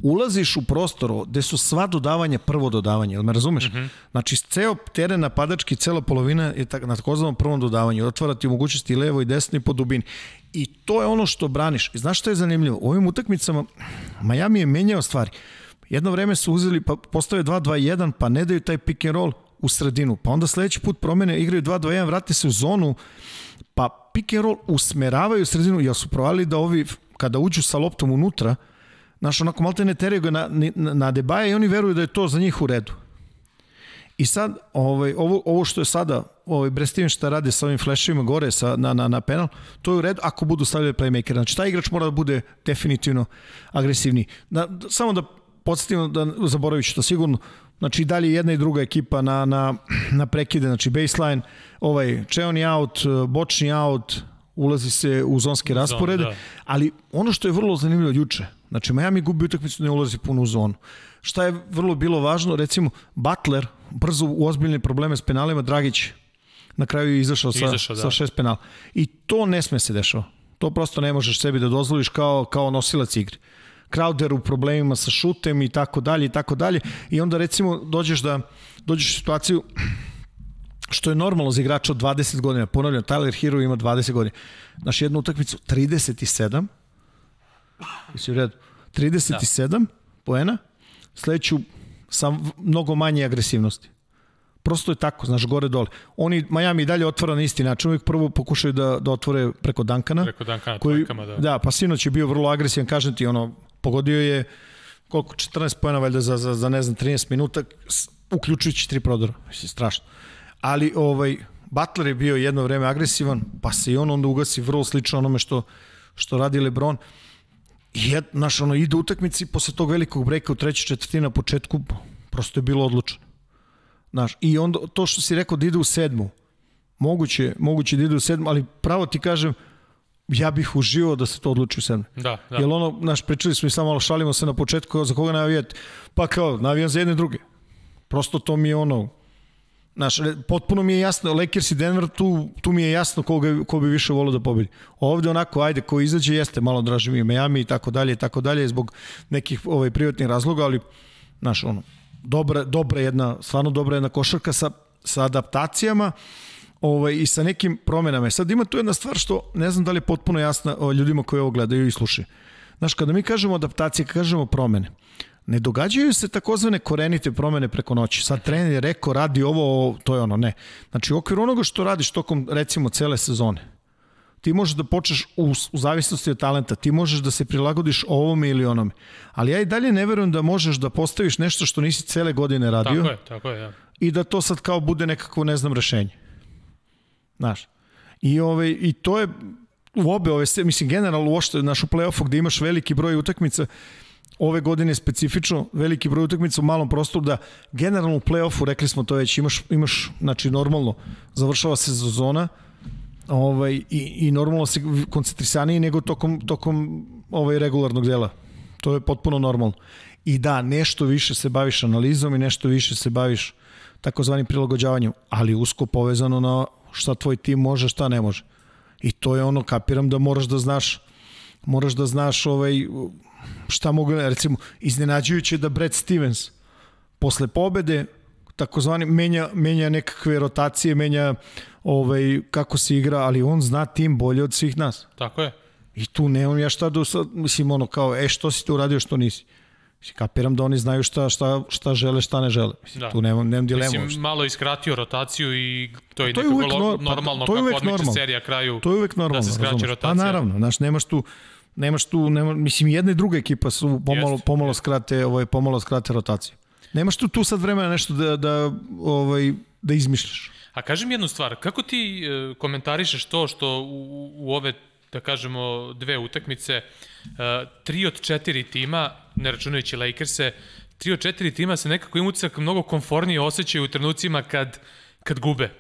Ulaziš u prostor gde su sva dodavanja prvo dodavanje, jel me razumeš? Mm -hmm. Znači, ceo teren napadački, cela polovina je tak, na takozvanom prvom dodavanju. Otvara ti mogućnosti i levo i desno i po dubini. I to je ono što braniš. I znaš što je zanimljivo? U ovim utakmicama Miami je menjao stvari. Jedno vreme su uzeli, pa postave 2-2-1, pa ne daju taj pick and roll u sredinu. Pa onda sledeći put promene, igraju 2-2-1, vrate se u zonu, pa pick and roll usmeravaju u sredinu, jer su provali da ovi kada uđu sa loptom unutra, znaš, onako malte ne teraju ga na, na, na debaje i oni veruju da je to za njih u redu. I sad, ovaj, ovo, ovo što je sada, ovaj, Brestin šta rade sa ovim flešima gore sa, na, na, na penal, to je u redu ako budu stavljali playmaker. Znači, taj igrač mora da bude definitivno agresivniji. Da, samo da podsjetimo, da zaboravit ću to sigurno, znači dalje jedna i druga ekipa na, na, na prekide, znači baseline, ovaj, Čeoni out, bočni out, ulazi se u zonske rasporede, Zon, da. ali ono što je vrlo zanimljivo juče, znači Miami gubi utakmicu, ne ulazi puno u zonu. Šta je vrlo bilo važno, recimo Butler brzo u ozbiljne probleme s penalima, Dragić na kraju je izašao sa, izašao, da. sa šest penala. I to ne sme se dešava. To prosto ne možeš sebi da dozvoliš kao, kao nosilac igre. Crowder u problemima sa šutem i tako dalje i tako dalje i onda recimo dođeš da dođeš u situaciju što je normalno za igrača od 20 godina. Ponavljam, Tyler Hero ima 20 godina. Znaš, jednu utakmicu 37, Jesi u redu? 37 da. poena, sledeću sa mnogo manje agresivnosti. Prosto je tako, znaš, gore dole. Oni, Miami dalje otvara na isti način, uvijek prvo pokušaju da, da otvore preko Dankana. Preko Dankana, koji, trojkama, da. Da, pa sinoć je bio vrlo agresivan, kažem ti, ono, pogodio je koliko, 14 pojena valjda za, za, za ne znam, 13 minuta, uključujući tri prodora. Mislim, strašno ali ovaj, Butler je bio jedno vreme agresivan, pa se i on onda ugasi vrlo slično onome što, što radi Lebron. I jed, naš, ono, ide utakmici posle tog velikog breka u trećoj četvrtini na početku, prosto je bilo odlučeno. Znaš, I onda to što si rekao da ide u sedmu, moguće, moguće da ide u sedmu, ali pravo ti kažem, ja bih uživao da se to odluči u sedmu. Da, da. Jer ono, naš, pričali smo i samo šalimo se na početku, za koga navijete? Pa kao, navijam za jedne druge. Prosto to mi je ono, Znaš, potpuno mi je jasno, Lakers i Denver, tu, tu mi je jasno koga, ko bi više volio da pobedi. Ovde onako, ajde, ko izađe, jeste malo draži mi Miami i tako dalje i tako dalje, zbog nekih ovaj, privatnih razloga, ali, znaš, ono, dobra, dobra jedna, stvarno dobra jedna košarka sa, sa adaptacijama ovaj, i sa nekim promenama. Sad ima tu jedna stvar što ne znam da li je potpuno jasna ljudima koji ovo gledaju i slušaju. Znaš, kada mi kažemo adaptacije, kažemo promene, ne događaju se takozvane korenite promene preko noći. Sad trener je rekao radi ovo, to je ono, ne. Znači u okviru onoga što radiš tokom recimo cele sezone, ti možeš da počneš u, u zavisnosti od talenta, ti možeš da se prilagodiš ovome ili onome. Ali ja i dalje ne verujem da možeš da postaviš nešto što nisi cele godine radio. Tako je, tako je, ja. I da to sad kao bude nekako, ne znam, rešenje. Znaš. I, ove, ovaj, i to je u obe ove, mislim, generalno uošte, naš u play-offu gde imaš veliki broj utakmica, ove godine specifično veliki broj utakmica u malom prostoru da generalno u play-offu, rekli smo to već, imaš, imaš znači normalno, završava se sezona ovaj, i, i normalno se koncentrisaniji nego tokom, tokom ovaj regularnog dela. To je potpuno normalno. I da, nešto više se baviš analizom i nešto više se baviš takozvanim prilagođavanjem, ali usko povezano na šta tvoj tim može, šta ne može. I to je ono, kapiram da moraš da znaš moraš da znaš ovaj, šta mogu, recimo, iznenađujuće da Brad Stevens posle pobede takozvani menja, menja nekakve rotacije, menja ovaj, kako se igra, ali on zna tim bolje od svih nas. Tako je. I tu nemam ja šta da, sad, mislim, ono kao, e, što si tu uradio, što nisi. Mislim, kapiram da oni znaju šta, šta, šta žele, šta ne žele. Mislim, da. Tu nemam, nemam dilemu. Mislim, malo iskratio rotaciju i to je, to je uvek no, pa normalno to je uvek kako normalno. serija kraju to je uvek normalno, da se razumeš. Pa rotacija. Pa naravno, znaš, nemaš tu, nemaš tu, nema, mislim, jedna i druga ekipa su pomalo, jest, pomalo, jest. skrate, ovaj, pomalo skrate rotaciju. Nemaš tu, tu sad vremena nešto da, da, ovaj, da izmišljaš. A kaži mi jednu stvar, kako ti e, komentarišeš to što u, u ove da kažemo, dve utakmice. Uh, tri od četiri tima, ne računajući Lakers-e, tri od četiri tima se nekako im utisak mnogo konfornije osjećaju u trenucima kad, kad gube.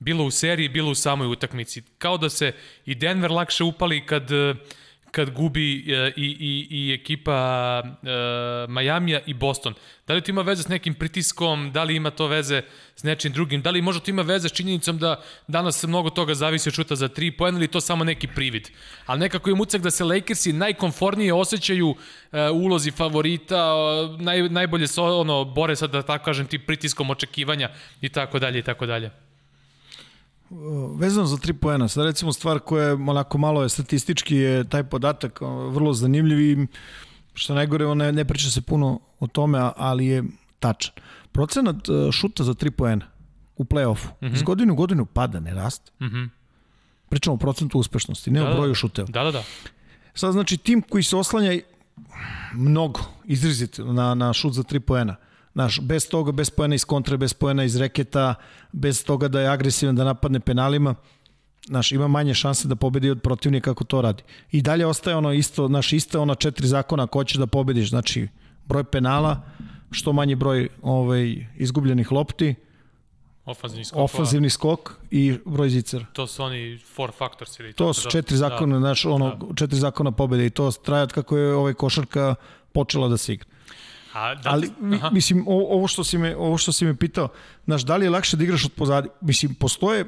Bilo u seriji, bilo u samoj utakmici. Kao da se i Denver lakše upali kad uh, kad gubi e, i, i, i ekipa e, Majamija i Boston. Da li to ima veze s nekim pritiskom, da li ima to veze s nečim drugim, da li možda to ima veze s činjenicom da danas mnogo toga zavisi od šuta za tri poena ili to samo neki privid. Ali nekako im ucak da se Lakersi najkonfornije osjećaju e, ulozi favorita, naj, najbolje se ono, bore sad da tako kažem ti pritiskom očekivanja i tako dalje i tako dalje. Vezano za tri poena, sad recimo stvar koja je onako malo je statistički je taj podatak vrlo zanimljiv i što najgore, ne, ne priča se puno o tome, ali je tačan. Procenat e, šuta za tri poena u play-offu mm -hmm. iz godinu u godinu pada, ne raste. Mm -hmm. Pričamo o procentu uspešnosti, ne da, o da. broju šuteva. Da, da, da. Sad znači tim koji se oslanja mnogo, izrazito na, na šut za tri poena, Znaš, bez toga, bez pojena iz kontre, bez pojena iz reketa, bez toga da je agresivan, da napadne penalima, znaš, ima manje šanse da pobedi od protivnika kako to radi. I dalje ostaje ono isto, znaš, isto ona četiri zakona ko ćeš da pobediš, znači broj penala, što manji broj ovaj, izgubljenih lopti, Ofanzivni skok, ofanzivni skok i broj zicera. To su oni four factors ili To su da- četiri zakona, da, znaš, ono, da. četiri zakona pobede i to traje od kako je ovaj košarka počela da se igra. A, da, Ali, aha. mislim, ovo što, si me, ovo što si me pitao, znaš, da li je lakše da igraš od pozadi? Mislim, postoje,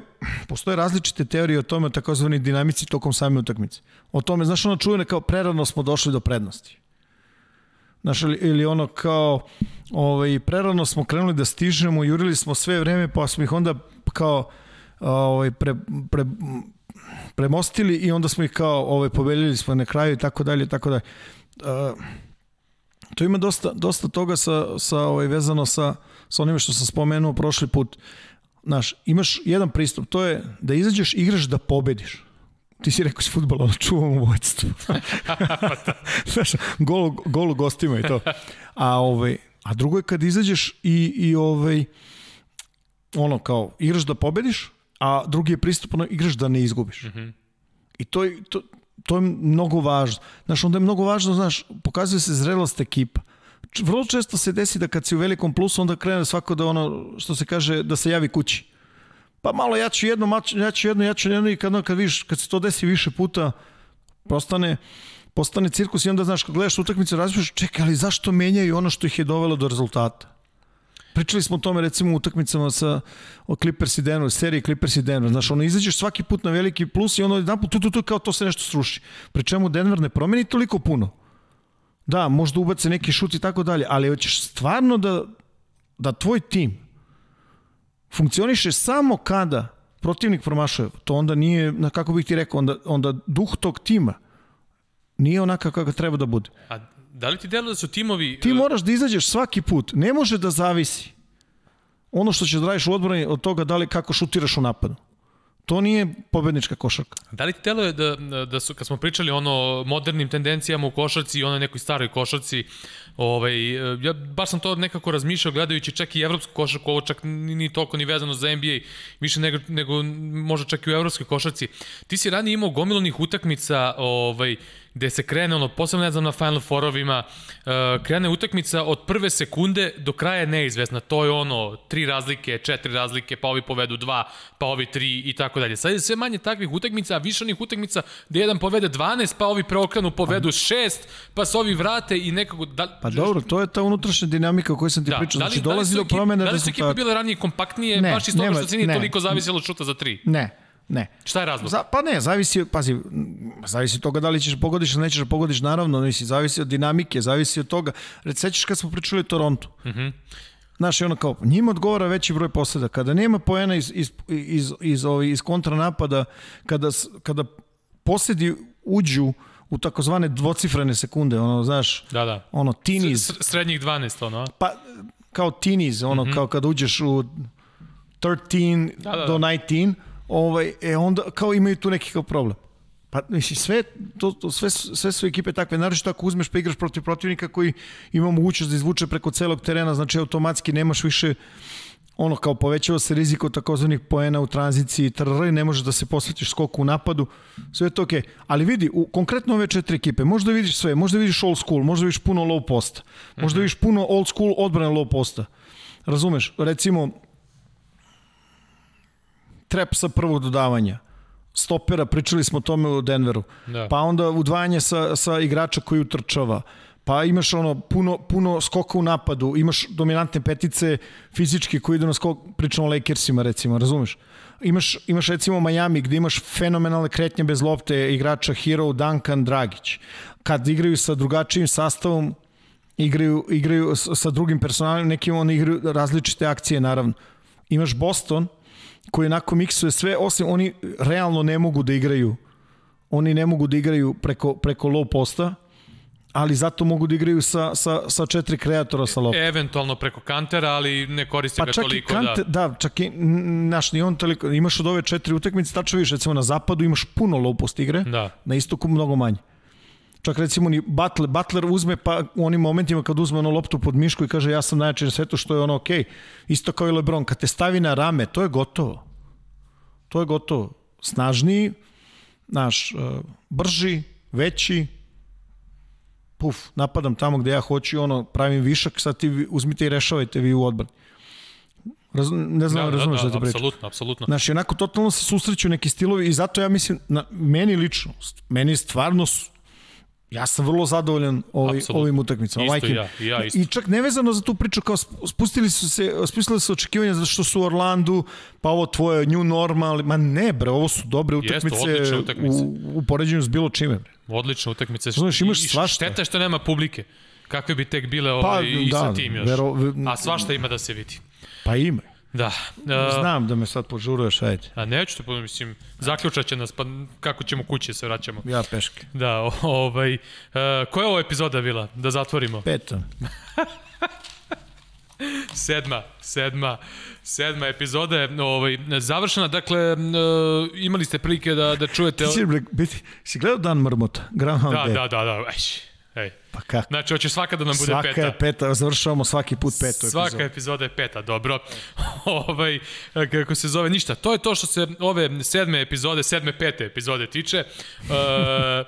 postoje različite teorije o tome, takozvani dinamici tokom same utakmice. O tome, znaš, ono čujene kao prerano smo došli do prednosti. Znaš, ili, ili ono kao, ovaj, prerano smo krenuli da stižemo, jurili smo sve vreme, pa smo ih onda kao, ovaj, pre, pre, premostili i onda smo ih kao, ovaj, pobeljili smo na kraju i tako dalje, tako dalje. Uh, To ima dosta, dosta toga sa, sa ovaj, vezano sa, sa onime što sam spomenuo prošli put. Znaš, imaš jedan pristup, to je da izađeš, igraš da pobediš. Ti si rekao s futbola, ali čuvam u vojstvu. *laughs* Znaš, gol, gol u gostima i to. A, ovaj, a drugo je kad izađeš i, i ovaj, ono kao, igraš da pobediš, a drugi je pristup, ono, igraš da ne izgubiš. Mm -hmm. I to, to, to je mnogo važno. Znaš, onda je mnogo važno, znaš, pokazuje se zrelost ekipa. Vrlo često se desi da kad si u velikom plusu, onda krene svako da ono, što se kaže, da se javi kući. Pa malo ja ću jedno, ja ću jedno, ja ću jedno i kad, kad, viš, kad se to desi više puta, postane, postane cirkus i onda, znaš, kad gledaš utakmicu, razmišljaš, čekaj, ali zašto menjaju ono što ih je dovelo do rezultata? Pričali smo o tome recimo u utakmicama sa o Clippers i Denver, seriji Clippers i Denver. Znaš, ono izađeš svaki put na veliki plus i ono jedan put tu, tu, tu, kao to se nešto sruši. Pri čemu Denver ne promeni toliko puno. Da, možda ubace neki šut i tako dalje, ali hoćeš stvarno da, da tvoj tim funkcioniše samo kada protivnik promašuje. To onda nije, na kako bih ti rekao, onda, onda duh tog tima nije onaka kako treba da bude. A Da li ti deluje da su timovi... Ti e, moraš da izađeš svaki put. Ne može da zavisi ono što ćeš da radiš u odbrani od toga da li kako šutiraš u napadu. To nije pobednička košarka. Da li ti deluje da, da su, kad smo pričali ono modernim tendencijama u košarci i onoj nekoj staroj košarci, ovaj, ja baš sam to nekako razmišljao gledajući čak i evropsku košarku, ovo čak ni, ni toliko ni vezano za NBA, više nego, nego možda čak i u evropskoj košarci. Ti si ranije imao gomilonih utakmica, ovaj, gde se krene, ono, posebno ne znam na Final Fourovima, uh, krene utakmica od prve sekunde do kraja je neizvesna. To je ono, tri razlike, četiri razlike, pa ovi povedu dva, pa ovi tri i tako dalje. Sad je sve manje takvih utakmica, a više onih utakmica gde jedan povede 12, pa ovi preokrenu povedu šest, pa se ovi vrate i nekako... Da, pa dobro, to je ta unutrašnja dinamika o kojoj sam ti da, pričao. Znači, da li, dolazi da do promene rezultata. Da li su ekipe bile ranije kompaktnije, ne, baš iz toga što se nije toliko zavisilo od šuta za tri? Ne, Ne. Šta je razlog? Za, pa ne, zavisi, pazi, zavisi od toga da li ćeš pogodiš ili nećeš da pogodiš, naravno, mislim, zavisi od dinamike, zavisi od toga. Reci, sećaš kad smo pričali o Torontu? Mhm. Mm Znaš, i ono kao, njima odgovara veći broj posljeda. Kada nema poena iz, iz, iz, iz, iz, iz kontranapada, kada, kada posledi uđu u takozvane dvocifrene sekunde, ono, znaš, Da, da. ono, tiniz, S- srednjih 12, ono. pa kao tiniz, ono, mm -hmm. kao kad uđeš u 13 Da, da, da. do 19, ovaj, e onda kao imaju tu neki kao problem. Pa mislim sve to, to sve sve su ekipe takve naročito ako uzmeš pa igraš protiv protivnika koji ima mogućnost da izvuče preko celog terena znači automatski nemaš više ono kao povećava se rizik od takozvanih poena u tranziciji trr, ne možeš da se posvetiš skoku u napadu sve je to okej. Ali vidi u konkretno ove četiri ekipe možda vidiš sve možda vidiš old school možda vidiš puno low posta možda vidiš puno old school odbrane low posta. Razumeš recimo trap sa prvog dodavanja stopera, pričali smo o tome u Denveru. Da. Pa onda udvajanje sa, sa igrača koji utrčava. Pa imaš ono puno, puno skoka u napadu, imaš dominantne petice fizički koji idu na skok, pričamo o Lakersima recimo, razumeš? Imaš, imaš recimo Miami gde imaš fenomenalne kretnje bez lopte igrača Hero, Duncan, Dragić. Kad igraju sa drugačijim sastavom, igraju, igraju sa drugim personalom, nekim oni igraju različite akcije naravno. Imaš Boston, koji onako miksuje sve, osim oni realno ne mogu da igraju oni ne mogu da igraju preko, preko low posta, ali zato mogu da igraju sa, sa, sa četiri kreatora sa loptom. Eventualno preko kantera, ali ne koristi Pa ga čak i toliko Kante, da... da, čak i, naš, ni on toliko, imaš od ove četiri utakmice, tačno vidiš, recimo na zapadu imaš puno low post igre, Da. na istoku mnogo manje. Čak recimo ni Butler, Butler uzme pa u onim momentima kad uzme ono loptu pod mišku i kaže ja sam najjači na svetu što je ono okej. Okay. Isto kao i Lebron, kad te stavi na rame, to je gotovo. To je gotovo. Snažniji, naš, uh, brži, veći, puf, napadam tamo gde ja hoću, ono, pravim višak, sad ti uzmite i rešavajte vi u odbrani. Raz, ne znam, Da, da, da, razumeš da, da, ti pričam. apsolutno, apsolutno. Znači, onako totalno se susreću neki stilovi i zato ja mislim, na, meni lično, meni stvarno su, ja sam vrlo zadovoljan ovaj, Apsolutno. ovim utakmicama. Isto ja, i ja isto. I čak nevezano za tu priču, kao sp- spustili su se, spustili su se očekivanja zato što su u Orlandu, pa ovo tvoje new normal, ma ne bre, ovo su dobre Jeste, utakmice, odlične utakmice. u, u poređenju s bilo čime. Bre. Odlična utakmica. Znaš, imaš I svašta. Šteta što nema publike. Kakve bi tek bile Pa, ovaj, i da, sa tim još. vero- ve- A svašta ima da se vidi. Pa ima. Da. Uh, Znam da me sad požuruješ, ajde. A neću te, mislim, zaključat će nas, pa kako ćemo kući da se vraćamo. Ja peške. Da, ovaj, uh, koja je ovo epizoda bila? Da zatvorimo. Peta. *laughs* Sedma, sedma, sedma epizoda je ovaj, završena. Dakle, uh, imali ste prilike da, da čujete... Ti si, biti, si gledao Dan Mrmota? Groundhog Da, Day? da, da, da. Ej, ej. Pa kako? Znači, hoćeš svaka da nam bude Svaka peta. je peta, završavamo svaki put petu Svaka epizodu. epizoda je peta, dobro. *laughs* ovaj, kako se zove, ništa. To je to što se ove sedme epizode, sedme pete epizode tiče. E,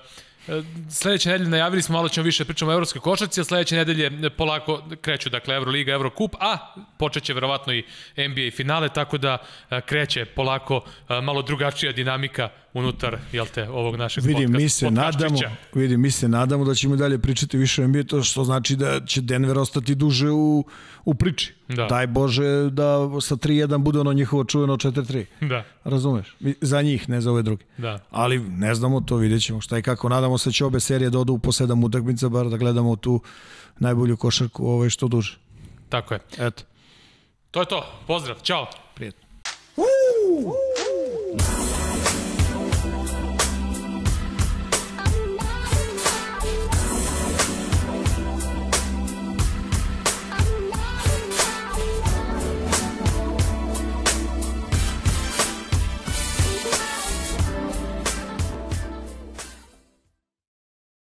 Sledeće nedelje najavili smo, malo ćemo više pričamo o evropskoj košarci, a sledeće nedelje polako kreću, dakle, Euroliga, Eurocup, a počet će verovatno i NBA finale, tako da e, kreće polako e, malo drugačija dinamika unutar, jel te, ovog našeg Vidim, podcast, mi se nadamo, vidim, mi se nadamo da ćemo dalje pričati više o NBA, to što znači da će Denver ostati duže u, u priči. Da. Daj Bože da sa 3-1 bude ono njihovo čuveno 4-3. Da, Razumeš? Mi- Za njih, ne za ove druge. da. Ali ne znamo to, vidjet ćemo šta i kako. Nadamo se da će obe serije da odu po sedam utakmica, bar da gledamo tu najbolju košarku ovaj što duže. Tako je. Eto, To je to. Pozdrav. Ćao. prijetno.